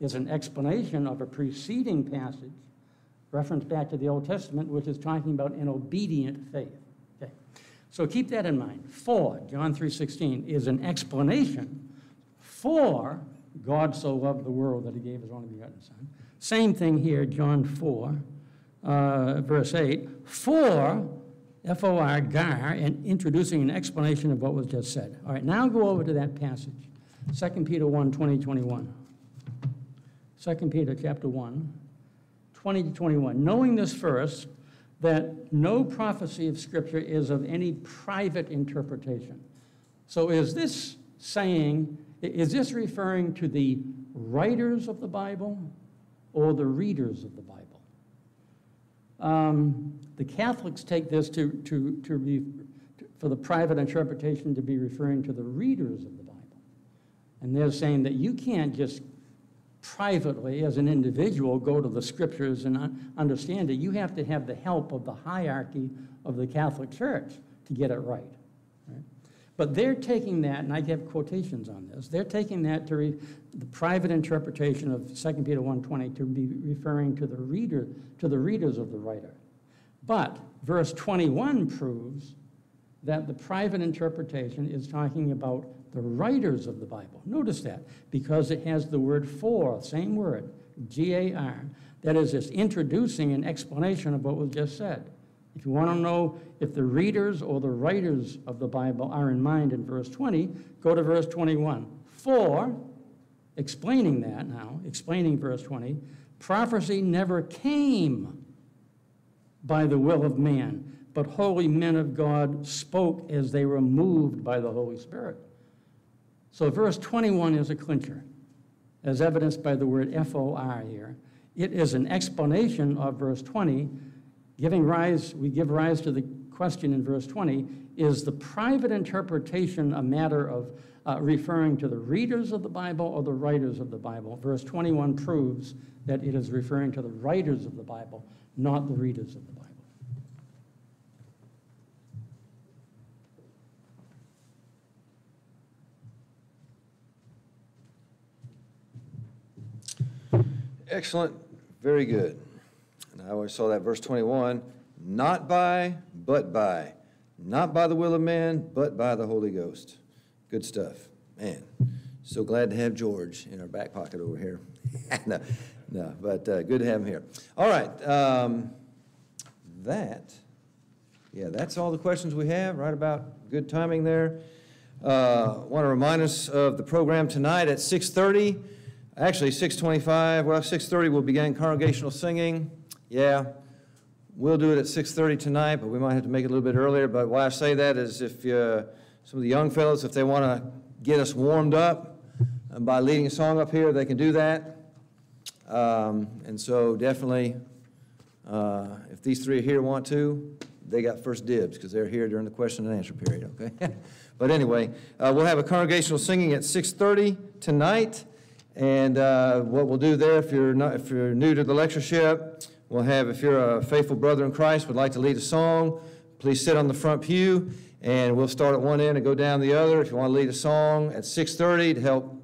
is an explanation of a preceding passage, reference back to the Old Testament, which is talking about an obedient faith. Okay. So keep that in mind. For, John 3.16, is an explanation for God so loved the world that he gave his only begotten Son. Same thing here, John 4, uh, verse 8. For, F-O-R, gar, and introducing an explanation of what was just said. All right, now go over to that passage. 2 Peter 1, 20, 21. 2 Peter chapter 1, 20 to 21. Knowing this first, that no prophecy of Scripture is of any private interpretation. So is this saying, is this referring to the writers of the Bible or the readers of the Bible? Um, the Catholics take this to, to, to be, for the private interpretation to be referring to the readers of the Bible. And they're saying that you can't just privately, as an individual, go to the scriptures and understand it. You have to have the help of the hierarchy of the Catholic Church to get it right. right? But they're taking that, and I have quotations on this, they're taking that to re, the private interpretation of 2 Peter 1.20 to be referring to the reader, to the readers of the writer. But verse 21 proves that the private interpretation is talking about the writers of the Bible. Notice that, because it has the word for, same word, G A R. That is, it's introducing an explanation of what was just said. If you want to know if the readers or the writers of the Bible are in mind in verse 20, go to verse 21. For, explaining that now, explaining verse 20, prophecy never came by the will of man, but holy men of God spoke as they were moved by the Holy Spirit. So verse 21 is a clincher, as evidenced by the word F-O-R here. It is an explanation of verse 20, giving rise, we give rise to the question in verse 20, is the private interpretation a matter of uh, referring to the readers of the Bible or the writers of the Bible? Verse 21 proves that it is referring to the writers of the Bible, not the readers of the Bible. Excellent, very good. And I always saw that verse 21, not by, but by. Not by the will of man, but by the Holy Ghost. Good stuff. Man, so glad to have George in our back pocket over here. no, no, but uh, good to have him here. All right, um, that, yeah, that's all the questions we have, right about good timing there. Uh, Want to remind us of the program tonight at 6:30. Actually, 6:25, well, 6:30 we'll begin congregational singing. Yeah, we'll do it at 6:30 tonight, but we might have to make it a little bit earlier. But why I say that is if uh, some of the young fellows, if they want to get us warmed up uh, by leading a song up here, they can do that. Um, And so definitely, uh, if these three here want to, they got first dibs because they're here during the question and answer period, okay? But anyway, uh, we'll have a congregational singing at 6:30 tonight. And uh, what we'll do there, if you're not, if you're new to the lectureship, we'll have, if you're a faithful brother in Christ, would like to lead a song, please sit on the front pew, and we'll start at one end and go down the other. If you want to lead a song at 6:30 to help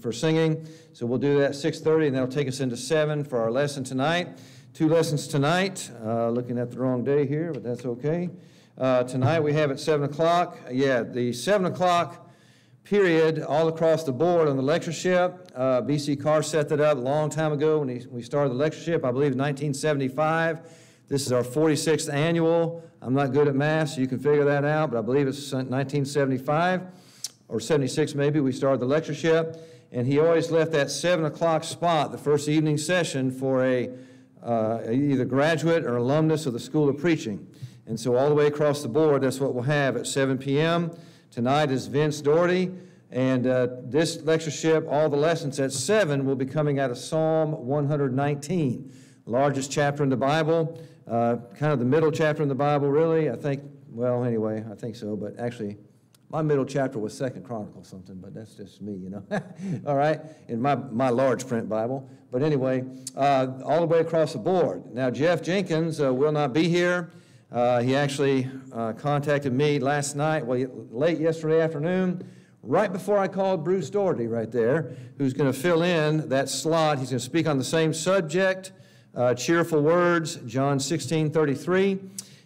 for singing, so we'll do that at 6:30, and that'll take us into seven for our lesson tonight. Two lessons tonight. Uh, looking at the wrong day here, but that's okay. Uh, tonight we have at 7 o'clock. Yeah, the 7 o'clock period all across the board on the lectureship. Uh, BC Carr set that up a long time ago when he, we started the lectureship, I believe in 1975. This is our 46th annual. I'm not good at math, so you can figure that out, but I believe it's 1975 or 76 maybe, we started the lectureship. And he always left that 7 o'clock spot, the first evening session, for a uh, either graduate or alumnus of the School of Preaching. And so all the way across the board, that's what we'll have at 7 p.m. Tonight is Vince Doherty, and uh, this lectureship, all the lessons at 7 will be coming out of Psalm 119, largest chapter in the Bible, uh, kind of the middle chapter in the Bible, really. I think, well, anyway, I think so, but actually, my middle chapter was Second Chronicle something, but that's just me, you know. all right, in my, my large print Bible. But anyway, uh, all the way across the board. Now, Jeff Jenkins uh, will not be here. Uh, he actually uh, contacted me last night, well, late yesterday afternoon, right before I called Bruce Doherty right there, who's going to fill in that slot. He's going to speak on the same subject, uh, cheerful words, John 16, 33.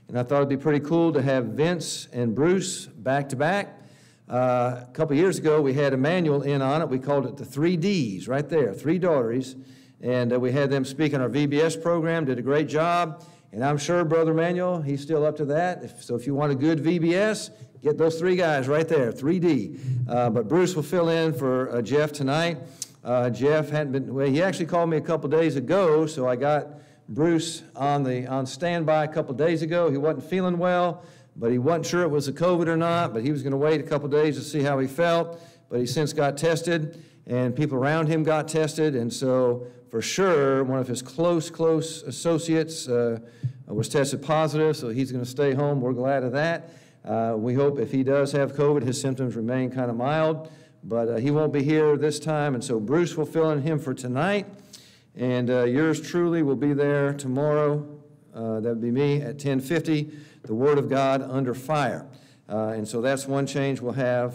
And I thought it'd be pretty cool to have Vince and Bruce back to back. Uh, a couple years ago, we had Emmanuel in on it. We called it the three Ds right there, three daughters. And uh, we had them speak on our VBS program, did a great job. And I'm sure Brother Emmanuel, he's still up to that. If, so if you want a good VBS, get those three guys right there, 3D. Uh, but Bruce will fill in for uh, Jeff tonight. Uh, Jeff hadn't been, well, he actually called me a couple days ago, so I got Bruce on, the, on standby a couple days ago. He wasn't feeling well, but he wasn't sure it was a COVID or not, but he was going to wait a couple days to see how he felt. But he since got tested, and people around him got tested, and so for sure, one of his close, close associates uh, was tested positive, so he's going to stay home. We're glad of that. Uh, we hope if he does have COVID, his symptoms remain kind of mild, but uh, he won't be here this time, and so Bruce will fill in him for tonight. And uh, yours truly will be there tomorrow. Uh, that would be me at 1050, the Word of God under fire. Uh, and so that's one change we'll have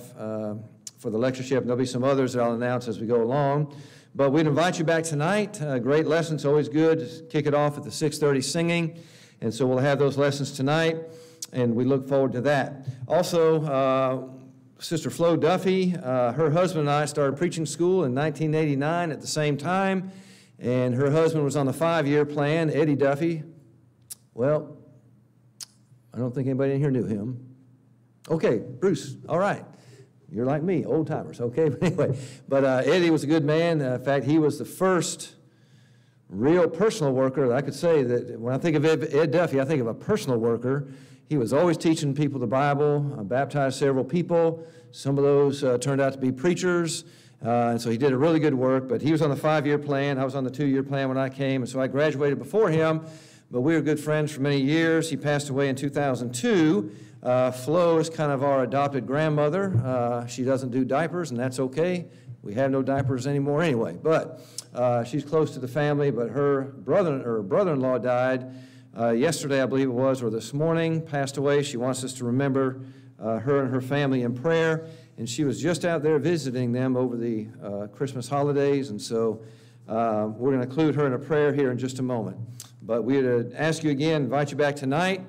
for the lectureship. There'll be some others that I'll announce as we go along. But we'd invite you back tonight. Uh, great lessons, always good. Just kick it off at the 6:30 singing, and so we'll have those lessons tonight, and we look forward to that. Also, uh, Sister Flo Duffy, uh, her husband and I started preaching school in 1989 at the same time, and her husband was on the five-year plan. Eddie Duffy. Well, I don't think anybody in here knew him. Okay, Bruce. All right. You're like me, old timers, okay? But anyway, but uh, Eddie was a good man. Uh, in fact, he was the first real personal worker. I could say that when I think of Ed, Ed, Duffy, I think of a personal worker. He was always teaching people the Bible, uh, baptized several people. Some of those uh, turned out to be preachers. Uh, and so he did a really good work, but he was on the five year plan. I was on the two year plan when I came, and so I graduated before him. But we were good friends for many years. He passed away in 2002. Uh, Flo is kind of our adopted grandmother. Uh, she doesn't do diapers, and that's okay. We have no diapers anymore anyway. But uh, she's close to the family. But her brother or brother-in-law died uh, yesterday, I believe it was, or this morning. Passed away. She wants us to remember uh, her and her family in prayer. And she was just out there visiting them over the uh, Christmas holidays, and so we're going to include her in a prayer here in just a moment. But we'd ask you again, invite you back tonight.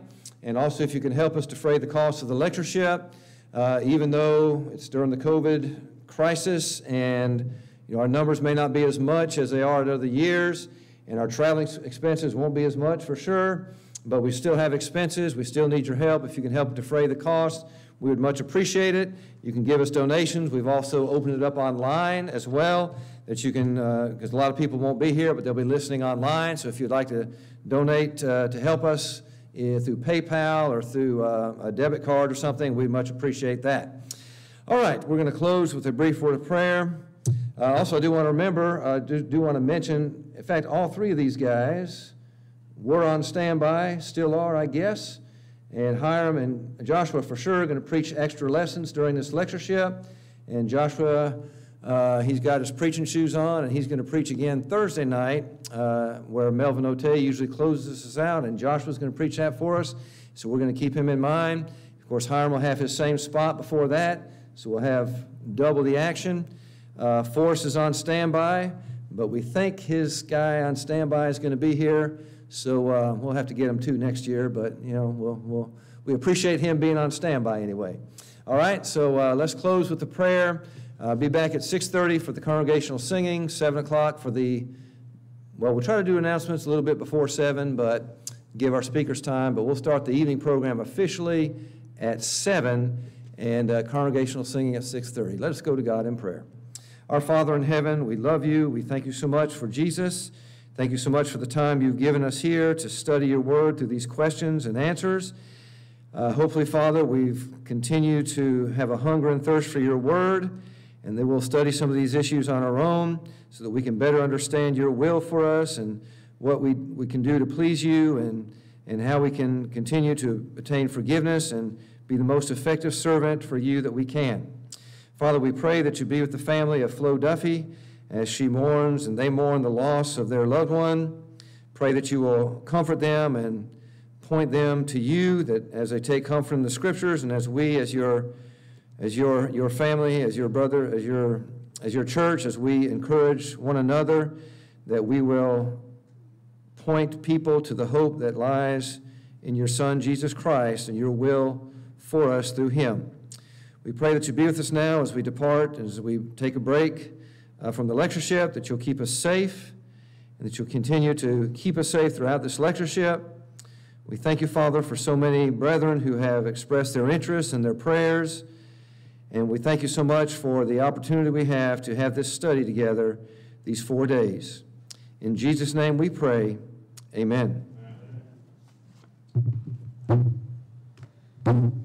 And also, if you can help us defray the cost of the lectureship, uh, even though it's during the COVID crisis and you know, our numbers may not be as much as they are at other years, and our traveling expenses won't be as much for sure, but we still have expenses. We still need your help. If you can help defray the cost, we would much appreciate it. You can give us donations. We've also opened it up online as well, that you can, because uh, a lot of people won't be here, but they'll be listening online. So if you'd like to donate uh, to help us, through PayPal or through uh, a debit card or something, we'd much appreciate that. All right, we're going to close with a brief word of prayer. Uh, also, I do want to remember, uh, do, do want to mention, in fact, all three of these guys were on standby, still are, I guess. And Hiram and Joshua for sure are going to preach extra lessons during this lectureship. And Joshua uh, he's got his preaching shoes on, and he's going to preach again Thursday night, uh, where Melvin Otey usually closes us out, and Joshua's going to preach that for us. So we're going to keep him in mind. Of course, Hiram will have his same spot before that, so we'll have double the action. Uh, Forrest is on standby, but we think his guy on standby is going to be here, so uh, we'll have to get him too next year. But you know, we'll, we'll we appreciate him being on standby anyway. All right, so uh, let's close with the prayer. Uh, be back at 6:30 for the congregational singing, 7 o'clock for the well, we'll try to do announcements a little bit before seven, but give our speakers time. But we'll start the evening program officially at seven, and uh, congregational singing at six thirty. Let us go to God in prayer. Our Father in heaven, we love you. We thank you so much for Jesus. Thank you so much for the time you've given us here to study your word through these questions and answers. Uh, hopefully, Father, we've continued to have a hunger and thirst for your word, and then we'll study some of these issues on our own so that we can better understand your will for us and what we, we can do to please you and, and how we can continue to attain forgiveness and be the most effective servant for you that we can. Father, we pray that you be with the family of Flo Duffy as she mourns and they mourn the loss of their loved one. Pray that you will comfort them and point them to you, that as they take comfort in the scriptures and as we, as your, as your, your family, as your brother, as your as your church, as we encourage one another, that we will point people to the hope that lies in your Son, Jesus Christ, and your will for us through him. We pray that you be with us now as we depart, as we take a break uh, from the lectureship, that you'll keep us safe, and that you'll continue to keep us safe throughout this lectureship. We thank you, Father, for so many brethren who have expressed their interest and their prayers. And we thank you so much for the opportunity we have to have this study together these four days. In Jesus' name we pray. Amen. Amen.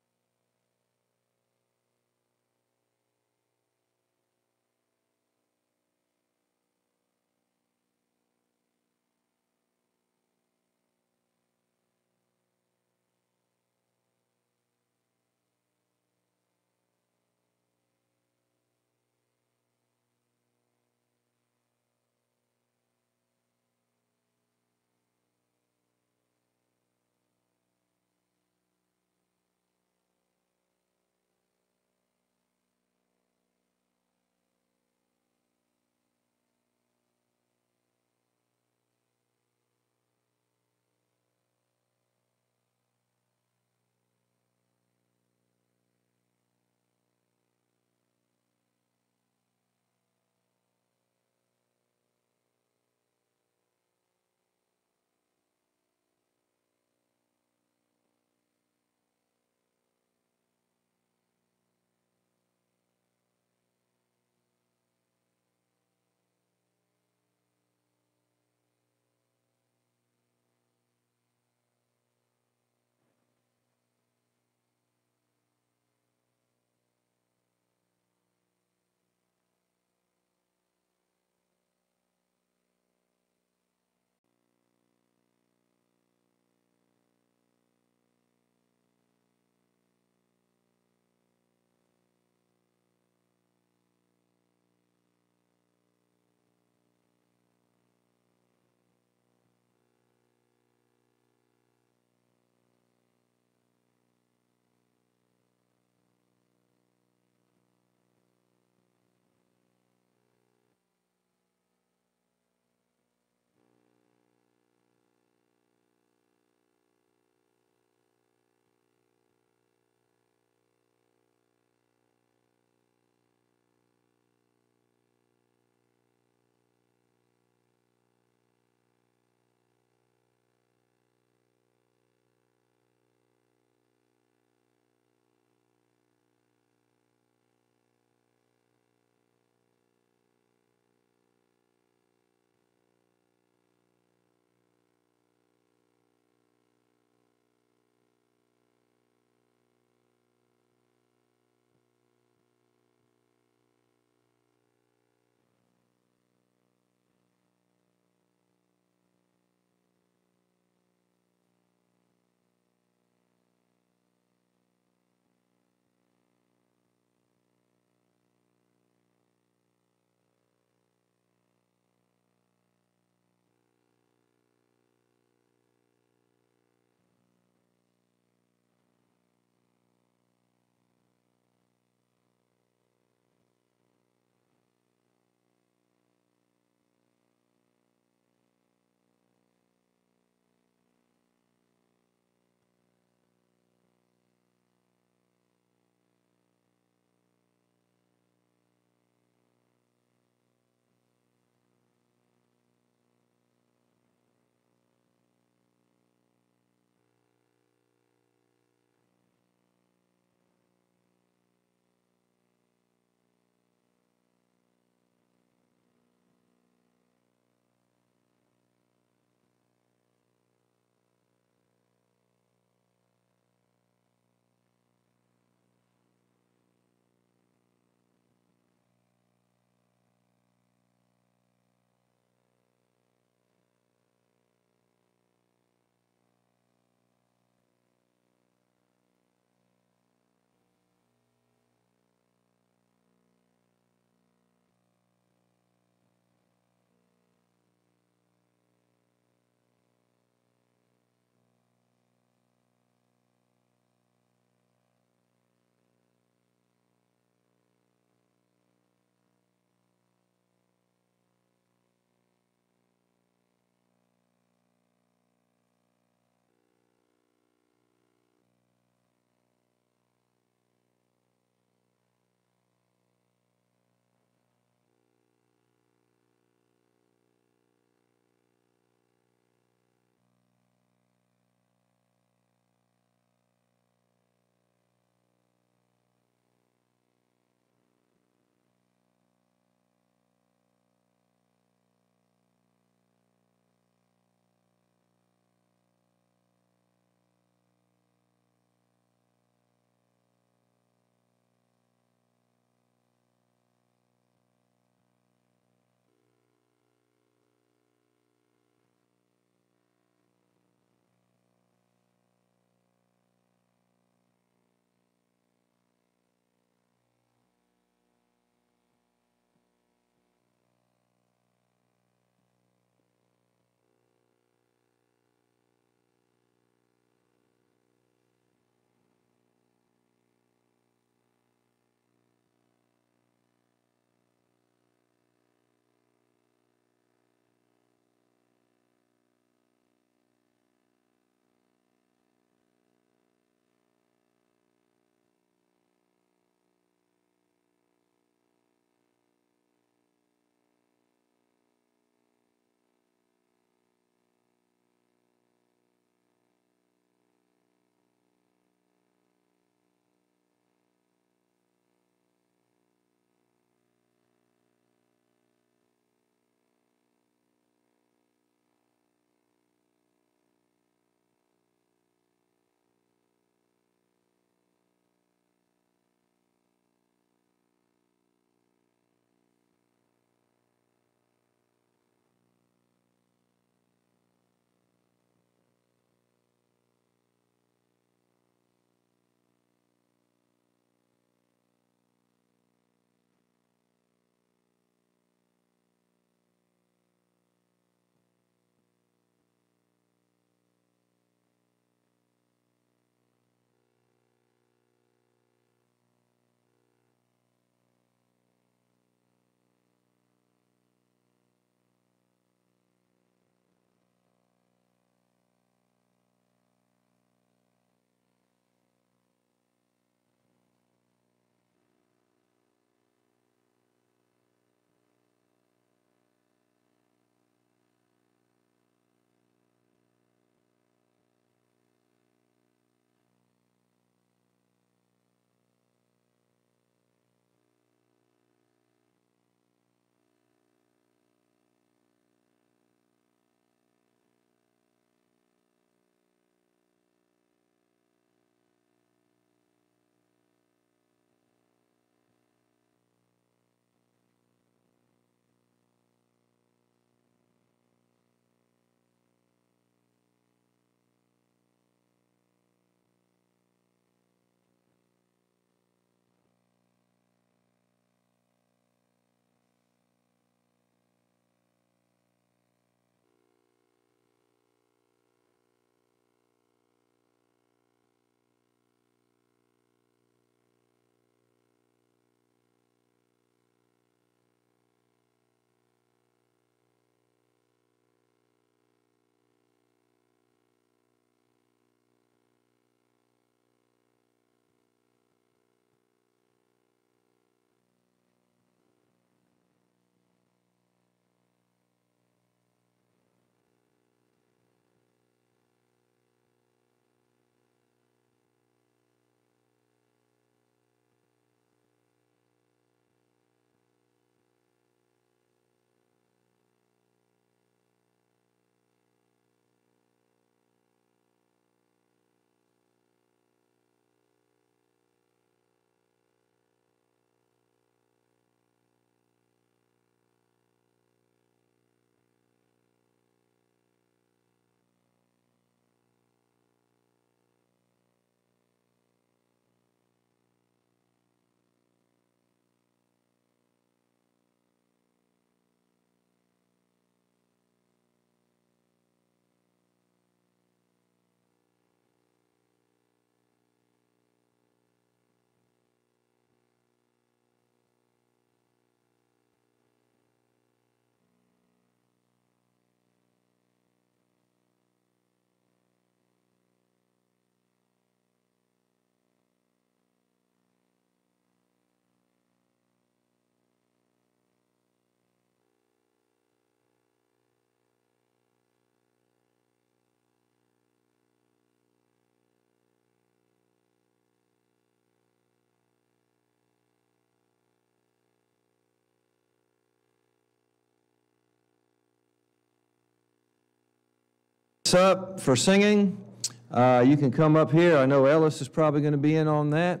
Up for singing. Uh, you can come up here. I know Ellis is probably going to be in on that.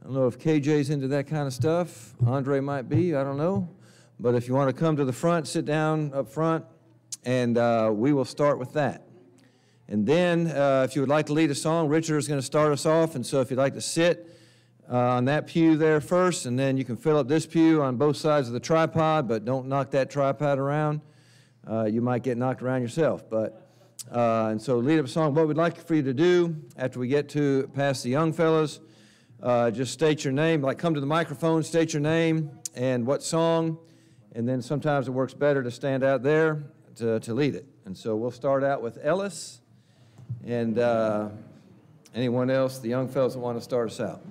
I don't know if KJ's into that kind of stuff. Andre might be. I don't know. But if you want to come to the front, sit down up front, and uh, we will start with that. And then, uh, if you would like to lead a song, Richard is going to start us off. And so, if you'd like to sit uh, on that pew there first, and then you can fill up this pew on both sides of the tripod, but don't knock that tripod around. Uh, you might get knocked around yourself. But uh, and so, lead up a song. What we'd like for you to do after we get to past the young fellows, uh, just state your name. Like, come to the microphone, state your name and what song, and then sometimes it works better to stand out there to, to lead it. And so, we'll start out with Ellis, and uh, anyone else, the young fellows that want to start us out.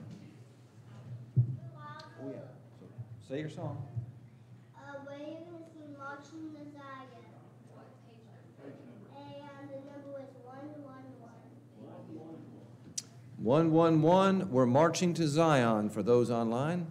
Oh. Say your song. Uh, we're gonna sing Marching to Zion. And the number is one one one. 111, we're marching to Zion for those online.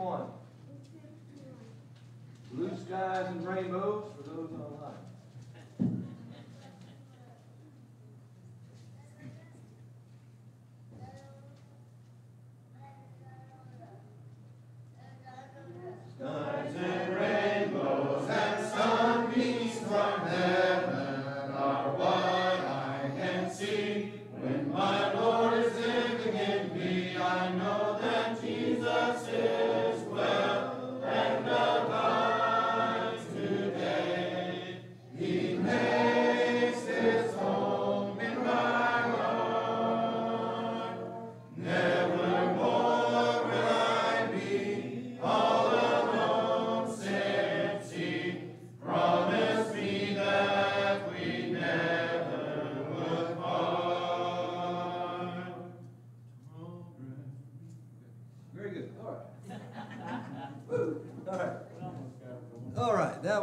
One, Blue skies and rainbows.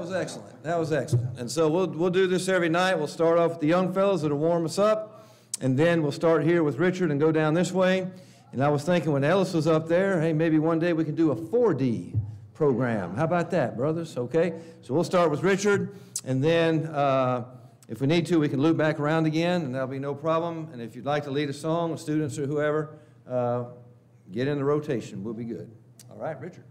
was excellent. That was excellent. And so we'll, we'll do this every night. We'll start off with the young fellows that'll warm us up, and then we'll start here with Richard and go down this way. And I was thinking when Ellis was up there, hey, maybe one day we can do a 4D program. How about that, brothers? Okay. So we'll start with Richard, and then uh, if we need to, we can loop back around again, and that'll be no problem. And if you'd like to lead a song, with students or whoever, uh, get in the rotation. We'll be good. All right, Richard.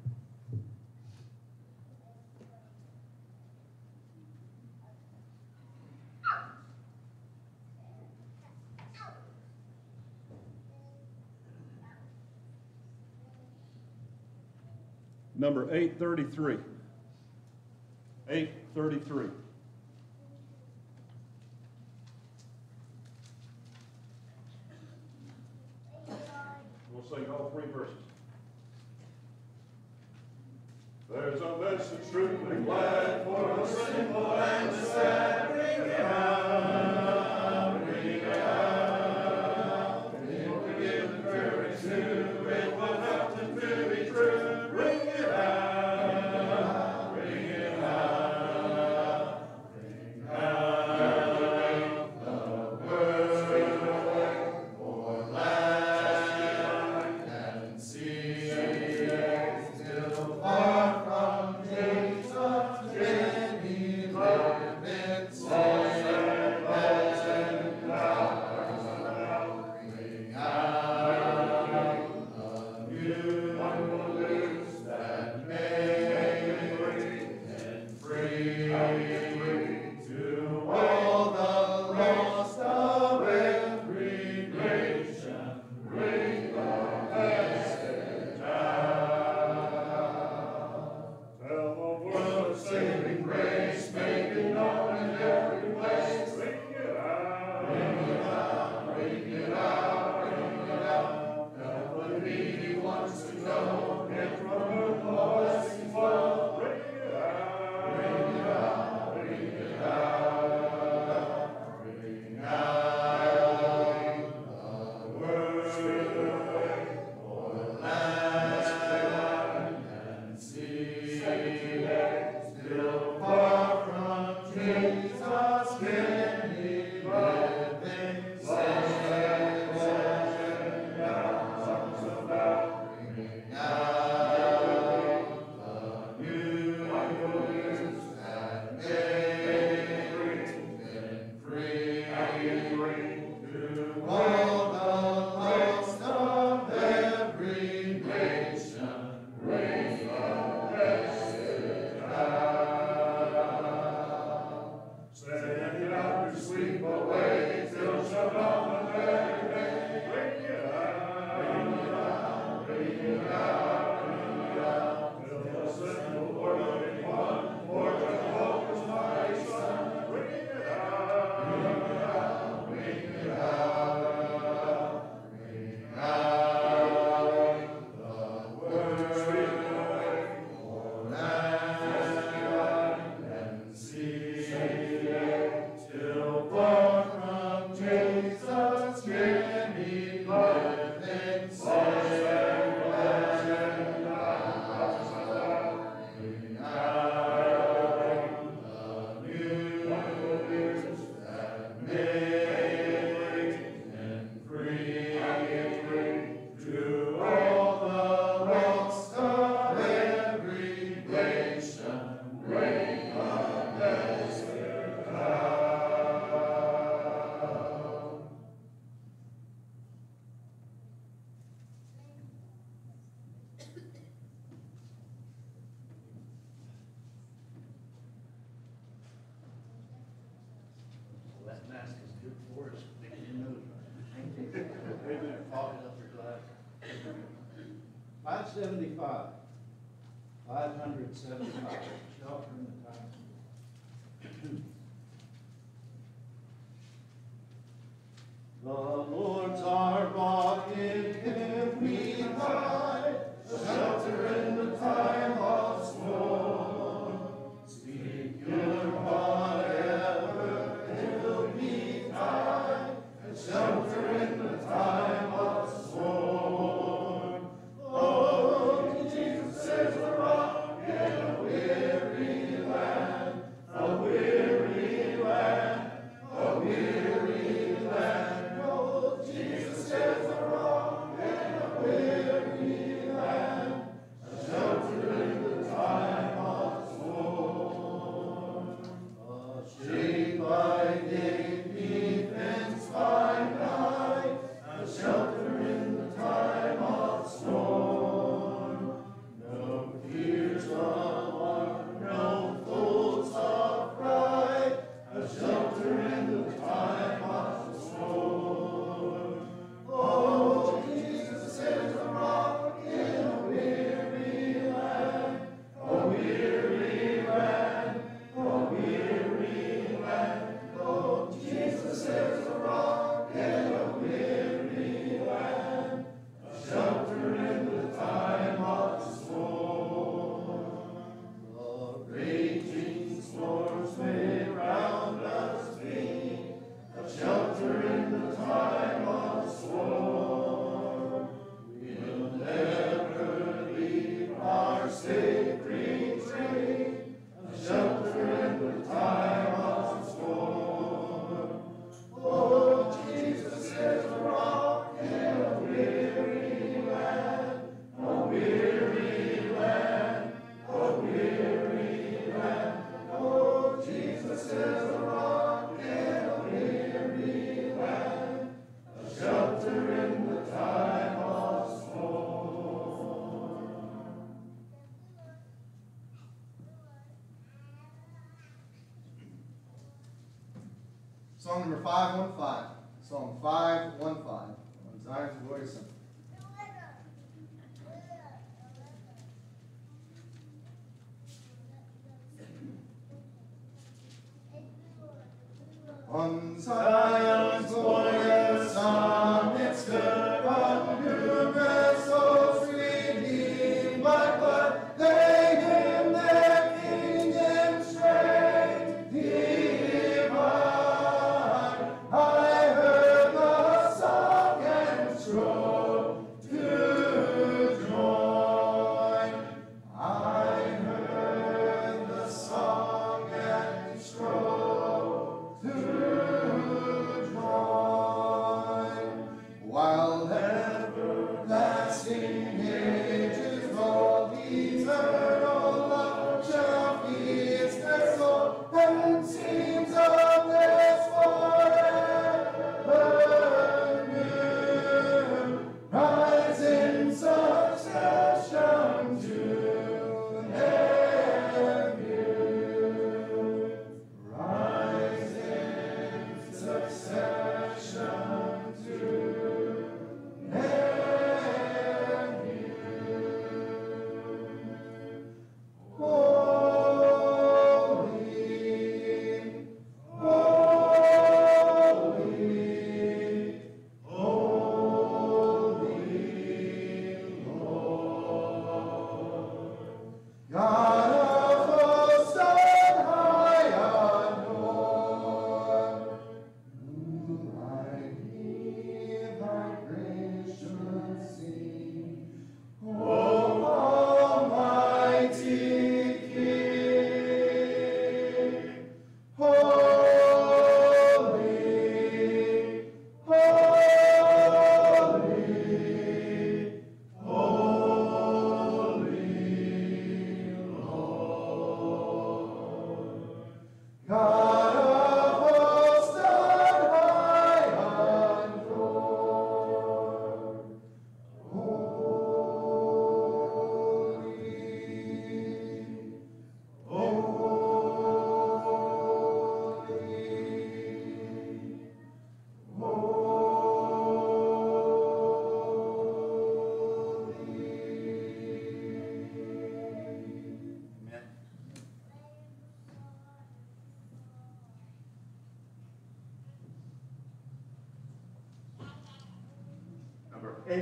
number 833. 833. We'll sing all three verses. There's a message truly glad for the sinful and the sad bring it out.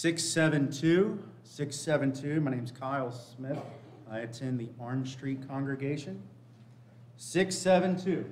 672. 672. My name is Kyle Smith. I attend the Arm Street congregation. 672.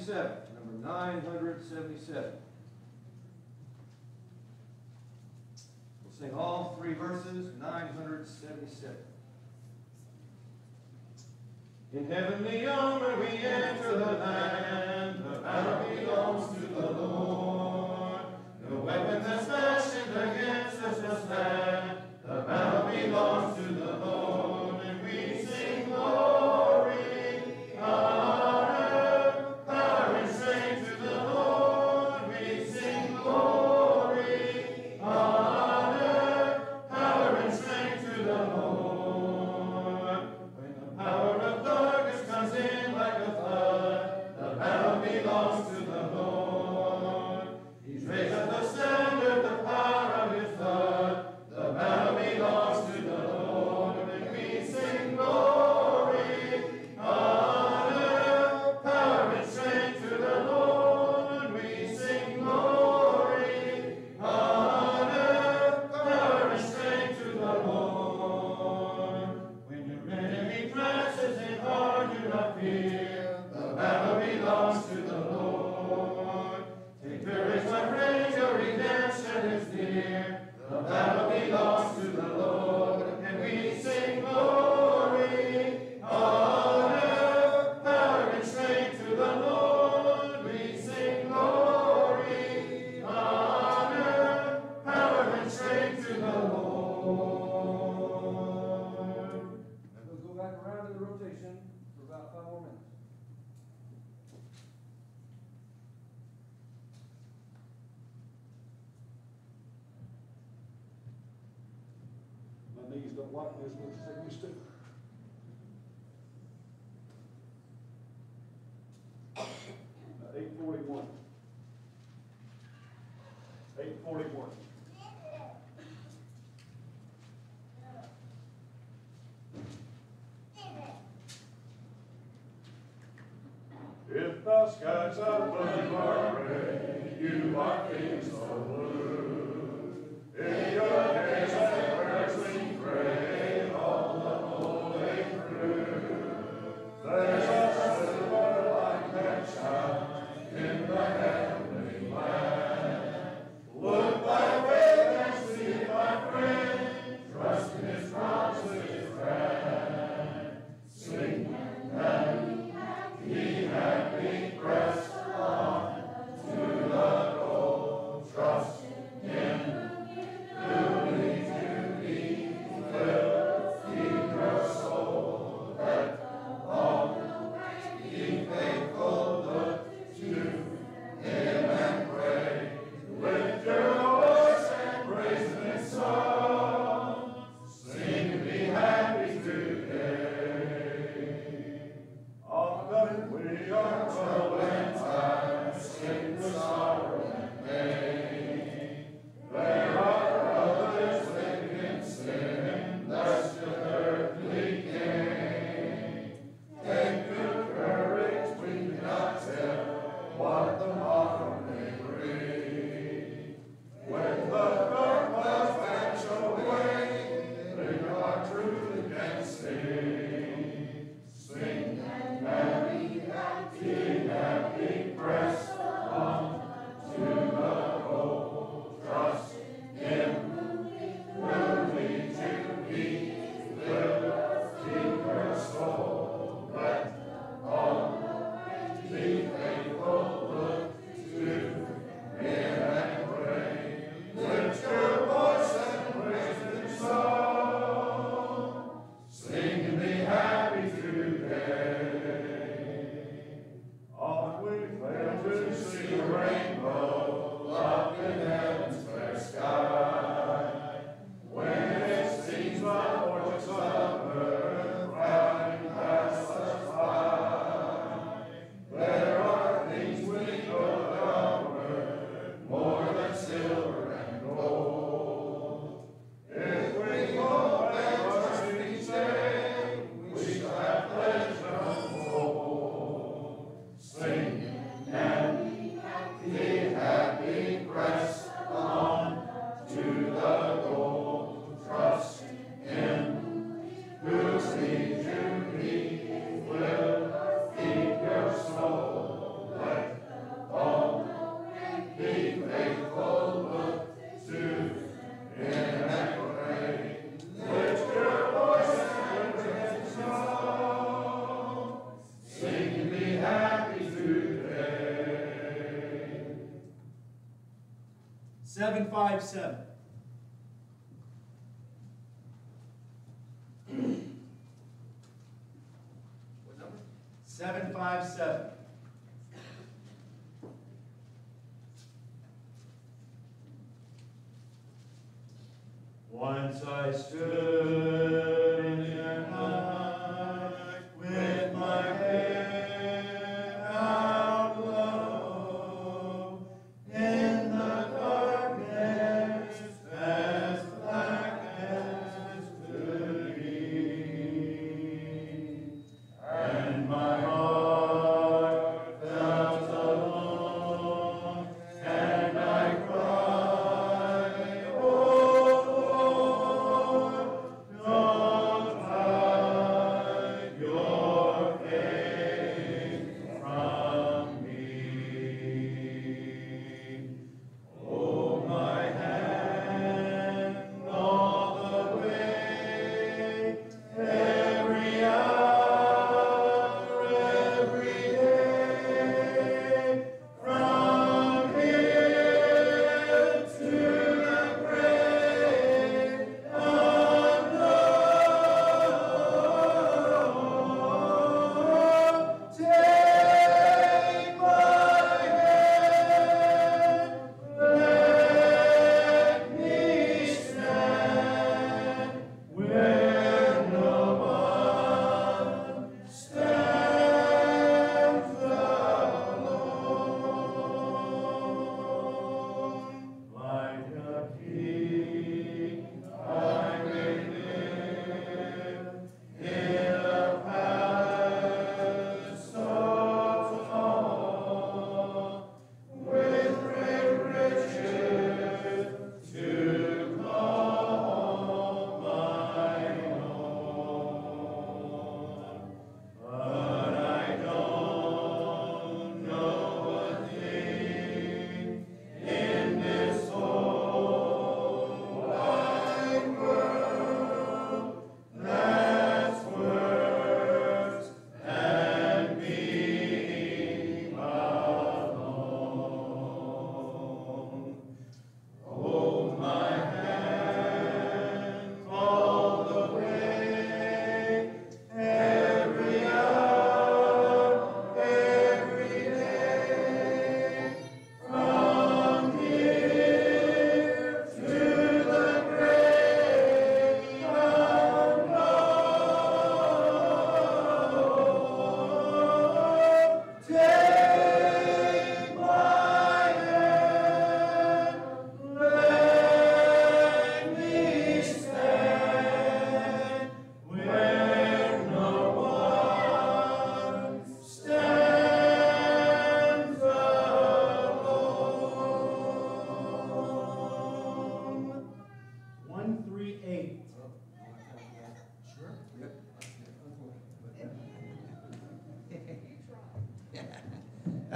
27. The skies 757.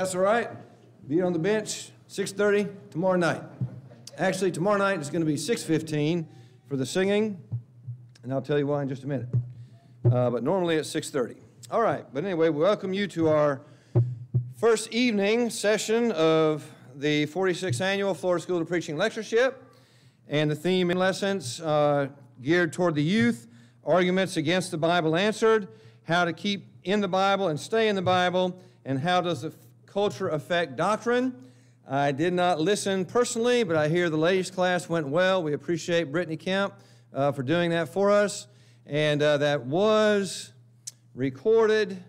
That's all right. Be on the bench, 6.30 tomorrow night. Actually, tomorrow night is going to be 6.15 for the singing, and I'll tell you why in just a minute. Uh, but normally it's 6.30. All right, but anyway, we welcome you to our first evening session of the 46th Annual Florida School of Preaching Lectureship. And the theme in lessons uh, geared toward the youth, arguments against the Bible answered, how to keep in the Bible and stay in the Bible, and how does the culture effect doctrine. I did not listen personally, but I hear the ladies' class went well. We appreciate Brittany Kemp uh, for doing that for us. And uh, that was recorded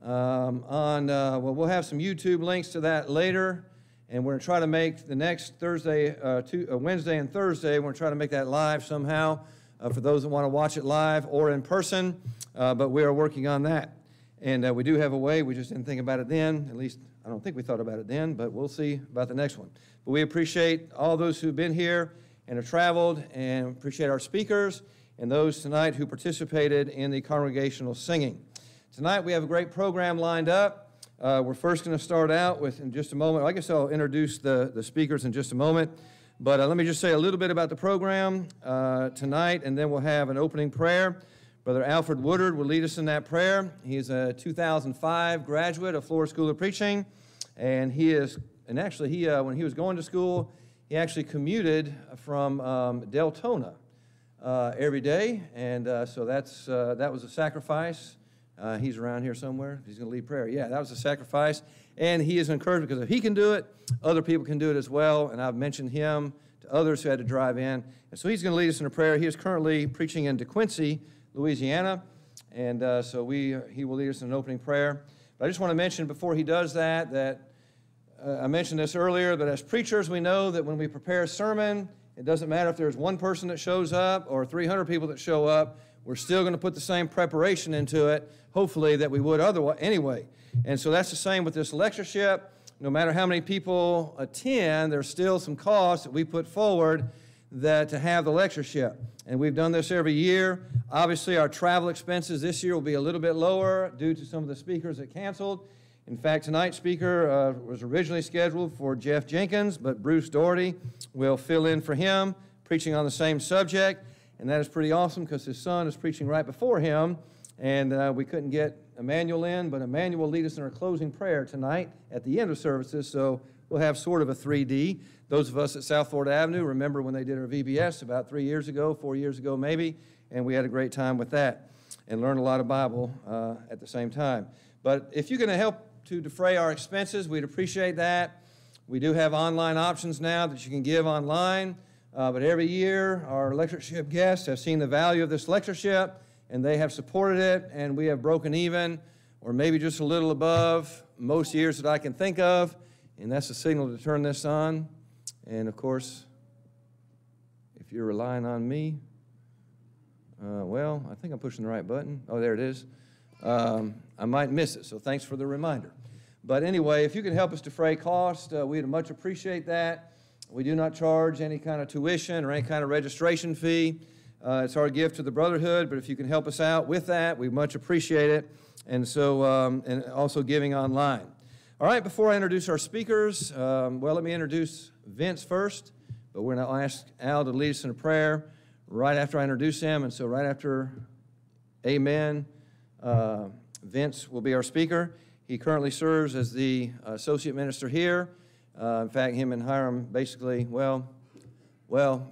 um, on, uh, well, we'll have some YouTube links to that later. And we're going to try to make the next Thursday, uh, two, uh, Wednesday and Thursday, we're going to try to make that live somehow uh, for those that want to watch it live or in person. But we are working on that. And uh, we do have a way, we just didn't think about it then. At least I don't think we thought about it then, but we'll see about the next one. But we appreciate all those who've been here and have traveled, and appreciate our speakers and those tonight who participated in the congregational singing. Tonight we have a great program lined up. Uh, we're first going to start out with, in just a moment, I guess I'll introduce the, the speakers in just a moment. But uh, let me just say a little bit about the program uh, tonight, and then we'll have an opening prayer. Brother Alfred Woodard will lead us in that prayer. He's a 2005 graduate of Florida School of Preaching, and he is, and actually, he uh, when he was going to school, he actually commuted from um, Deltona uh, every day, and uh, so that's uh, that was a sacrifice. Uh, he's around here somewhere. He's going to lead prayer. Yeah, that was a sacrifice, and he is encouraged because if he can do it, other people can do it as well. And I've mentioned him to others who had to drive in, and so he's going to lead us in a prayer. He is currently preaching in De DeQuincy, Louisiana, and uh, so we he will lead us in an opening prayer. But I just want to mention before he does that that uh, I mentioned this earlier, but as preachers, we know that when we prepare a sermon, it doesn't matter if there's one person that shows up or 300 people that show up. We're still going to put the same preparation into it, hopefully, that we would otherwise anyway. And so that's the same with this lectureship. No matter how many people attend, there's still some costs that we put forward that to have the lectureship. And we've done this every year. Obviously, our travel expenses this year will be a little bit lower due to some of the speakers that canceled. In fact, tonight's speaker uh, was originally scheduled for Jeff Jenkins, but Bruce Doherty will fill in for him, preaching on the same subject. And that is pretty awesome because his son is preaching right before him. And uh, we couldn't get Emmanuel in, but Emmanuel will lead us in our closing prayer tonight at the end of services. So we'll have sort of a 3D. Those of us at South Florida Avenue remember when they did our VBS about three years ago, four years ago maybe, and we had a great time with that and learned a lot of Bible uh, at the same time. But if you're going to help to defray our expenses. We'd appreciate that. We do have online options now that you can give online, uh, but every year our lectureship guests have seen the value of this lectureship and they have supported it, and we have broken even or maybe just a little above most years that I can think of, and that's a signal to turn this on. And of course, if you're relying on me, uh, well, I think I'm pushing the right button. Oh, there it is. Um, I might miss it, so thanks for the reminder. But anyway, if you could help us defray cost, uh, we'd much appreciate that. We do not charge any kind of tuition or any kind of registration fee. Uh, it's our gift to the Brotherhood, but if you can help us out with that, we much appreciate it. And so, um, and also giving online. All right, before I introduce our speakers, um, well, let me introduce Vince first, but we're going to ask Al to lead us in a prayer right after I introduce him. And so, right after Amen, uh, Vince will be our speaker. He currently serves as the associate minister here. Uh, in fact, him and Hiram basically, well, well,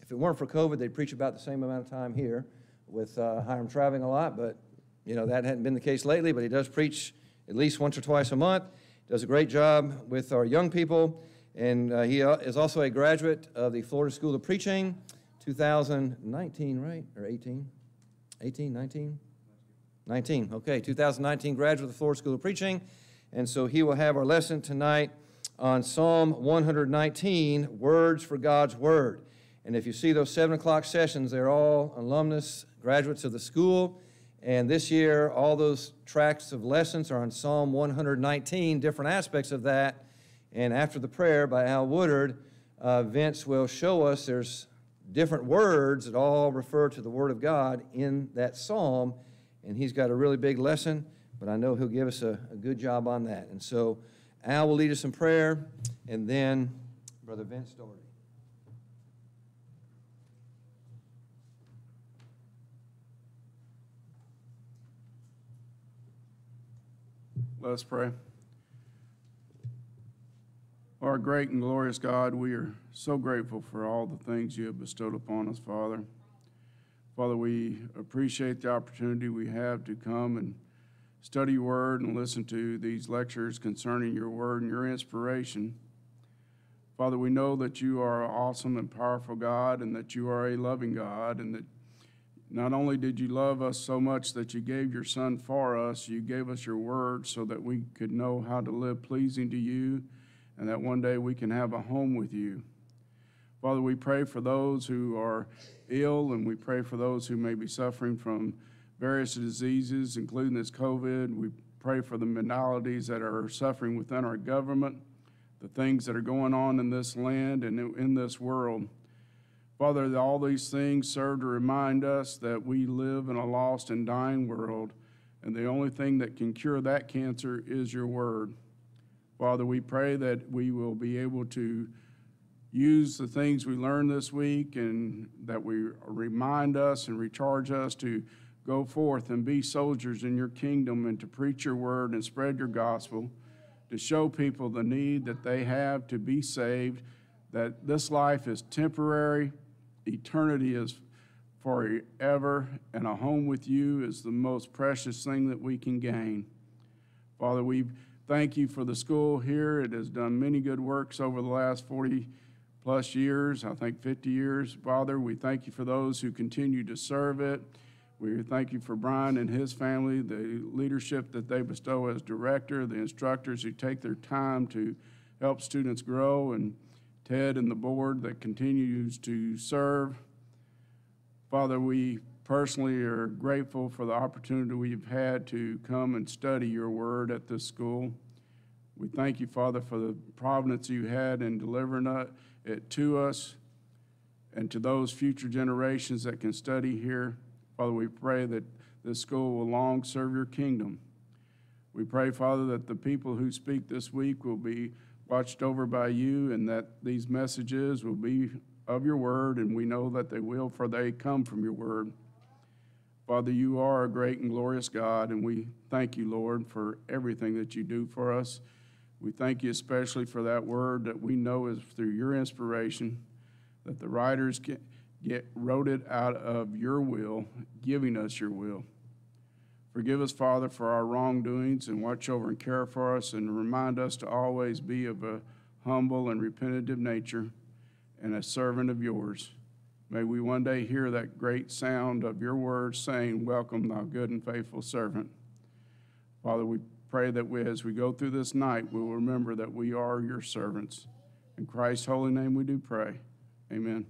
if it weren't for COVID, they'd preach about the same amount of time here, with uh, Hiram traveling a lot. But you know that hadn't been the case lately. But he does preach at least once or twice a month. Does a great job with our young people, and uh, he uh, is also a graduate of the Florida School of Preaching, 2019, right or 18, 18, 19. 19, okay, 2019 graduate of the Florida School of Preaching. And so he will have our lesson tonight on Psalm 119, Words for God's Word. And if you see those 7 o'clock sessions, they're all alumnus, graduates of the school. And this year, all those tracks of lessons are on Psalm 119, different aspects of that. And after the prayer by Al Woodard, uh, Vince will show us there's different words that all refer to the Word of God in that psalm and he's got a really big lesson. but I know he'll give us a, a good job on that. And so Al will lead us in prayer, and then Brother Vince Doherty. Let us pray. Our great and glorious God, we are so grateful for all the things you have bestowed upon us, Father. Father, we appreciate the opportunity we have to come and study your word and listen to these lectures concerning your word and your inspiration. Father, we know that you are an awesome and powerful God and that you are a loving God and that not only did you love us so much that you gave your Son for us, you gave us your word so that we could know how to live pleasing to you and that one day we can have a home with you. Father, we pray for those who are ill and we pray for those who may be suffering from various diseases, including this COVID. We pray for the maladies that are suffering within our government, the things that are going on in this land and in this world. Father, all these things serve to remind us that we live in a lost and dying world, and the only thing that can cure that cancer is your word. Father, we pray that we will be able to use the things we learned this week and that we remind us and recharge us to go forth and be soldiers in your kingdom and to preach your word and spread your gospel, to show people the need that they have to be saved, that this life is temporary eternity is forever, and a home with you is the most precious thing that we can gain. Father, we thank you for the school here. It has done many good works over the last 40 plus years, I think 50 years. Father, we thank you for those who continue to serve it. We thank you for Brian and his family, the leadership that they bestow as director, the instructors who take their time to help students grow, and Ted and the board that continues to serve. Father, we personally are grateful for the opportunity we've had to come and study your word at this school. We thank you, Father, for the providence you had in delivering it to us and to those future generations that can study here. Father, we pray that this school will long serve your kingdom. We pray, Father, that the people who speak this week will be watched over by you and that these messages will be of your word, and we know that they will, for they come from your word. Father, you are a great and glorious God, and we thank you, Lord, for everything that you do for us. We thank you especially for that word that we know is through your inspiration, that the writers get, get wrote it out of your will, giving us your will. Forgive us, Father, for our wrongdoings and watch over and care for us and remind us to always be of a humble and repentative nature and a servant of yours. May we one day hear that great sound of your words saying, Welcome, thou good and faithful servant. Father, we pray that we, as we go through this night, we will remember that we are your servants. In Christ's holy name we do pray. Amen.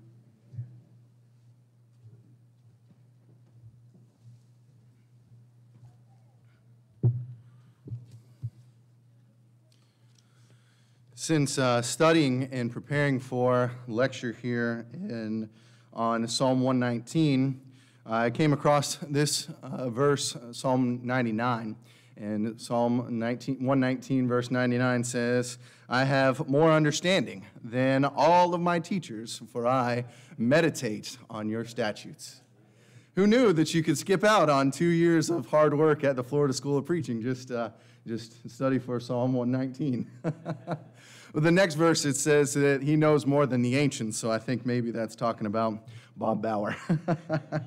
Since uh, studying and preparing for lecture here in, on Psalm 119, I came across this uh, verse, Psalm 99. And Psalm 19, 119, verse 99 says, I have more understanding than all of my teachers, for I meditate on your statutes. Who knew that you could skip out on two years of hard work at the Florida School of Preaching? Just, uh, just study for Psalm 119. Well, the next verse it says that he knows more than the ancients, so I think maybe that's talking about Bob Bauer.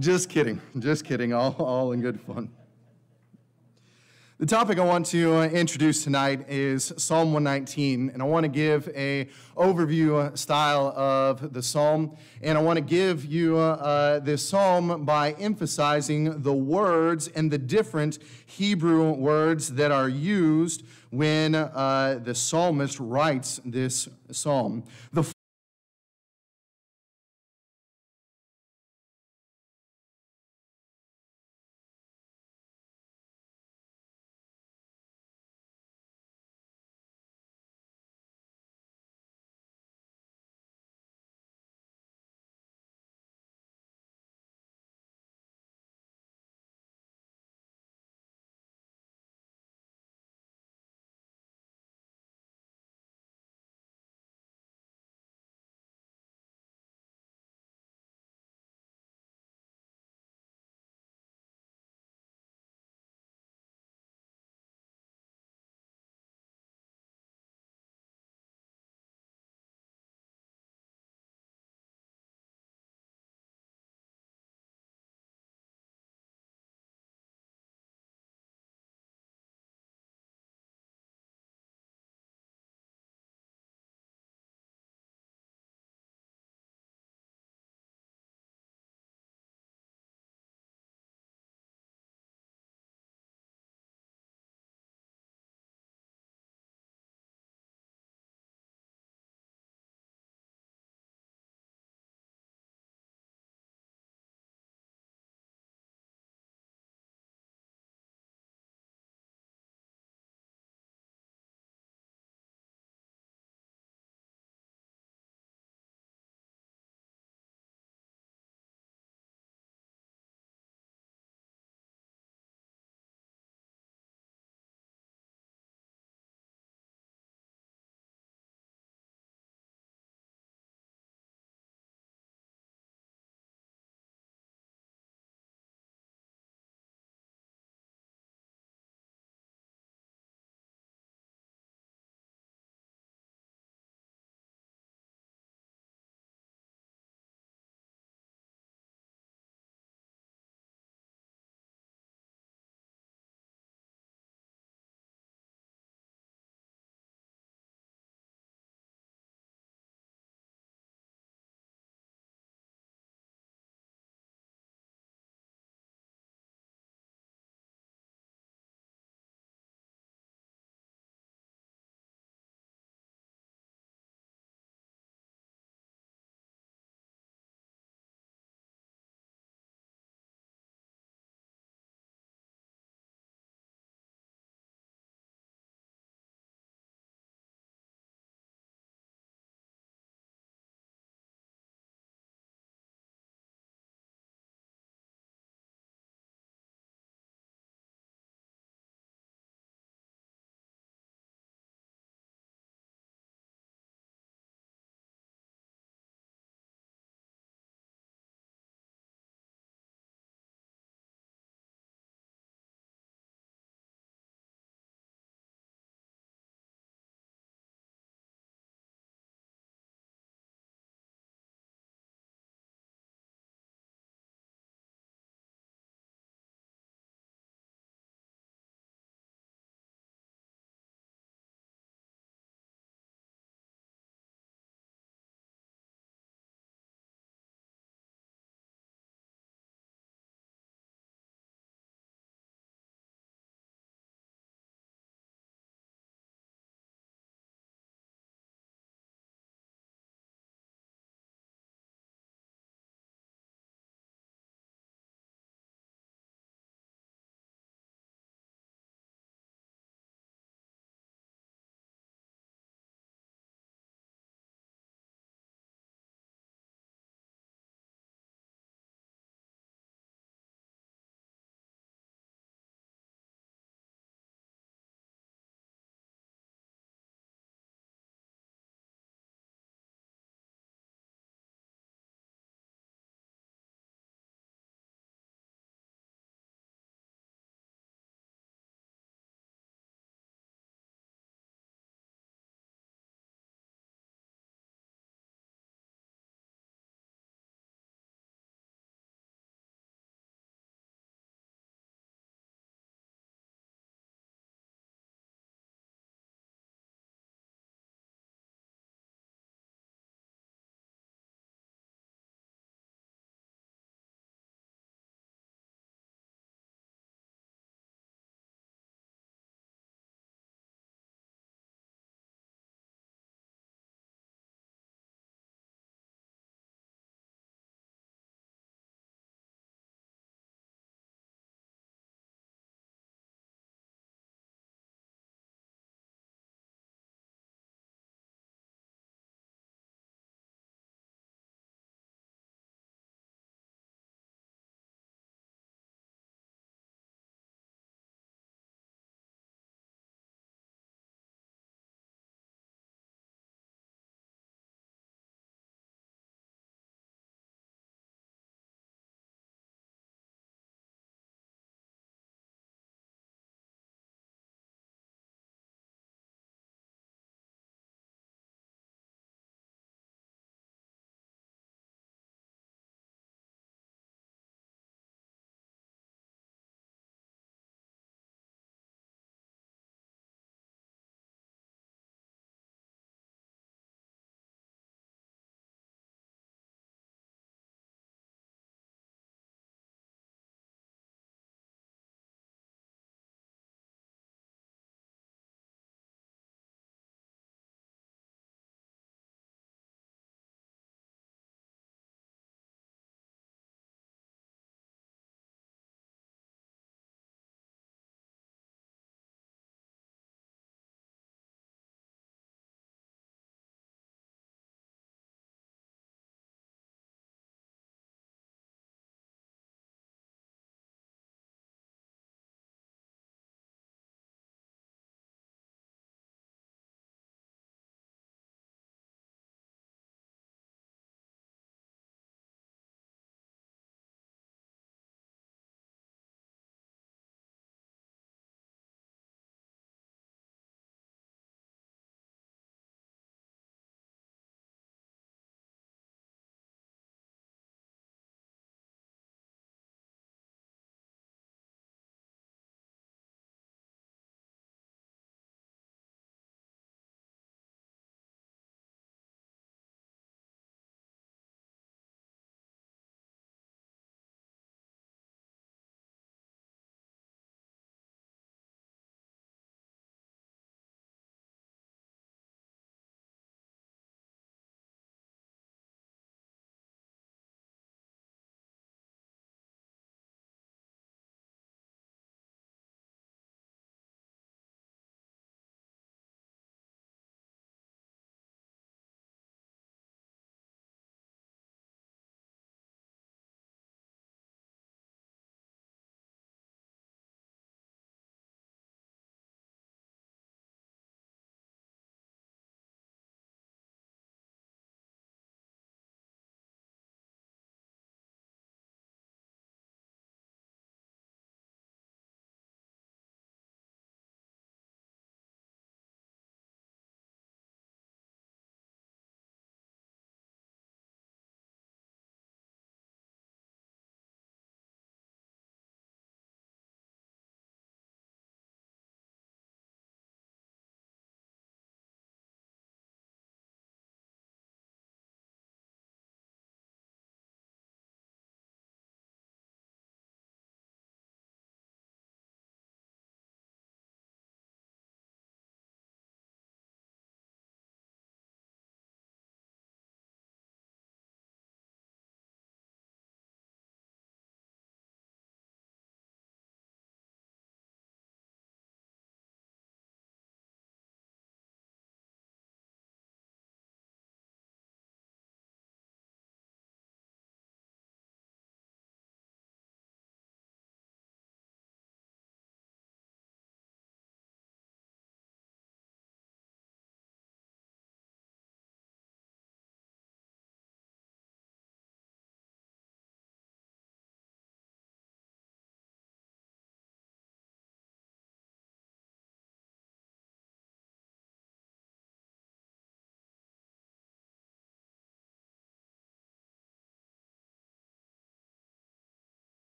just kidding, just kidding, all, all in good fun. The topic I want to uh, introduce tonight is Psalm 119, and I want to give a overview uh, style of the psalm, and I want to give you uh, uh, this psalm by emphasizing the words and the different Hebrew words that are used when uh, the psalmist writes this psalm. The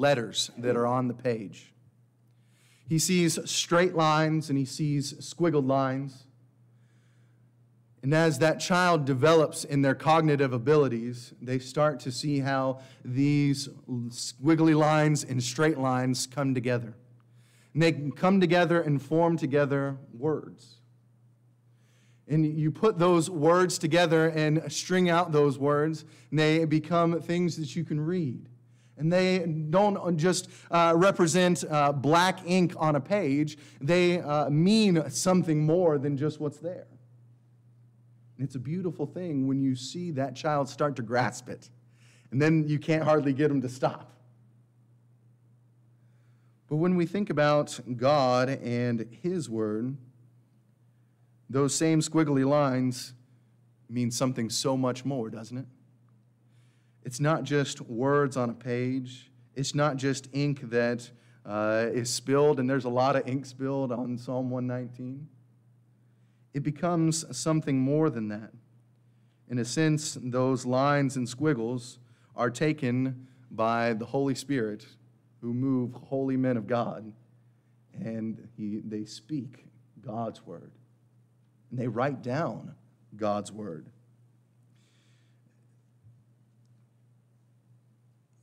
letters that are on the page. He sees straight lines and he sees squiggled lines. And as that child develops in their cognitive abilities, they start to see how these squiggly lines and straight lines come together. And they come together and form together words. And you put those words together and string out those words, and they become things that you can read. And they don't just uh, represent uh, black ink on a page, they uh, mean something more than just what's there. And it's a beautiful thing when you see that child start to grasp it. And then you can't hardly get them to stop. But when we think about God and His Word, those same squiggly lines mean something so much more, doesn't it? It's not just words on a page, it's not just ink that uh, is spilled, and there's a lot of ink spilled on Psalm 119. It becomes something more than that. In a sense, those lines and squiggles are taken by the Holy Spirit who move holy men of God, and he, they speak God's word. And they write down God's word.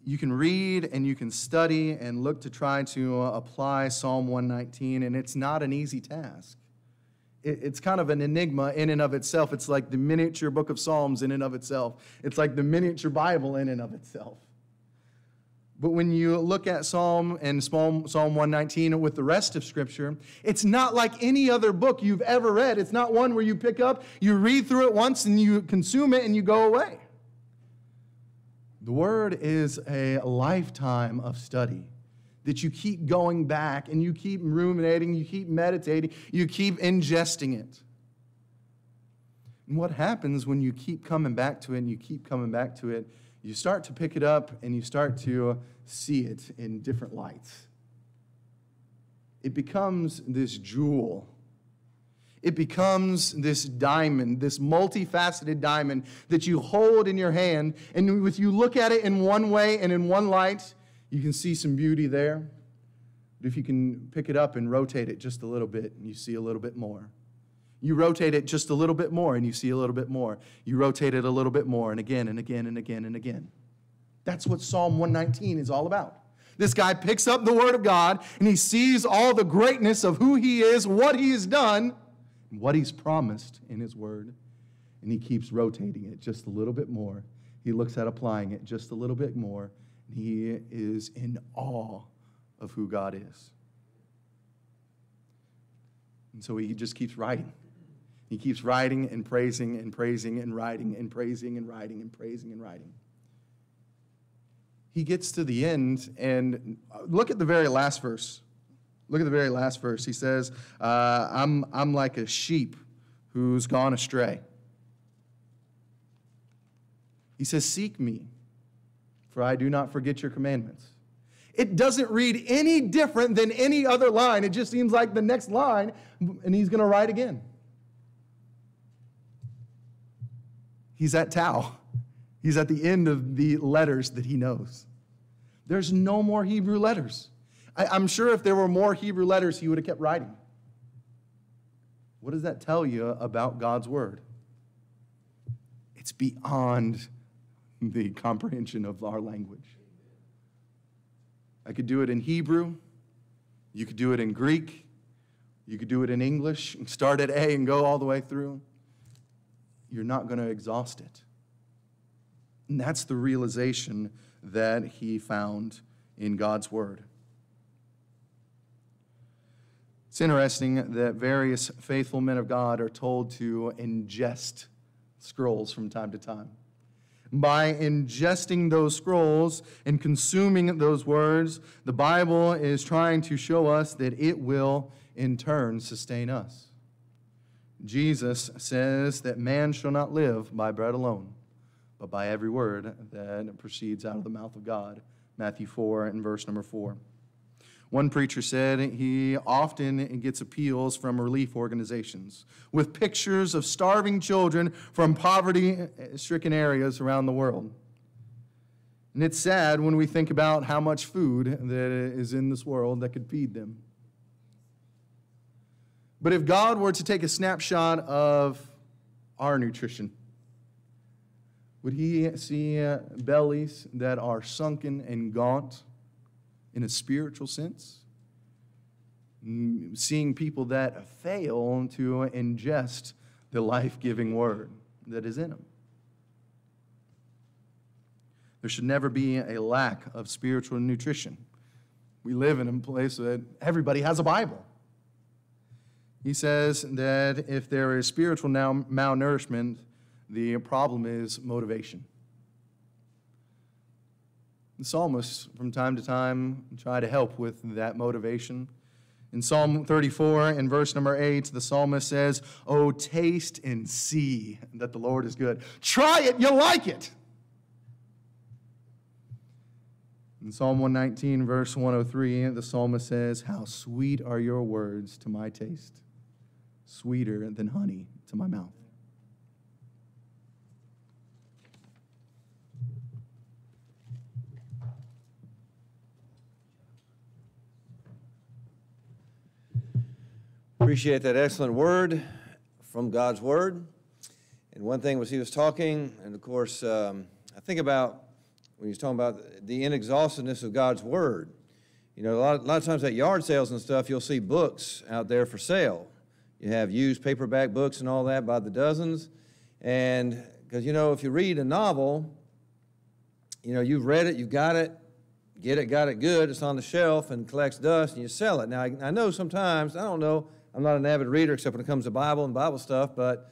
You can read and you can study and look to try to uh, apply Psalm 119, and it's not an easy task. It's kind of an enigma in and of itself. It's like the miniature book of Psalms in and of itself. It's like the miniature Bible in and of itself. But when you look at Psalm and Psalm, Psalm 119 with the rest of Scripture, it's not like any other book you've ever read. It's not one where you pick up, you read through it once, and you consume it, and you go away. The Word is a lifetime of study that you keep going back and you keep ruminating, you keep meditating, you keep ingesting it. And what happens when you keep coming back to it and you keep coming back to it? you start to pick it up and you start to see it in different lights. It becomes this jewel. It becomes this diamond, this multifaceted diamond that you hold in your hand. And if you look at it in one way and in one light, you can see some beauty there. But if you can pick it up and rotate it just a little bit, and you see a little bit more. You rotate it just a little bit more and you see a little bit more. You rotate it a little bit more and again and again and again and again. That's what Psalm 119 is all about. This guy picks up the Word of God and he sees all the greatness of who he is, what he has done, what he's promised in his Word. And he keeps rotating it just a little bit more. He looks at applying it just a little bit more. And he is in awe of who God is. And so he just keeps writing. He keeps writing and praising and praising and writing and praising and writing and praising and writing. He gets to the end, and look at the very last verse. Look at the very last verse. He says, uh, I'm, I'm like a sheep who's gone astray. He says, Seek me, for I do not forget your commandments. It doesn't read any different than any other line. It just seems like the next line, and he's going to write again. He's at Tau. He's at the end of the letters that he knows. There's no more Hebrew letters. I, am sure if there were more Hebrew letters, he would have kept writing. What does that tell you about God's word? It's beyond the comprehension of our language. I could do it in Hebrew. You could do it in Greek. You could do it in English and start at A and go all the way through you're not going to exhaust it. And that's the realization that he found in God's Word. It's interesting that various faithful men of God are told to ingest scrolls from time to time. By ingesting those scrolls and consuming those words, the Bible is trying to show us that it will, in turn, sustain us. Jesus says that man shall not live by bread alone, but by every word that proceeds out of the mouth of God. Matthew 4 and verse number 4. One preacher said he often gets appeals from relief organizations with pictures of starving children from poverty stricken areas around the world. And it's sad when we think about how much food that is in this world that could feed them. But if God were to take a snapshot of our nutrition, would he see bellies that are sunken and gaunt in a spiritual sense? Mm, Seeing people that fail to ingest the life giving word that is in them. There should never be a lack of spiritual nutrition. We live in a place that everybody has a Bible. He says that if there is spiritual malnourishment, the problem is motivation. The psalmists, from time to time, try to help with that motivation. In Psalm 34, in verse number 8, the psalmist says, Oh, taste and see that the Lord is good. Try it, you'll like it. In Psalm 119, verse 103, the psalmist says, How sweet are your words to my taste, sweeter than honey to my mouth. Appreciate that excellent word from God's word. And one thing was he was talking, and of course, um, I think about when he's talking about the inexhaustiveness of God's word. You know, a lot, a lot of times at yard sales and stuff, you'll see books out there for sale. You have used paperback books and all that by the dozens. And because, you know, if you read a novel, you know, you've read it, you've got it, get it, got it good, it's on the shelf and collects dust and you sell it. Now, I, I know sometimes, I don't know, I'm not an avid reader except when it comes to Bible and Bible stuff, but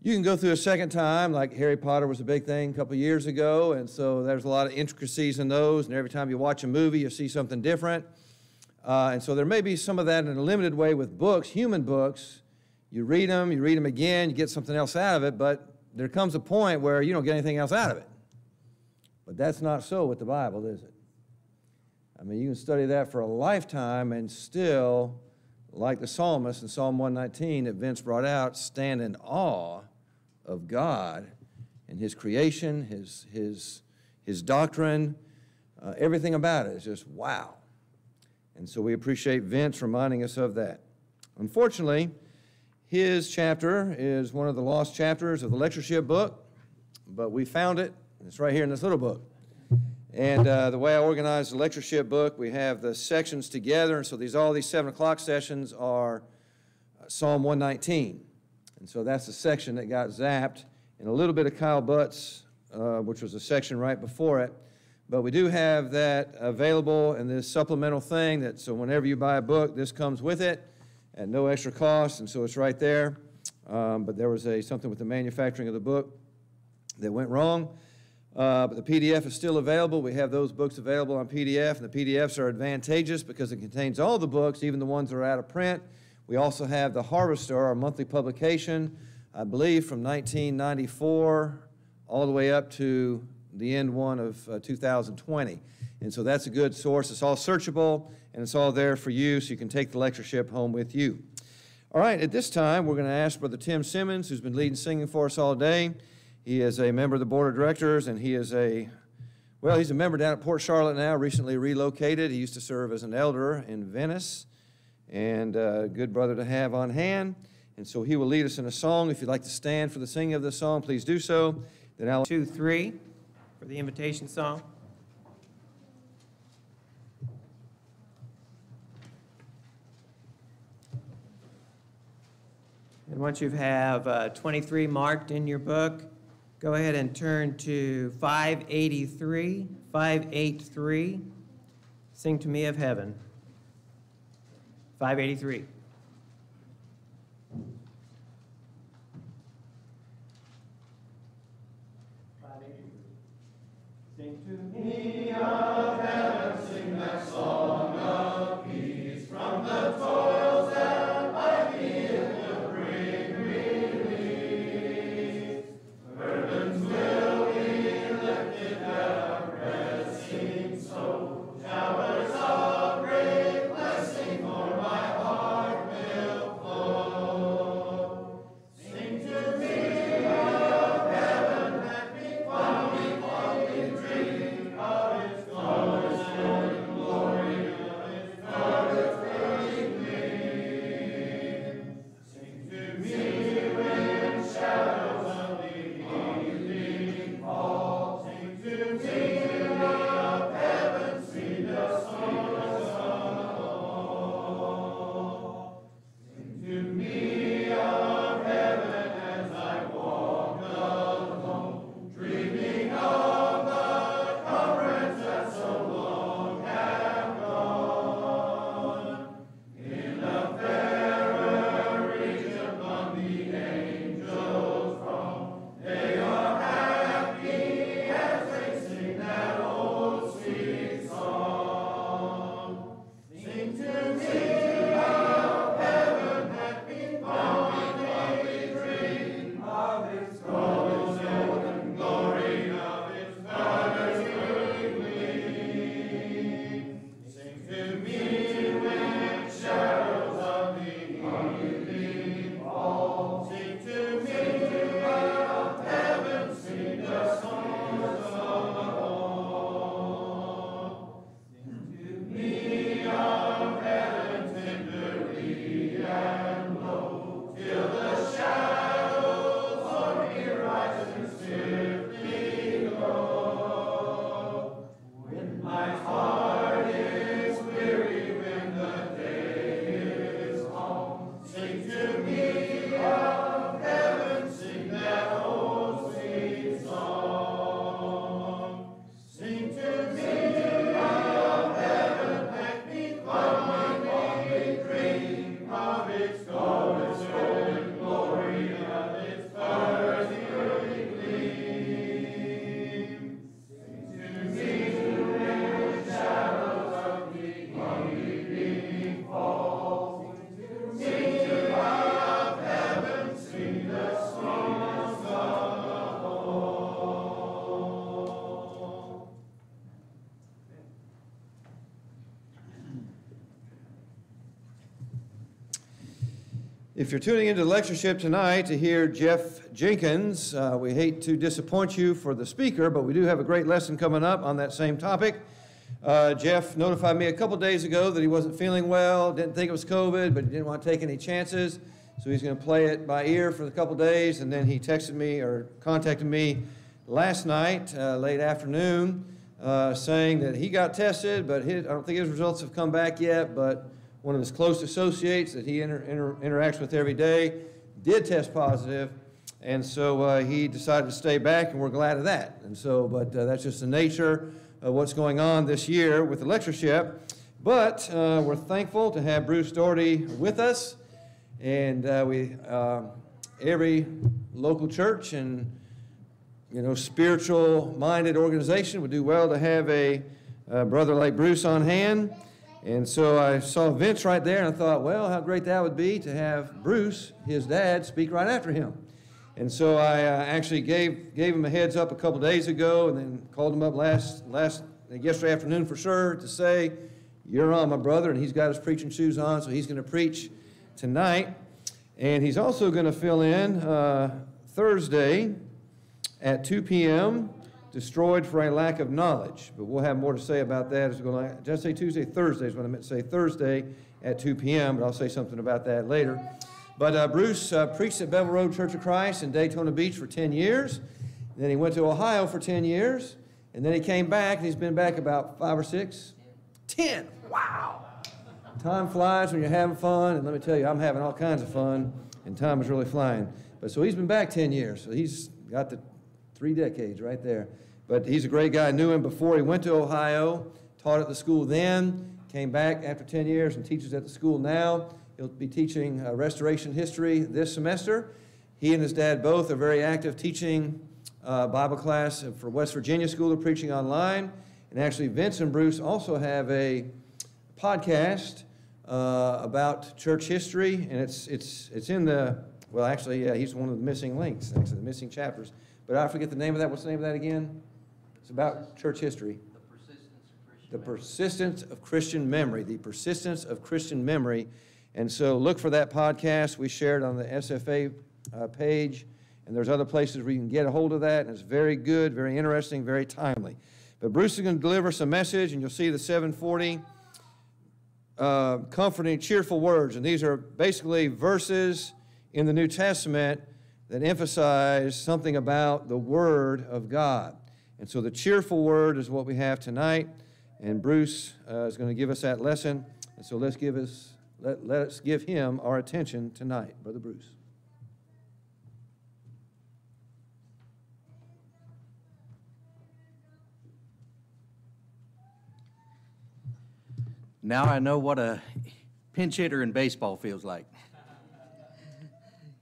you can go through a second time, like Harry Potter was a big thing a couple years ago, and so there's a lot of intricacies in those, and every time you watch a movie, you see something different. Uh, and so there may be some of that in a limited way with books, human books. You read them, you read them again, you get something else out of it, but there comes a point where you don't get anything else out of it. But that's not so with the Bible, is it? I mean, you can study that for a lifetime and still, like the psalmist in Psalm 119 that Vince brought out, stand in awe of God and His creation, His, his, his doctrine, uh, everything about it is just wow. And so we appreciate Vince reminding us of that. Unfortunately, his chapter is one of the lost chapters of the lectureship book, but we found it. It's right here in this little book. And uh, the way I organized the lectureship book, we have the sections together. And so these all these seven o'clock sessions are uh, Psalm 119. And so that's the section that got zapped, and a little bit of Kyle Butt's, uh, which was a section right before it. But we do have that available in this supplemental thing that so whenever you buy a book, this comes with it at no extra cost, and so it's right there. Um, but there was a something with the manufacturing of the book that went wrong. Uh, but the PDF is still available. We have those books available on PDF, and the PDFs are advantageous because it contains all the books, even the ones that are out of print. We also have the Harvester, our monthly publication, I believe from 1994 all the way up to the end one of uh, 2020. And so that's a good source. It's all searchable, and it's all there for you, so you can take the lectureship home with you. All right, at this time, we're going to ask Brother Tim Simmons, who's been leading singing for us all day. He is a member of the board of directors, and he is a, well, he's a member down at Port Charlotte now, recently relocated. He used to serve as an elder in Venice, and a good brother to have on hand. And so he will lead us in a song. If you'd like to stand for the singing of this song, please do so. Then I'll. Two, three for the invitation song. And once you have uh, 23 marked in your book, go ahead and turn to 583, 583. Sing to me of heaven. 583. Sing to me of If you're tuning into the lectureship tonight to hear Jeff Jenkins, uh, we hate to disappoint you for the speaker, but we do have a great lesson coming up on that same topic. Uh, Jeff notified me a couple days ago that he wasn't feeling well, didn't think it was COVID, but he didn't want to take any chances. So he's going to play it by ear for a couple days, and then he texted me or contacted me last night, uh, late afternoon, uh, saying that he got tested, but his, I don't think his results have come back yet. But one of his close associates that he inter, inter, interacts with every day did test positive, and so uh, he decided to stay back, and we're glad of that. And so, but uh, that's just the nature of what's going on this year with the lectureship. But uh, we're thankful to have Bruce Daugherty with us. And uh, we, uh, every local church and you know spiritual-minded organization would do well to have a brother like Bruce on hand. And so I saw Vince right there, and I thought, well, how great that would be to have Bruce, his dad, speak right after him. And so I uh, actually gave gave him a heads up a couple days ago, and then called him up last last yesterday afternoon for sure to say, "You're on, my brother," and he's got his preaching shoes on, so he's going to preach tonight. And he's also going to fill in uh, Thursday at 2 p.m., destroyed for a lack of knowledge. But we'll have more to say about that as we go on. Did I say Tuesday? Thursday is what I meant to say. Thursday at 2 p.m., but I'll say something about that later. But uh, Bruce uh, preached at Beville Road Church of Christ in Daytona Beach for 10 years. Then he went to Ohio for 10 years. And then he came back, and he's been back about five or six. 10. Wow. Time flies when you're having fun, and let me tell you, I'm having all kinds of fun, and time is really flying. But so he's been back 10 years, so he's got the three decades right there. But he's a great guy. I knew him before he went to Ohio, taught at the school then, came back after 10 years and teaches at the school now. He'll be teaching uh, restoration history this semester. He and his dad both are very active teaching uh, Bible class for West Virginia School of Preaching online. And actually, Vince and Bruce also have a podcast uh, about church history, and it's, it's, it's in the, well, actually, yeah, he's one of the missing links, actually, the missing chapters. But I forget the name of that. What's the name of that again? It's about church history. The persistence of Christian memory. The persistence of Christian memory. And so look for that podcast. We shared on the SFA uh, page, and there's other places where you can get a hold of that, and it's very good, very interesting, very timely. But Bruce is going to deliver some message, and you'll see the 740 uh, comforting, cheerful words. And these are basically verses in the New Testament that emphasize something about the Word of God. And so the cheerful word is what we have tonight. And Bruce uh, is going to give us that lesson. And so let's give us, let, let us give him our attention tonight, Brother Bruce. Now I know what a pinch hitter in baseball feels like.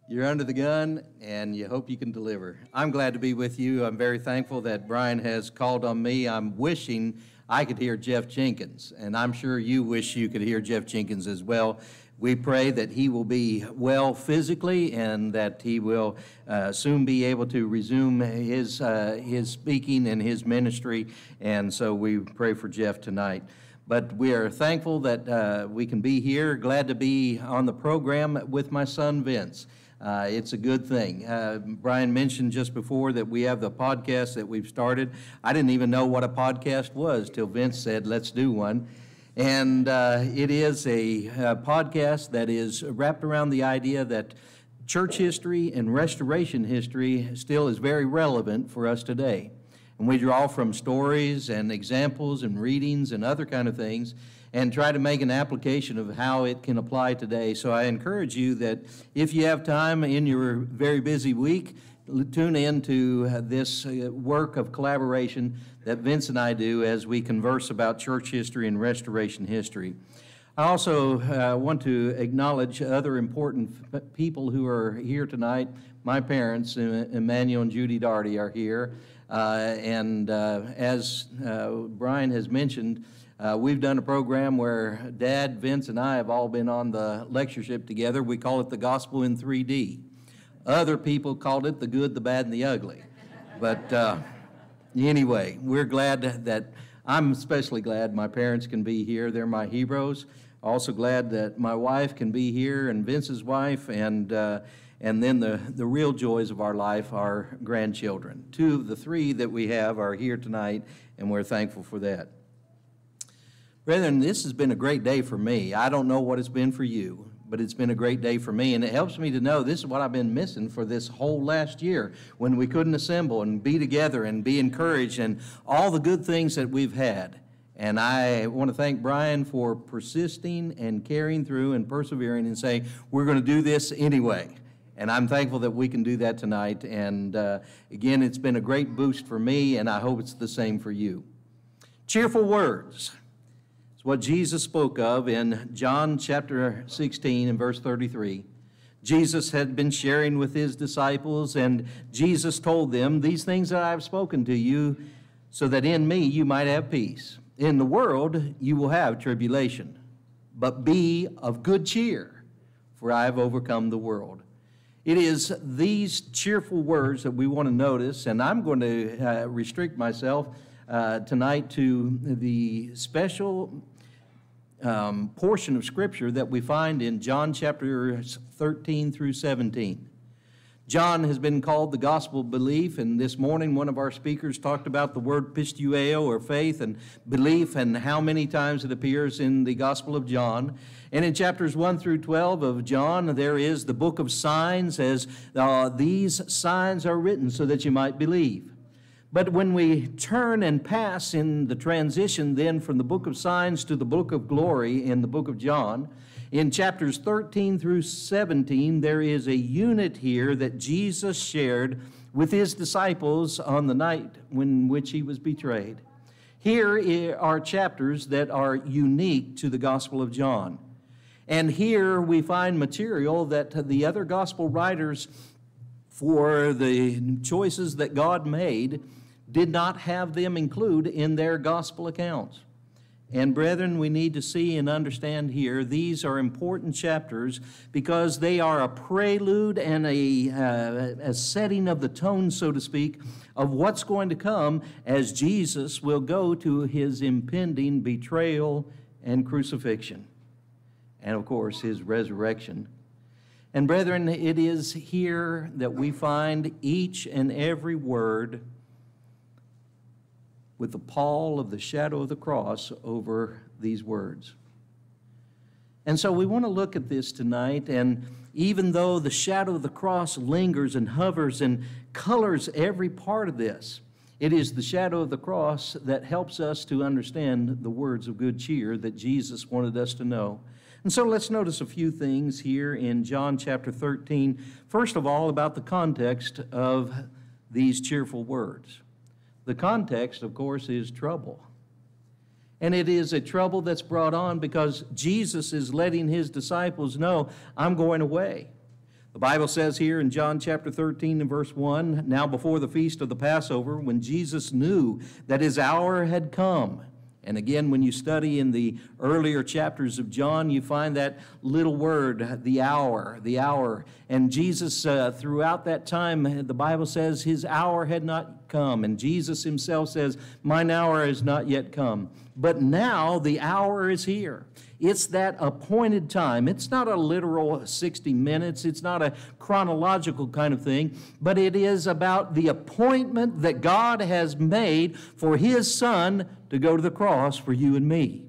You're under the gun and you hope you can deliver. I'm glad to be with you. I'm very thankful that Brian has called on me. I'm wishing I could hear Jeff Jenkins, and I'm sure you wish you could hear Jeff Jenkins as well. We pray that he will be well physically and that he will uh, soon be able to resume his, uh, his speaking and his ministry. And so we pray for Jeff tonight. But we are thankful that uh, we can be here, glad to be on the program with my son Vince. Uh, it's a good thing. Uh, Brian mentioned just before that we have the podcast that we've started. I didn't even know what a podcast was till Vince said, let's do one. And uh, it is a, a podcast that is wrapped around the idea that church history and restoration history still is very relevant for us today. And we draw from stories and examples and readings and other kind of things and try to make an application of how it can apply today. So I encourage you that if you have time in your very busy week, tune in to this uh, work of collaboration that Vince and I do as we converse about church history and restoration history. I also uh, want to acknowledge other important people who are here tonight. My parents, Emmanuel and Judy Daugherty, are here. Uh, and uh, as uh, Brian has mentioned, uh, we've done a program where Dad, Vince, and I have all been on the lectureship together. We call it the Gospel in 3D. Other people called it the good, the bad, and the ugly. But uh, anyway, we're glad that I'm especially glad my parents can be here. They're my heroes. Also glad that my wife can be here and Vince's wife, and, uh, and then the, the real joys of our life, our grandchildren. Two of the three that we have are here tonight, and we're thankful for that. Brethren, this has been a great day for me. I don't know what it's been for you, but it's been a great day for me. And it helps me to know this is what I've been missing for this whole last year when we couldn't assemble and be together and be encouraged and all the good things that we've had. And I want to thank Brian for persisting and carrying through and persevering and saying, we're going to do this anyway. And I'm thankful that we can do that tonight. And uh, again, it's been a great boost for me, and I hope it's the same for you. Cheerful words what Jesus spoke of in John chapter 16 and verse 33. Jesus had been sharing with his disciples, and Jesus told them, These things that I have spoken to you, so that in me you might have peace. In the world you will have tribulation, but be of good cheer, for I have overcome the world. It is these cheerful words that we want to notice, and I'm going to uh, restrict myself uh, tonight to the special um, portion of Scripture that we find in John chapter 13 through 17. John has been called the gospel of belief, and this morning one of our speakers talked about the word pisteuo or faith and belief and how many times it appears in the Gospel of John. And in chapters 1 through 12 of John, there is the book of signs, as uh, these signs are written so that you might believe. But when we turn and pass in the transition then from the book of signs to the book of glory in the book of John, in chapters 13 through 17, there is a unit here that Jesus shared with his disciples on the night in which he was betrayed. Here are chapters that are unique to the Gospel of John. And here we find material that the other gospel writers, for the choices that God made, did not have them include in their gospel accounts. And brethren, we need to see and understand here these are important chapters because they are a prelude and a, uh, a setting of the tone, so to speak, of what's going to come as Jesus will go to his impending betrayal and crucifixion. And of course, his resurrection. And brethren, it is here that we find each and every word with the pall of the shadow of the cross over these words. And so we want to look at this tonight, and even though the shadow of the cross lingers and hovers and colors every part of this, it is the shadow of the cross that helps us to understand the words of good cheer that Jesus wanted us to know. And so let's notice a few things here in John chapter 13. First of all, about the context of these cheerful words. The context, of course, is trouble. And it is a trouble that's brought on because Jesus is letting his disciples know, I'm going away. The Bible says here in John chapter 13 and verse 1 Now before the feast of the Passover, when Jesus knew that his hour had come, and again, when you study in the earlier chapters of John, you find that little word, the hour, the hour. And Jesus, uh, throughout that time, the Bible says his hour had not come. And Jesus himself says, Mine hour has not yet come. But now the hour is here. It's that appointed time. It's not a literal 60 minutes, it's not a chronological kind of thing, but it is about the appointment that God has made for His Son to go to the cross for you and me.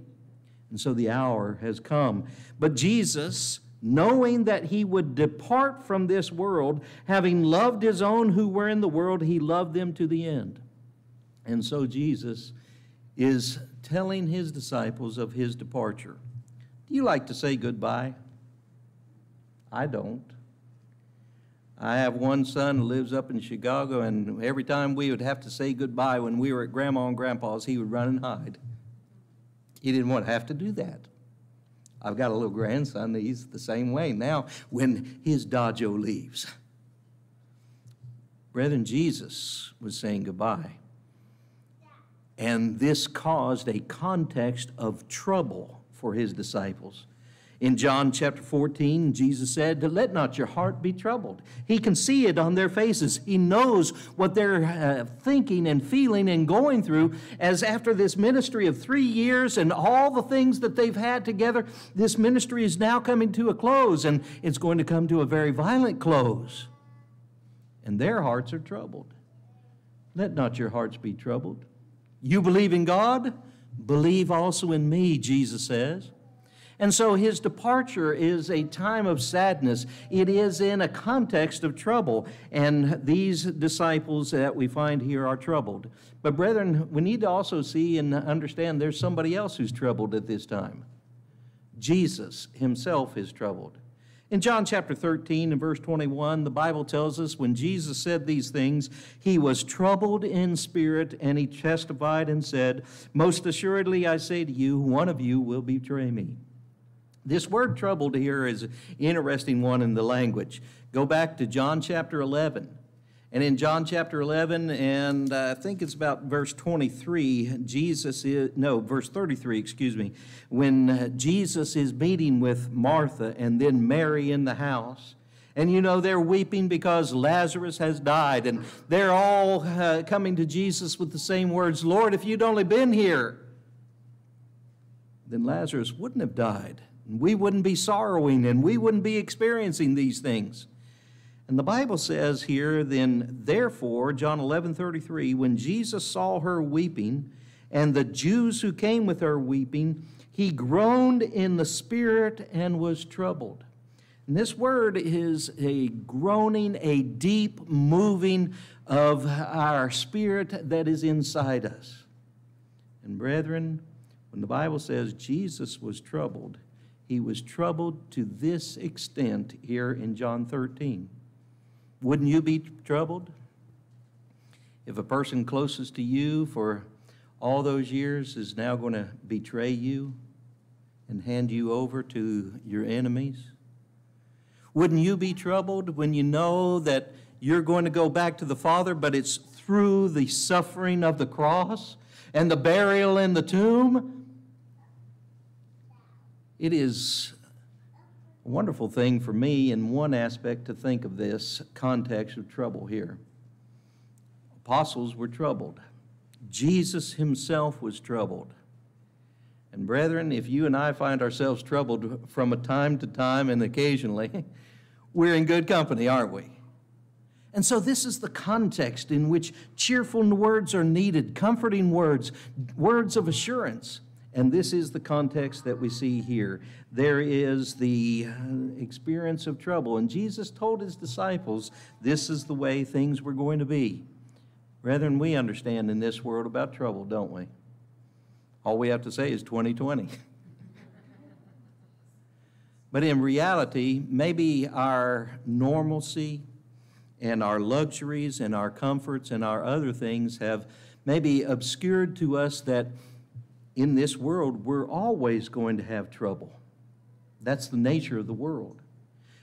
And so the hour has come. But Jesus, knowing that he would depart from this world, having loved his own who were in the world, he loved them to the end. And so Jesus is telling his disciples of his departure. Do you like to say goodbye? I don't. I have one son who lives up in Chicago, and every time we would have to say goodbye when we were at Grandma and Grandpa's, he would run and hide. He didn't want to have to do that. I've got a little grandson, he's the same way now when his dojo leaves. Brethren, Jesus was saying goodbye. And this caused a context of trouble for his disciples. In John chapter 14, Jesus said, Let not your heart be troubled. He can see it on their faces. He knows what they're uh, thinking and feeling and going through as after this ministry of three years and all the things that they've had together, this ministry is now coming to a close and it's going to come to a very violent close. And their hearts are troubled. Let not your hearts be troubled. You believe in God? Believe also in me, Jesus says. And so his departure is a time of sadness. It is in a context of trouble. And these disciples that we find here are troubled. But, brethren, we need to also see and understand there's somebody else who's troubled at this time. Jesus himself is troubled. In John chapter 13 and verse 21, the Bible tells us when Jesus said these things, he was troubled in spirit and he testified and said, Most assuredly I say to you, one of you will betray me. This word troubled here is an interesting one in the language. Go back to John chapter 11. And in John chapter 11, and I think it's about verse 23, Jesus is, no, verse 33, excuse me, when Jesus is meeting with Martha and then Mary in the house. And you know, they're weeping because Lazarus has died. And they're all uh, coming to Jesus with the same words Lord, if you'd only been here, then Lazarus wouldn't have died. We wouldn't be sorrowing and we wouldn't be experiencing these things. And the Bible says here, then, therefore, John 11 33, when Jesus saw her weeping, and the Jews who came with her weeping, he groaned in the spirit and was troubled. And this word is a groaning, a deep moving of our spirit that is inside us. And brethren, when the Bible says Jesus was troubled, he was troubled to this extent here in John 13. Wouldn't you be troubled? If a person closest to you for all those years is now going to betray you and hand you over to your enemies? Wouldn't you be troubled when you know that you're going to go back to the Father, but it's through the suffering of the cross and the burial in the tomb? It is a wonderful thing for me in one aspect to think of this context of trouble here. Apostles were troubled. Jesus himself was troubled. And brethren, if you and I find ourselves troubled from a time to time and occasionally, we're in good company, aren't we? And so, this is the context in which cheerful words are needed, comforting words, words of assurance. And this is the context that we see here. There is the uh, experience of trouble. And Jesus told his disciples this is the way things were going to be. Brethren, we understand in this world about trouble, don't we? All we have to say is 2020. but in reality, maybe our normalcy and our luxuries and our comforts and our other things have maybe obscured to us that in this world, we're always going to have trouble. That's the nature of the world.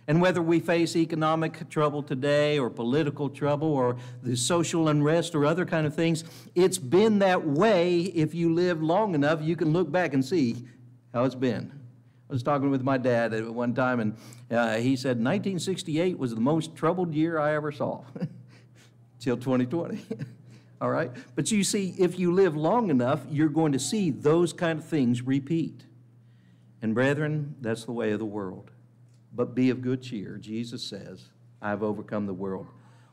And whether we face economic trouble today or political trouble or the social unrest or other kind of things, it's been that way if you live long enough, you can look back and see how it's been. I was talking with my dad at one time, and uh, he said 1968 was the most troubled year I ever saw, till 2020. all right? But you see, if you live long enough, you're going to see those kind of things repeat. And brethren, that's the way of the world. But be of good cheer. Jesus says, I've overcome the world.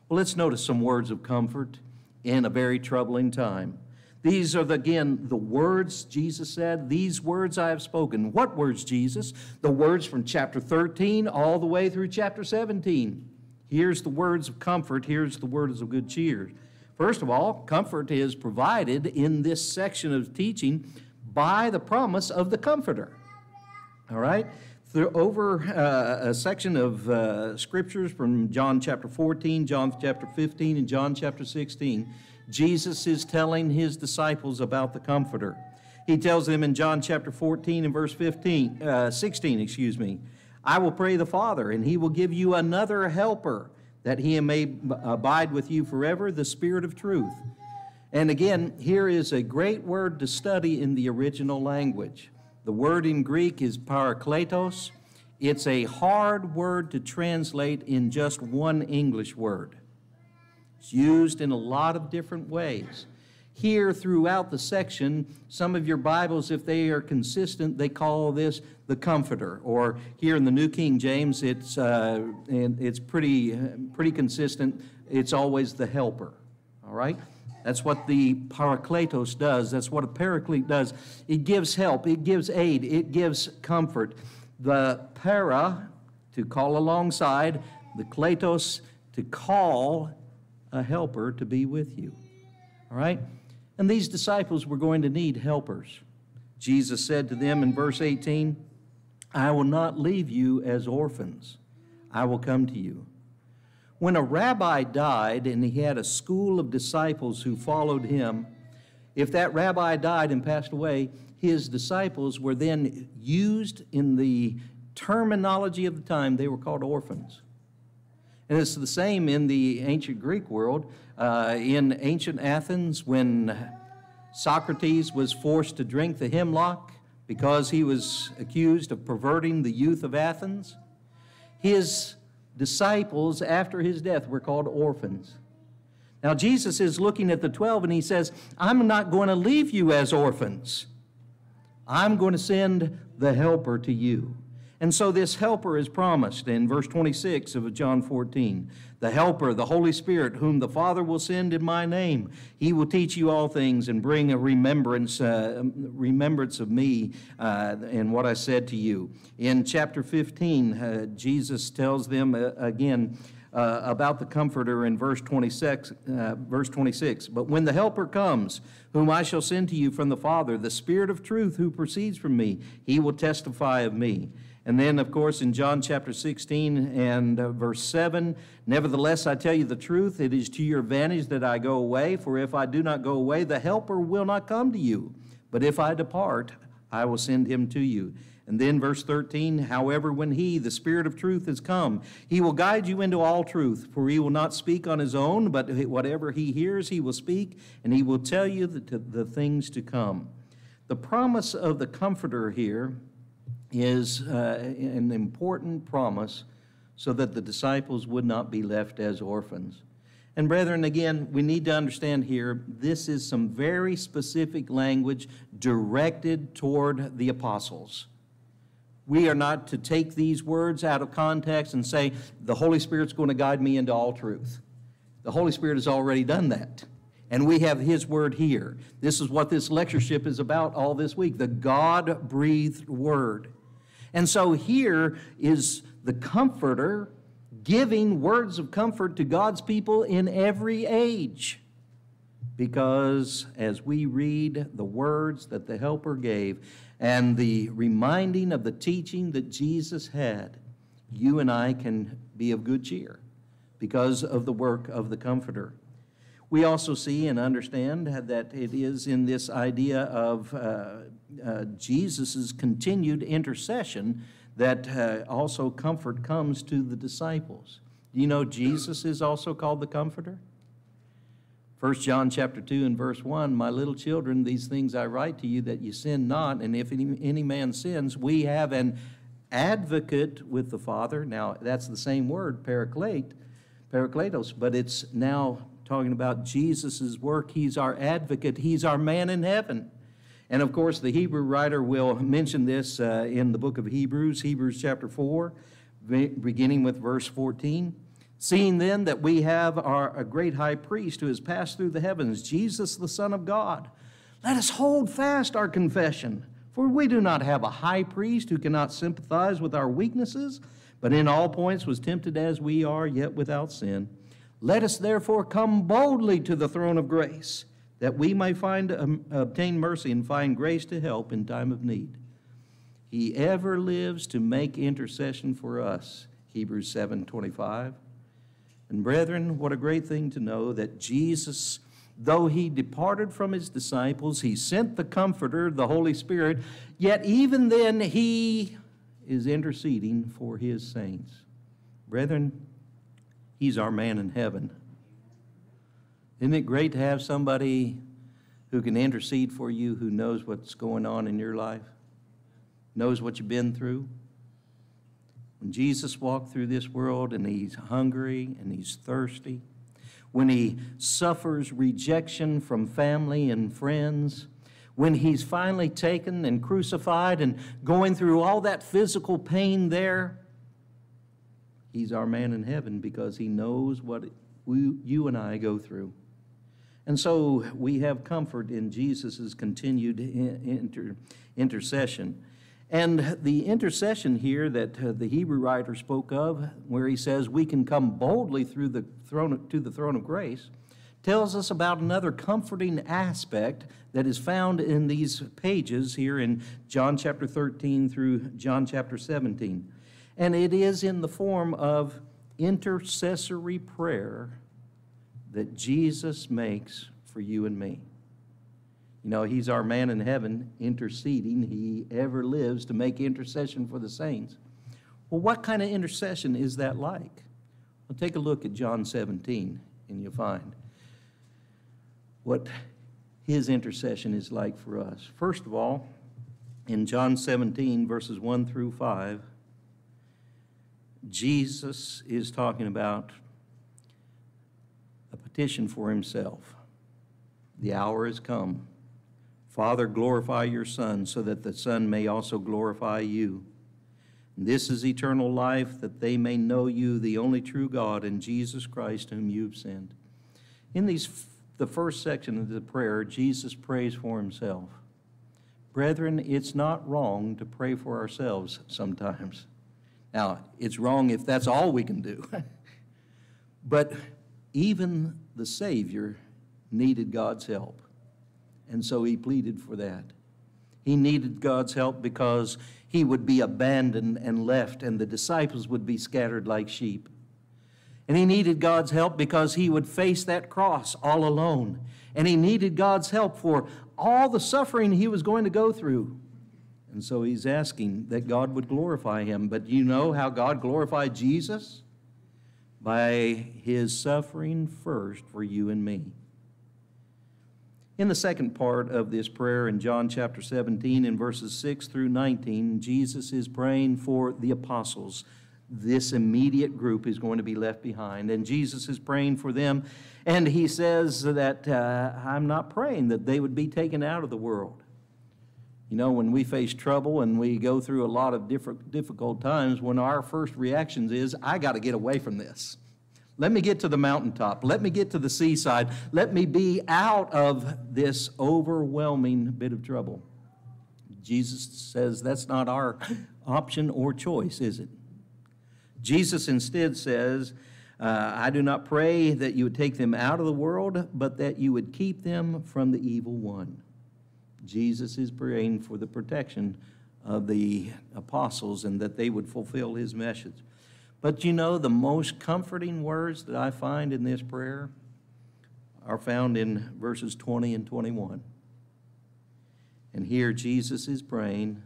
Well, let's notice some words of comfort in a very troubling time. These are, the, again, the words Jesus said. These words I have spoken. What words, Jesus? The words from chapter 13 all the way through chapter 17. Here's the words of comfort. Here's the words of good cheer. First of all, comfort is provided in this section of teaching by the promise of the Comforter. All right? Through, over uh, a section of uh, scriptures from John chapter 14, John chapter 15, and John chapter 16, Jesus is telling his disciples about the Comforter. He tells them in John chapter 14 and verse 15, uh, 16, excuse me, I will pray the Father, and he will give you another helper that he may abide with you forever, the Spirit of truth. And again, here is a great word to study in the original language. The word in Greek is parakletos. It's a hard word to translate in just one English word. It's used in a lot of different ways. Here, throughout the section, some of your Bibles, if they are consistent, they call this the Comforter. Or here in the New King James, it's, uh, it's pretty, pretty consistent. It's always the Helper. All right? That's what the Parakletos does. That's what a paraclete does. It gives help, it gives aid, it gives comfort. The para, to call alongside, the kletos, to call a helper to be with you. All right? And these disciples were going to need helpers. Jesus said to them in verse 18, I will not leave you as orphans, I will come to you. When a rabbi died and he had a school of disciples who followed him, if that rabbi died and passed away, his disciples were then used in the terminology of the time, they were called orphans. And it's the same in the ancient Greek world. Uh, in ancient Athens, when Socrates was forced to drink the hemlock because he was accused of perverting the youth of Athens, his disciples after his death were called orphans. Now, Jesus is looking at the 12 and he says, I'm not going to leave you as orphans. I'm going to send the helper to you. And so this helper is promised in verse 26 of John 14. The helper, the Holy Spirit, whom the Father will send in my name. He will teach you all things and bring a remembrance, uh, remembrance of me uh, and what I said to you. In chapter 15, uh, Jesus tells them uh, again, uh, about the Comforter in verse 26, uh, verse 26. But when the Helper comes, whom I shall send to you from the Father, the Spirit of truth who proceeds from me, he will testify of me. And then, of course, in John chapter 16 and uh, verse 7, Nevertheless, I tell you the truth, it is to your advantage that I go away, for if I do not go away, the Helper will not come to you. But if I depart, I will send him to you. And then verse 13, however, when he, the Spirit of truth, has come, he will guide you into all truth, for he will not speak on his own, but whatever he hears, he will speak, and he will tell you the, the things to come. The promise of the Comforter here is uh, an important promise so that the disciples would not be left as orphans. And brethren, again, we need to understand here this is some very specific language directed toward the apostles. We are not to take these words out of context and say, the Holy Spirit's going to guide me into all truth. The Holy Spirit has already done that. And we have His Word here. This is what this lectureship is about all this week the God breathed Word. And so here is the Comforter giving words of comfort to God's people in every age. Because as we read the words that the Helper gave and the reminding of the teaching that Jesus had, you and I can be of good cheer because of the work of the Comforter. We also see and understand that it is in this idea of uh, uh, Jesus' continued intercession that uh, also comfort comes to the disciples. Do you know Jesus is also called the Comforter? 1 John chapter 2 and verse 1, My little children, these things I write to you that you sin not, and if any, any man sins, we have an advocate with the Father. Now, that's the same word, paraclete, parakletos, but it's now talking about Jesus' work. He's our advocate, He's our man in heaven. And of course, the Hebrew writer will mention this uh, in the book of Hebrews, Hebrews chapter 4, beginning with verse 14. Seeing then that we have our, a great high priest who has passed through the heavens, Jesus the Son of God, let us hold fast our confession. For we do not have a high priest who cannot sympathize with our weaknesses, but in all points was tempted as we are, yet without sin. Let us therefore come boldly to the throne of grace, that we may find um, obtain mercy and find grace to help in time of need. He ever lives to make intercession for us. Hebrews 7:25. And brethren, what a great thing to know that Jesus though he departed from his disciples, he sent the comforter, the Holy Spirit, yet even then he is interceding for his saints. Brethren, He's our man in heaven. Isn't it great to have somebody who can intercede for you who knows what's going on in your life? knows what you've been through. When Jesus walked through this world and he's hungry and he's thirsty, when he suffers rejection from family and friends, when he's finally taken and crucified and going through all that physical pain there, he's our man in heaven because he knows what we, you and I go through. And so we have comfort in Jesus' continued inter, intercession. And the intercession here that uh, the Hebrew writer spoke of, where he says we can come boldly through the throne to the throne of grace, tells us about another comforting aspect that is found in these pages here in John chapter 13 through John chapter 17. And it is in the form of intercessory prayer that Jesus makes for you and me. You know, he's our man in heaven interceding. He ever lives to make intercession for the saints. Well, what kind of intercession is that like? Well, take a look at John 17, and you'll find what his intercession is like for us. First of all, in John 17, verses 1 through 5, Jesus is talking about for himself. The hour has come Father, glorify your Son, so that the Son may also glorify you. This is eternal life, that they may know you, the only true God, and Jesus Christ, whom you've sent. In these, the first section of the prayer, Jesus prays for himself. Brethren, it's not wrong to pray for ourselves sometimes. Now, it's wrong if that's all we can do. but even the Savior needed God's help and so he pleaded for that. He needed God's help because he would be abandoned and left, and the disciples would be scattered like sheep. And he needed God's help because he would face that cross all alone. And he needed God's help for all the suffering he was going to go through. And so he's asking that God would glorify him. But you know how God glorified Jesus? By his suffering first for you and me. In the second part of this prayer in John chapter 17, in verses 6 through 19, Jesus is praying for the apostles. This immediate group is going to be left behind, and Jesus is praying for them. And he says that uh, I'm not praying that they would be taken out of the world. You know, when we face trouble and we go through a lot of different difficult times, when our first reactions is, I got to get away from this. Let me get to the mountaintop. Let me get to the seaside. Let me be out of this overwhelming bit of trouble. Jesus says that's not our option or choice, is it? Jesus instead says, uh, I do not pray that you would take them out of the world, but that you would keep them from the evil one. Jesus is praying for the protection of the apostles and that they would fulfill his message. But you know, the most comforting words that I find in this prayer are found in verses 20 and 21. And here Jesus is praying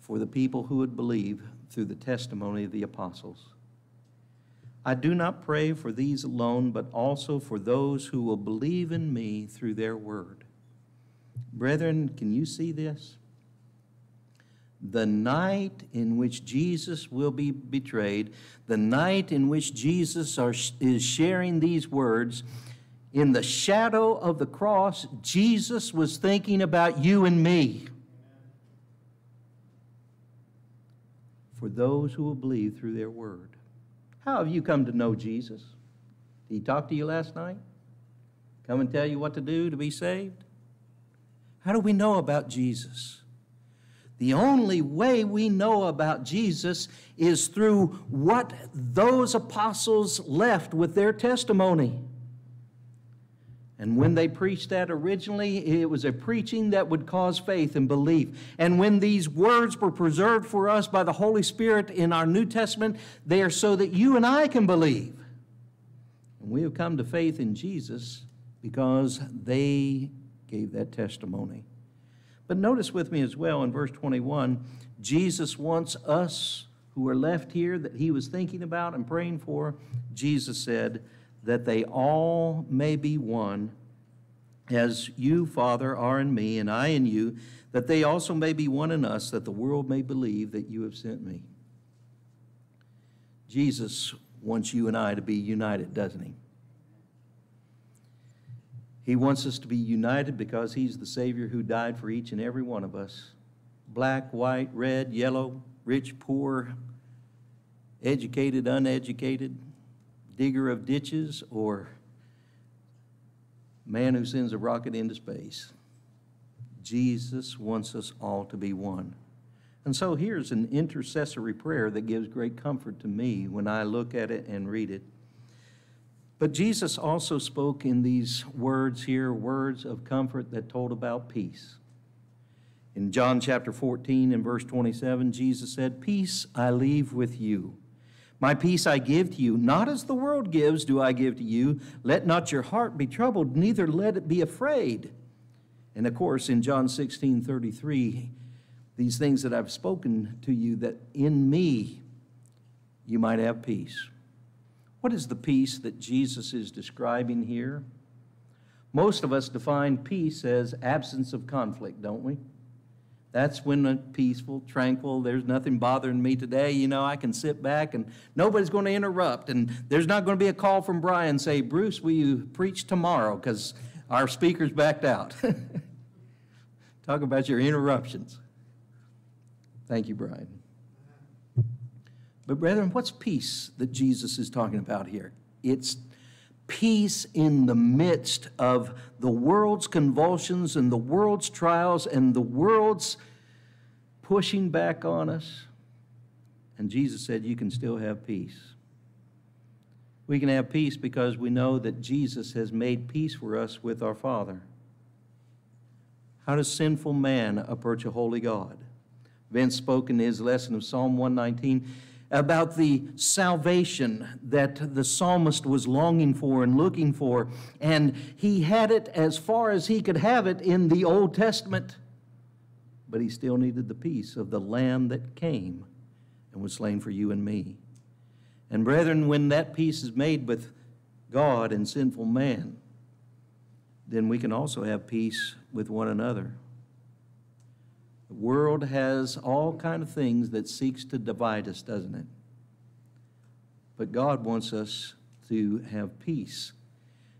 for the people who would believe through the testimony of the apostles. I do not pray for these alone, but also for those who will believe in me through their word. Brethren, can you see this? the night in which Jesus will be betrayed, the night in which Jesus are, is sharing these words, in the shadow of the cross, Jesus was thinking about you and me. For those who will believe through their word. How have you come to know Jesus? Did he talk to you last night? Come and tell you what to do to be saved? How do we know about Jesus? The only way we know about Jesus is through what those apostles left with their testimony. And when they preached that originally, it was a preaching that would cause faith and belief. And when these words were preserved for us by the Holy Spirit in our New Testament, they are so that you and I can believe. And we have come to faith in Jesus because they gave that testimony. But notice with me as well in verse 21, Jesus wants us who are left here that he was thinking about and praying for, Jesus said, that they all may be one, as you, Father, are in me, and I in you, that they also may be one in us, that the world may believe that you have sent me. Jesus wants you and I to be united, doesn't he? He wants us to be united because he's the Savior who died for each and every one of us black, white, red, yellow, rich, poor, educated, uneducated, digger of ditches, or man who sends a rocket into space. Jesus wants us all to be one. And so here's an intercessory prayer that gives great comfort to me when I look at it and read it. But Jesus also spoke in these words here, words of comfort that told about peace. In John chapter 14 and verse 27, Jesus said, Peace I leave with you. My peace I give to you. Not as the world gives, do I give to you. Let not your heart be troubled, neither let it be afraid. And of course, in John 16 33, these things that I've spoken to you, that in me you might have peace. What is the peace that Jesus is describing here? Most of us define peace as absence of conflict, don't we? That's when I'm peaceful, tranquil, there's nothing bothering me today. You know, I can sit back and nobody's going to interrupt. And there's not going to be a call from Brian say, Bruce, will you preach tomorrow? Because our speaker's backed out. Talk about your interruptions. Thank you, Brian. But, brethren, what's peace that Jesus is talking about here? It's peace in the midst of the world's convulsions and the world's trials and the world's pushing back on us. And Jesus said, You can still have peace. We can have peace because we know that Jesus has made peace for us with our Father. How does sinful man approach a holy God? Vince spoke in his lesson of Psalm 119 about the salvation that the psalmist was longing for and looking for. And he had it as far as he could have it in the Old Testament, but he still needed the peace of the Lamb that came and was slain for you and me. And brethren, when that peace is made with God and sinful man, then we can also have peace with one another. The world has all kind of things that seeks to divide us, doesn't it? But God wants us to have peace.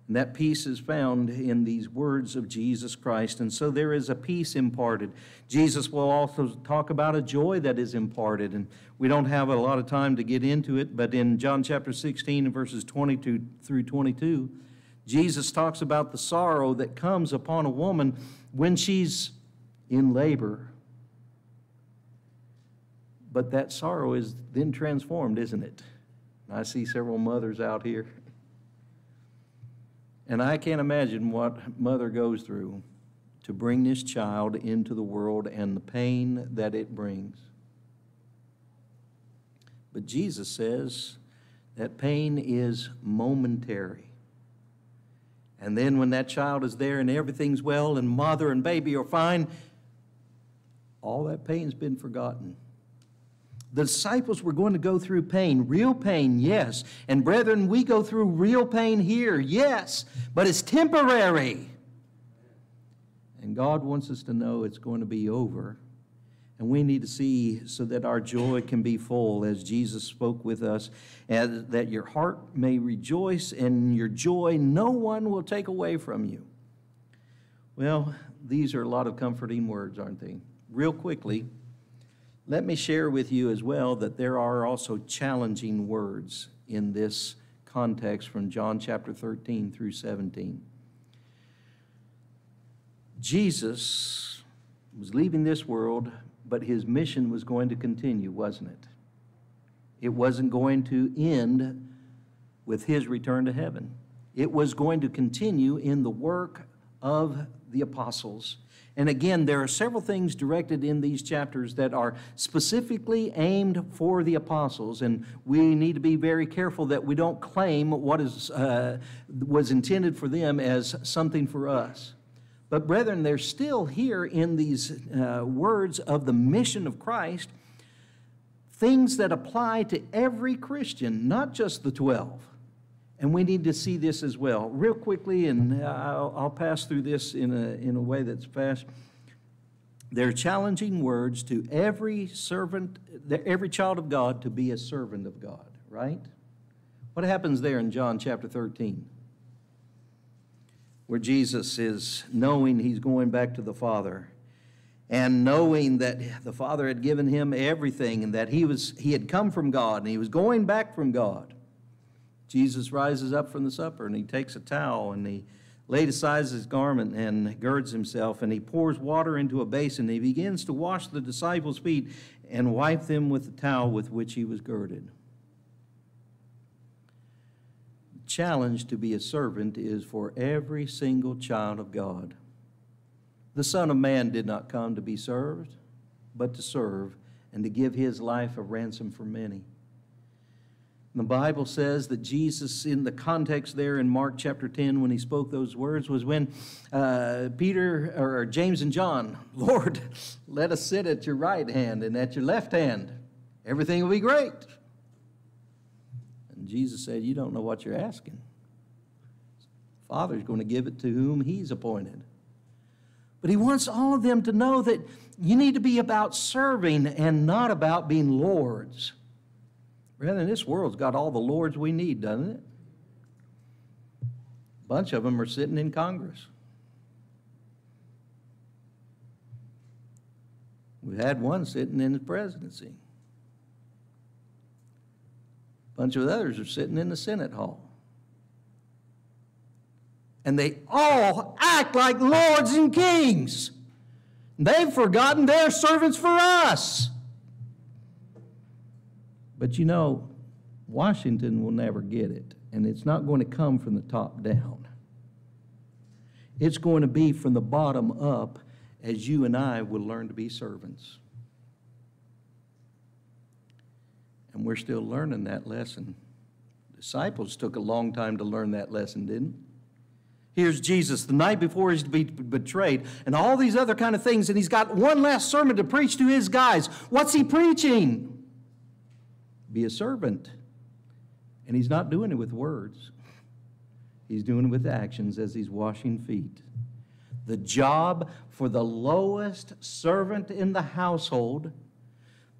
And that peace is found in these words of Jesus Christ. And so there is a peace imparted. Jesus will also talk about a joy that is imparted. And we don't have a lot of time to get into it, but in John chapter 16 and verses 22 through 22, Jesus talks about the sorrow that comes upon a woman when she's in labor but that sorrow is then transformed, isn't it? I see several mothers out here. And I can't imagine what mother goes through to bring this child into the world and the pain that it brings. But Jesus says that pain is momentary. And then when that child is there and everything's well and mother and baby are fine, all that pain's been forgotten. The disciples were going to go through pain, real pain, yes. And brethren, we go through real pain here, yes, but it's temporary. And God wants us to know it's going to be over. And we need to see so that our joy can be full, as Jesus spoke with us, and that your heart may rejoice and your joy no one will take away from you. Well, these are a lot of comforting words, aren't they? Real quickly, let me share with you as well that there are also challenging words in this context from John chapter 13 through 17. Jesus was leaving this world, but his mission was going to continue, wasn't it? It wasn't going to end with his return to heaven. It was going to continue in the work of the apostles and again, there are several things directed in these chapters that are specifically aimed for the apostles, and we need to be very careful that we don't claim what is, uh, was intended for them as something for us. But, brethren, there's still here in these uh, words of the mission of Christ things that apply to every Christian, not just the 12. And we need to see this as well. Real quickly, and uh, I'll, I'll pass through this in a, in a way that's fast. They're challenging words to every servant, every child of God to be a servant of God, right? What happens there in John chapter 13? Where Jesus is knowing he's going back to the Father and knowing that the Father had given him everything and that he, was, he had come from God and he was going back from God. Jesus rises up from the supper and he takes a towel and he laid aside his garment and girds himself and he pours water into a basin. And he begins to wash the disciples' feet and wipe them with the towel with which he was girded. The challenge to be a servant is for every single child of God. The Son of Man did not come to be served, but to serve and to give his life a ransom for many. The Bible says that Jesus, in the context there in Mark chapter 10, when he spoke those words, was when uh, Peter or James and John, Lord, let us sit at your right hand and at your left hand. Everything will be great. And Jesus said, You don't know what you're asking. Father's going to give it to whom he's appointed. But he wants all of them to know that you need to be about serving and not about being lords. Brethren, this world's got all the lords we need, doesn't it? A bunch of them are sitting in Congress. We've had one sitting in the presidency. A bunch of others are sitting in the Senate hall. And they all act like lords and kings. They've forgotten they're servants for us. But you know, Washington will never get it, and it's not going to come from the top down. It's going to be from the bottom up as you and I will learn to be servants. And we're still learning that lesson. Disciples took a long time to learn that lesson, didn't Here's Jesus the night before he's to be betrayed, and all these other kind of things, and he's got one last sermon to preach to his guys. What's he preaching? Be a servant. And he's not doing it with words, he's doing it with actions as he's washing feet. The job for the lowest servant in the household,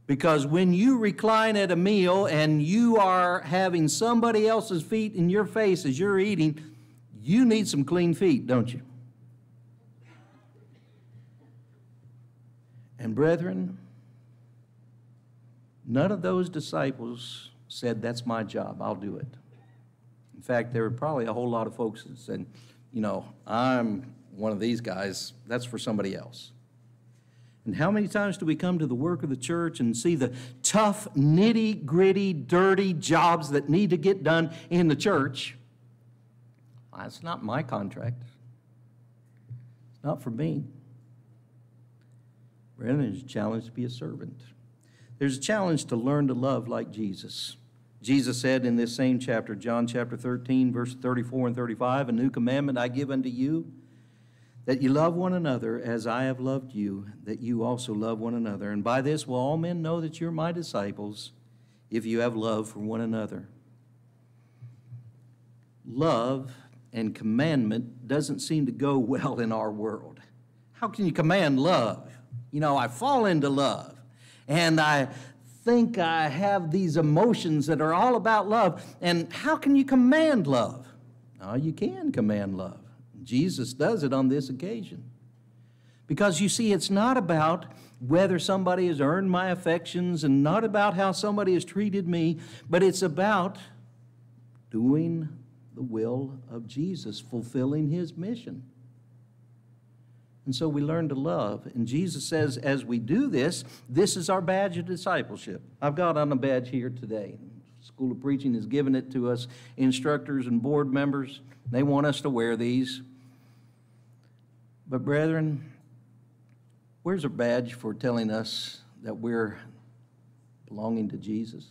because when you recline at a meal and you are having somebody else's feet in your face as you're eating, you need some clean feet, don't you? And brethren, None of those disciples said, That's my job, I'll do it. In fact, there were probably a whole lot of folks that said, You know, I'm one of these guys, that's for somebody else. And how many times do we come to the work of the church and see the tough, nitty gritty, dirty jobs that need to get done in the church? That's not my contract. It's not for me. Brennan is challenged to be a servant. There's a challenge to learn to love like Jesus. Jesus said in this same chapter, John chapter 13, verse 34 and 35, A new commandment I give unto you, that you love one another as I have loved you, that you also love one another. And by this will all men know that you're my disciples, if you have love for one another. Love and commandment doesn't seem to go well in our world. How can you command love? You know, I fall into love and I think I have these emotions that are all about love. And how can you command love? Oh, you can command love. Jesus does it on this occasion. Because you see, it's not about whether somebody has earned my affections and not about how somebody has treated me, but it's about doing the will of Jesus, fulfilling his mission. And so we learn to love. And Jesus says, as we do this, this is our badge of discipleship. I've got on a badge here today. School of Preaching has given it to us, instructors and board members. They want us to wear these. But, brethren, where's a badge for telling us that we're belonging to Jesus?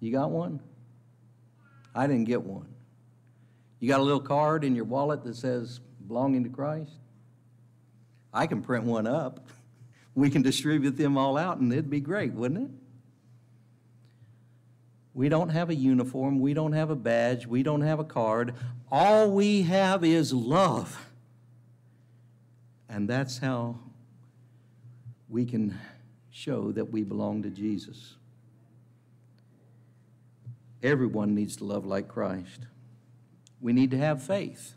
You got one? I didn't get one. You got a little card in your wallet that says belonging to Christ? I can print one up. We can distribute them all out, and it'd be great, wouldn't it? We don't have a uniform. We don't have a badge. We don't have a card. All we have is love. And that's how we can show that we belong to Jesus. Everyone needs to love like Christ. We need to have faith.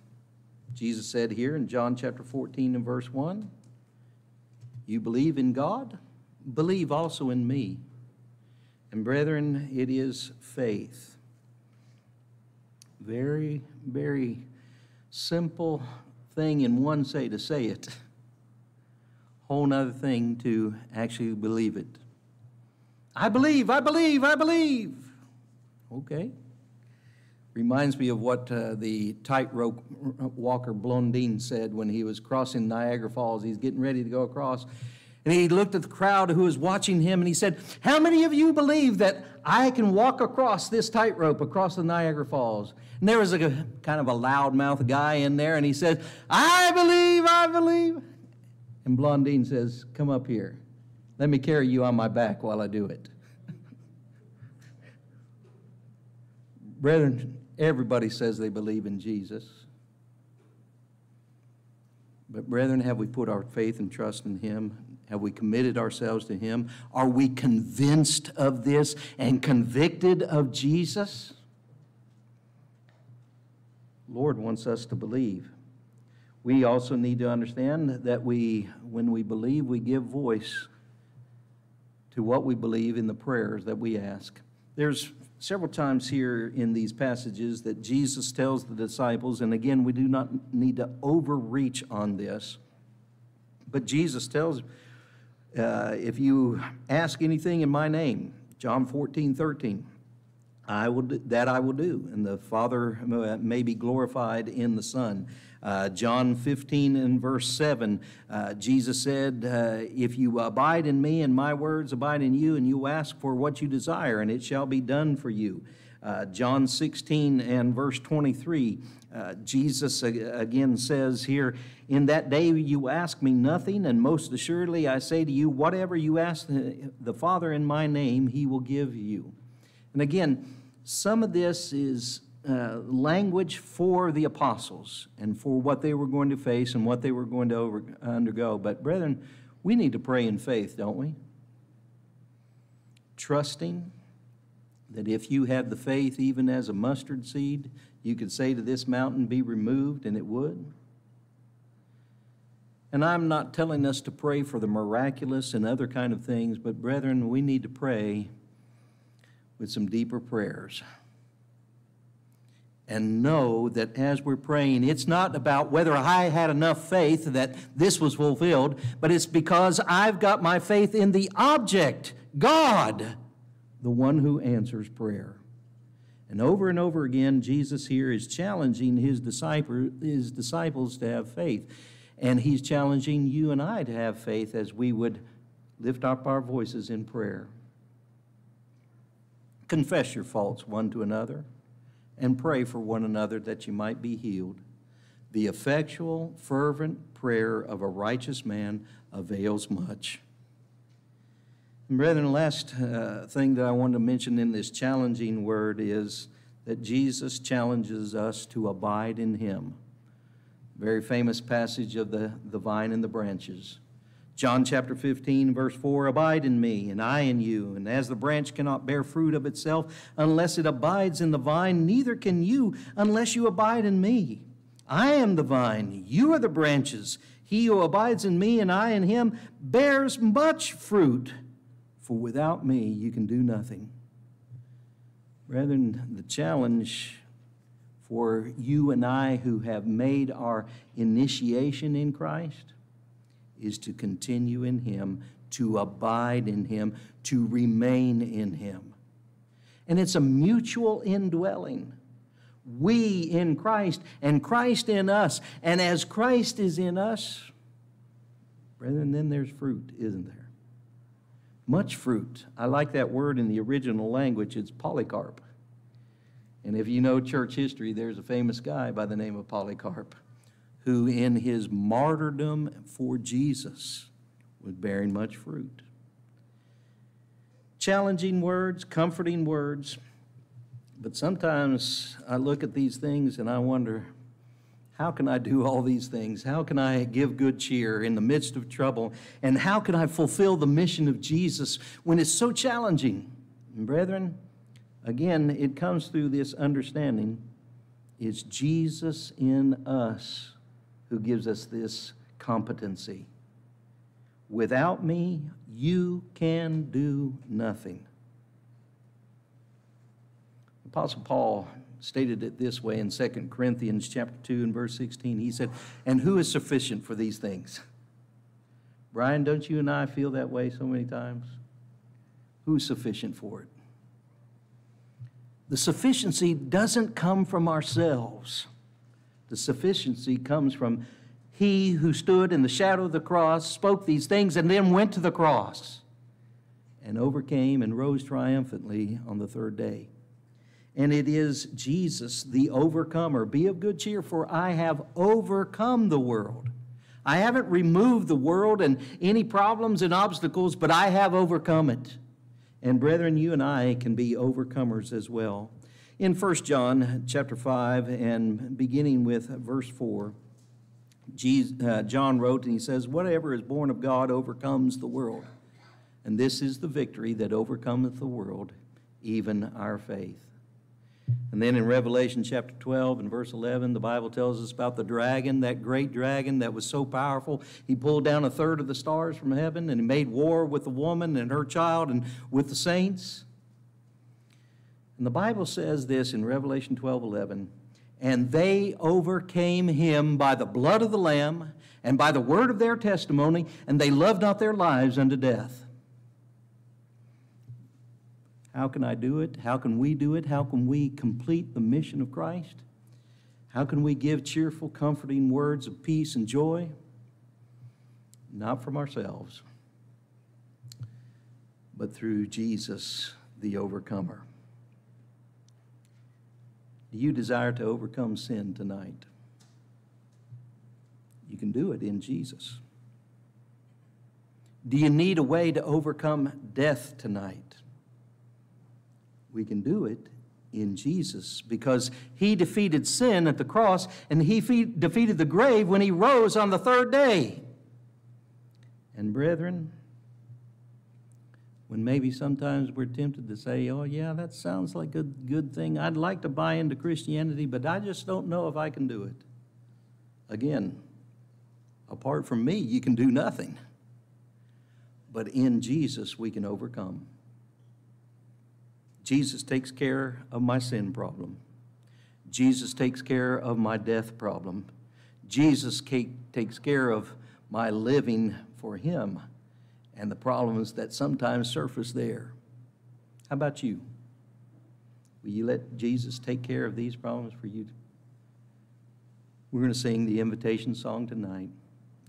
Jesus said here in John chapter 14 and verse 1 You believe in God, believe also in me. And brethren, it is faith. Very, very simple thing in one say to say it, whole nother thing to actually believe it. I believe, I believe, I believe. Okay. Reminds me of what uh, the tightrope walker Blondin said when he was crossing Niagara Falls. He's getting ready to go across. And he looked at the crowd who was watching him and he said, How many of you believe that I can walk across this tightrope across the Niagara Falls? And there was a kind of a loudmouth guy in there and he said, I believe, I believe. And Blondin says, Come up here. Let me carry you on my back while I do it. Brethren, everybody says they believe in Jesus. But, brethren, have we put our faith and trust in Him? Have we committed ourselves to Him? Are we convinced of this and convicted of Jesus? Lord wants us to believe. We also need to understand that we, when we believe, we give voice to what we believe in the prayers that we ask. There's several times here in these passages that Jesus tells the disciples, and again, we do not need to overreach on this, but Jesus tells, uh, if you ask anything in my name, John 14, 13, I will do, that I will do, and the Father may be glorified in the Son. Uh, John 15 and verse 7, uh, Jesus said, uh, If you abide in me and my words abide in you, and you ask for what you desire, and it shall be done for you. Uh, John 16 and verse 23, uh, Jesus again says here, In that day you ask me nothing, and most assuredly I say to you, whatever you ask the Father in my name, he will give you. And again, some of this is uh, language for the apostles and for what they were going to face and what they were going to over, undergo. But, brethren, we need to pray in faith, don't we? Trusting that if you had the faith, even as a mustard seed, you could say to this mountain, Be removed, and it would. And I'm not telling us to pray for the miraculous and other kind of things, but brethren, we need to pray with some deeper prayers and know that as we're praying, it's not about whether I had enough faith that this was fulfilled, but it's because I've got my faith in the object, God, the one who answers prayer. And over and over again, Jesus here is challenging his, disciple, his disciples to have faith. And he's challenging you and I to have faith as we would lift up our voices in prayer. Confess your faults one to another and pray for one another that you might be healed. The effectual, fervent prayer of a righteous man avails much. And brethren, the last uh, thing that I want to mention in this challenging word is that Jesus challenges us to abide in him. Very famous passage of the, the vine and the branches. John chapter 15, verse 4 Abide in me, and I in you. And as the branch cannot bear fruit of itself unless it abides in the vine, neither can you unless you abide in me. I am the vine, you are the branches. He who abides in me and I in him bears much fruit, for without me you can do nothing. Brethren, the challenge for you and I who have made our initiation in Christ is to continue in Him, to abide in Him, to remain in Him. And it's a mutual indwelling. We in Christ and Christ in us. And as Christ is in us, brethren, then there's fruit, isn't there? Much fruit. I like that word in the original language. It's polycarp. And if you know church history, there's a famous guy by the name of Polycarp who in his martyrdom for Jesus was bearing much fruit. Challenging words, comforting words, But sometimes I look at these things and I wonder, how can I do all these things? How can I give good cheer in the midst of trouble? And how can I fulfill the mission of Jesus when it's so challenging? And brethren, again, it comes through this understanding it's Jesus in us who gives us this competency. Without me, you can do nothing. Apostle Paul stated it this way in 2 Corinthians chapter 2 and verse 16. He said, "And who is sufficient for these things?" Brian, don't you and I feel that way so many times? Who's sufficient for it? The sufficiency doesn't come from ourselves. The sufficiency comes from he who stood in the shadow of the cross, spoke these things, and then went to the cross and overcame and rose triumphantly on the third day. And it is Jesus, the overcomer. Be of good cheer, for I have overcome the world. I haven't removed the world and any problems and obstacles, but I have overcome it. And brethren, you and I can be overcomers as well. In 1 John chapter 5 and beginning with verse 4, Jesus, uh, John wrote and he says, Whatever is born of God overcomes the world. And this is the victory that overcometh the world, even our faith. And then in Revelation chapter 12 and verse 11, the Bible tells us about the dragon, that great dragon that was so powerful. He pulled down a third of the stars from heaven and he made war with the woman and her child and with the saints. And the Bible says this in Revelation 12 11, and they overcame him by the blood of the Lamb and by the word of their testimony, and they loved not their lives unto death. How can I do it? How can we do it? How can we complete the mission of Christ? How can we give cheerful, comforting words of peace and joy? Not from ourselves, but through Jesus, the overcomer. Do you desire to overcome sin tonight? You can do it in Jesus. Do you need a way to overcome death tonight? We can do it in Jesus because he defeated sin at the cross and he defeated the grave when he rose on the third day. And brethren, when maybe sometimes we're tempted to say, oh, yeah, that sounds like a good thing. I'd like to buy into Christianity, but I just don't know if I can do it. Again, apart from me, you can do nothing. But in Jesus, we can overcome. Jesus takes care of my sin problem. Jesus takes care of my death problem. Jesus takes care of my living for Him and the problems that sometimes surface there. How about you? Will you let Jesus take care of these problems for you? We're going to sing the invitation song tonight.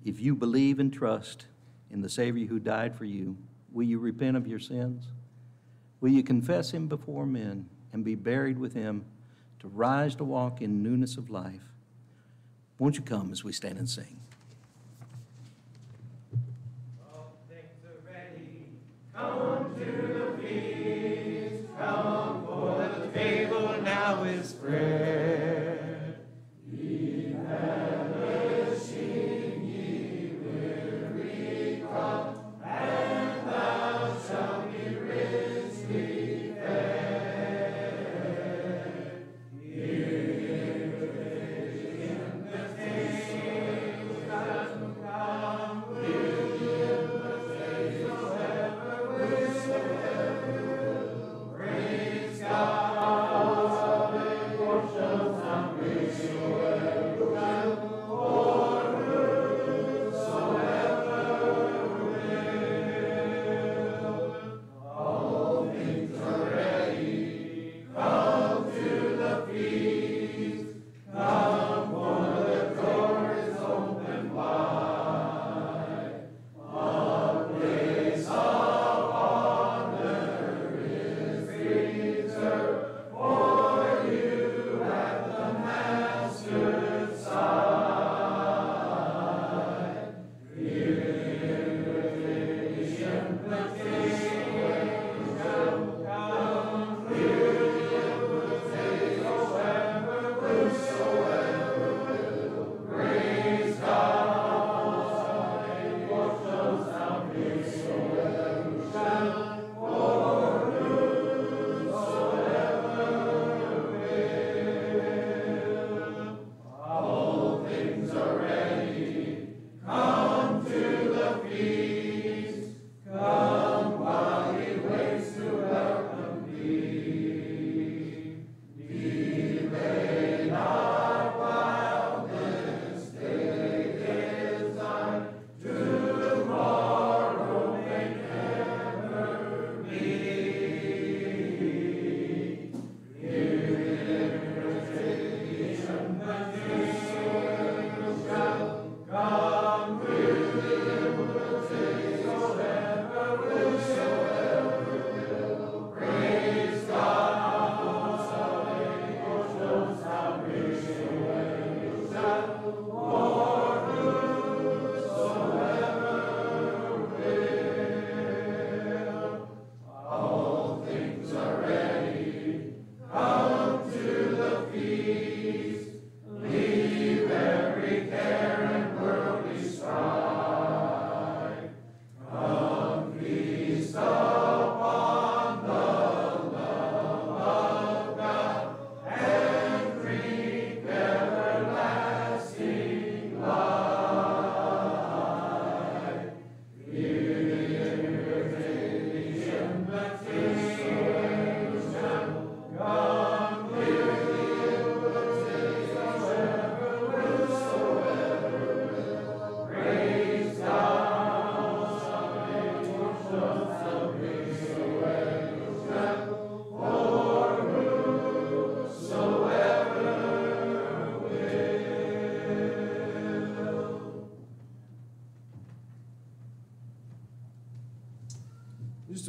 If you believe and trust in the Savior who died for you, will you repent of your sins? Will you confess him before men and be buried with him to rise to walk in newness of life? Won't you come as we stand and sing? Come to the feast, come for the table now is spread.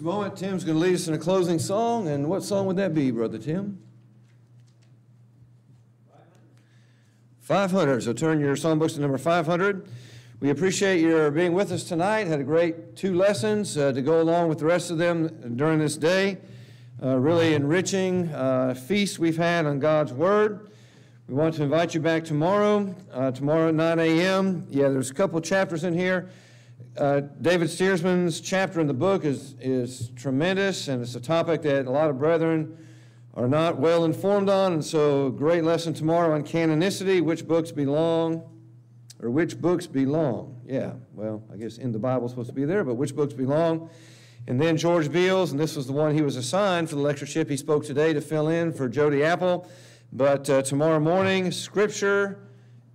Moment, Tim's going to lead us in a closing song. And what song would that be, Brother Tim? 500. So turn your songbooks to number 500. We appreciate your being with us tonight. Had a great two lessons uh, to go along with the rest of them during this day. Uh, really enriching uh, feast we've had on God's Word. We want to invite you back tomorrow, uh, tomorrow at 9 a.m. Yeah, there's a couple chapters in here. Uh, David Steersman's chapter in the book is, is tremendous, and it's a topic that a lot of brethren are not well informed on. And so, great lesson tomorrow on canonicity, which books belong, or which books belong. Yeah, well, I guess in the Bible supposed to be there, but which books belong. And then George Beals, and this was the one he was assigned for the lectureship he spoke today to fill in for Jody Apple. But uh, tomorrow morning, Scripture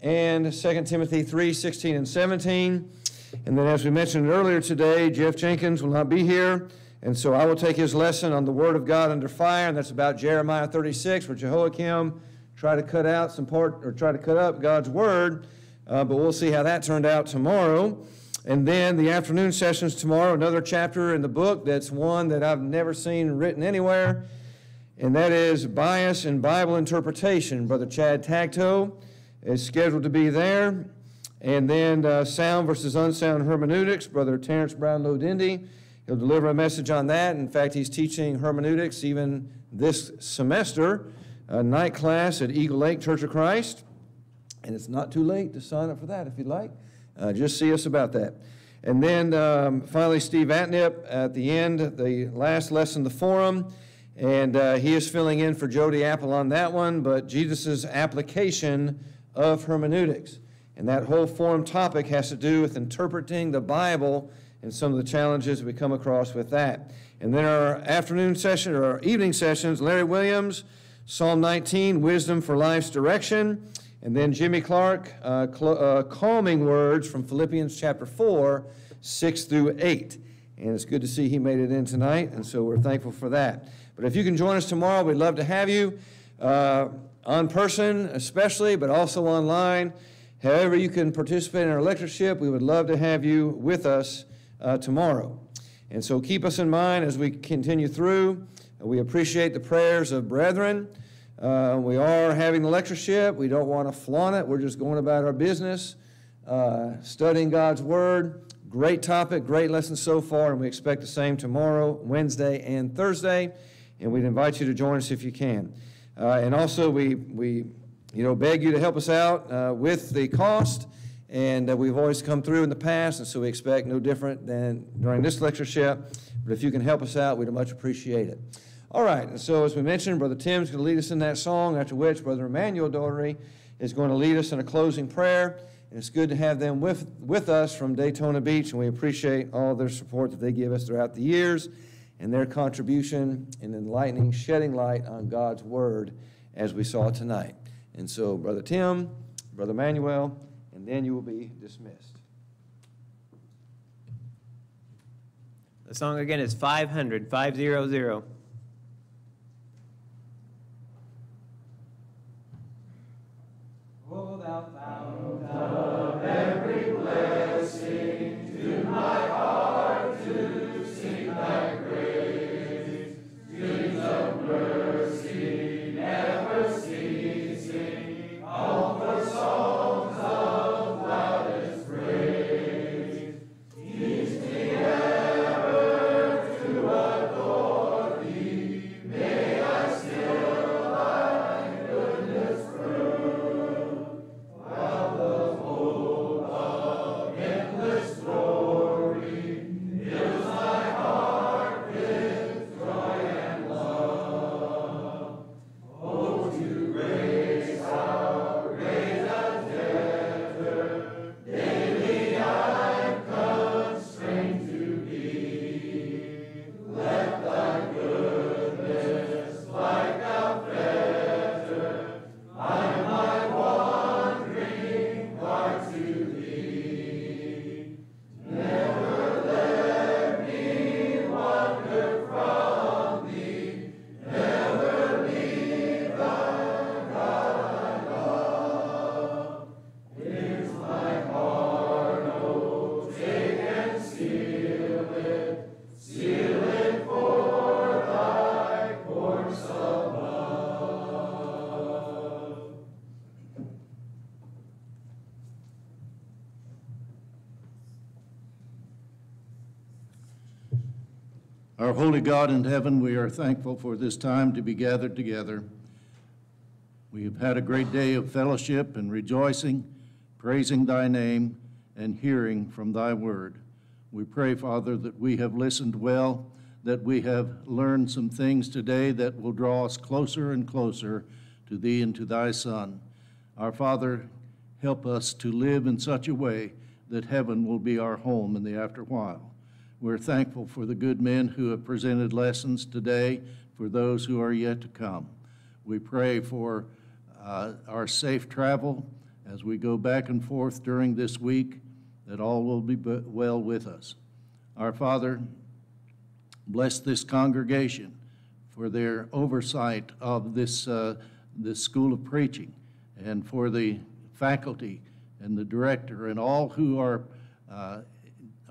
and 2 Timothy 3 16 and 17. And then, as we mentioned earlier today, Jeff Jenkins will not be here. And so I will take his lesson on the Word of God under fire, and that's about Jeremiah 36, where Jehoiakim tried to cut out some part, or try to cut up God's Word. Uh, but we'll see how that turned out tomorrow. And then the afternoon sessions tomorrow, another chapter in the book that's one that I've never seen written anywhere, and that is Bias in Bible Interpretation. Brother Chad Tacto is scheduled to be there. And then uh, Sound versus Unsound Hermeneutics, Brother Terrence Brownlow Dindy. He'll deliver a message on that. In fact, he's teaching hermeneutics even this semester, a night class at Eagle Lake Church of Christ. And it's not too late to sign up for that if you'd like. Uh, just see us about that. And then um, finally, Steve Atnip at the end, the last lesson, the forum. And uh, he is filling in for Jody Apple on that one, but Jesus' application of hermeneutics. And that whole forum topic has to do with interpreting the Bible and some of the challenges we come across with that. And then our afternoon session or our evening sessions, Larry Williams, Psalm 19, Wisdom for Life's Direction. And then Jimmy Clark, uh, uh, calming words from Philippians chapter 4, 6 through 8. And it's good to see he made it in tonight, and so we're thankful for that. But if you can join us tomorrow, we'd love to have you uh, on person, especially, but also online. However, you can participate in our lectureship, we would love to have you with us uh, tomorrow. And so keep us in mind as we continue through. We appreciate the prayers of brethren. Uh, we are having the lectureship. We don't want to flaunt it. We're just going about our business, uh, studying God's Word. Great topic, great lesson so far, and we expect the same tomorrow, Wednesday, and Thursday. And we'd invite you to join us if you can. Uh, and also, we, we you know, beg you to help us out uh, with the cost. And uh, we've always come through in the past, and so we expect no different than during this lectureship. But if you can help us out, we'd much appreciate it. All right, and so as we mentioned, Brother Tim's going to lead us in that song, after which Brother Emmanuel Daugherty is going to lead us in a closing prayer. And it's good to have them with, with us from Daytona Beach, and we appreciate all their support that they give us throughout the years and their contribution in enlightening, shedding light on God's Word as we saw tonight. And so, Brother Tim, Brother Manuel, and then you will be dismissed. The song again is 500, 500. Holy God in heaven, we are thankful for this time to be gathered together. We have had a great day of fellowship and rejoicing, praising thy name, and hearing from thy word. We pray, Father, that we have listened well, that we have learned some things today that will draw us closer and closer to thee and to thy Son. Our Father, help us to live in such a way that heaven will be our home in the afterwhile. We're thankful for the good men who have presented lessons today, for those who are yet to come. We pray for uh, our safe travel as we go back and forth during this week, that all will be well with us. Our Father, bless this congregation for their oversight of this, uh, this school of preaching, and for the faculty and the director and all who are, uh,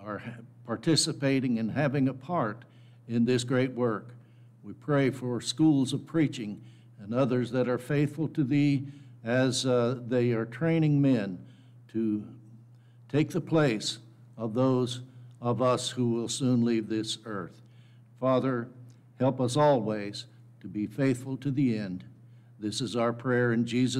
are participating and having a part in this great work. We pray for schools of preaching and others that are faithful to Thee as uh, they are training men to take the place of those of us who will soon leave this earth. Father, help us always to be faithful to the end. This is our prayer in Jesus'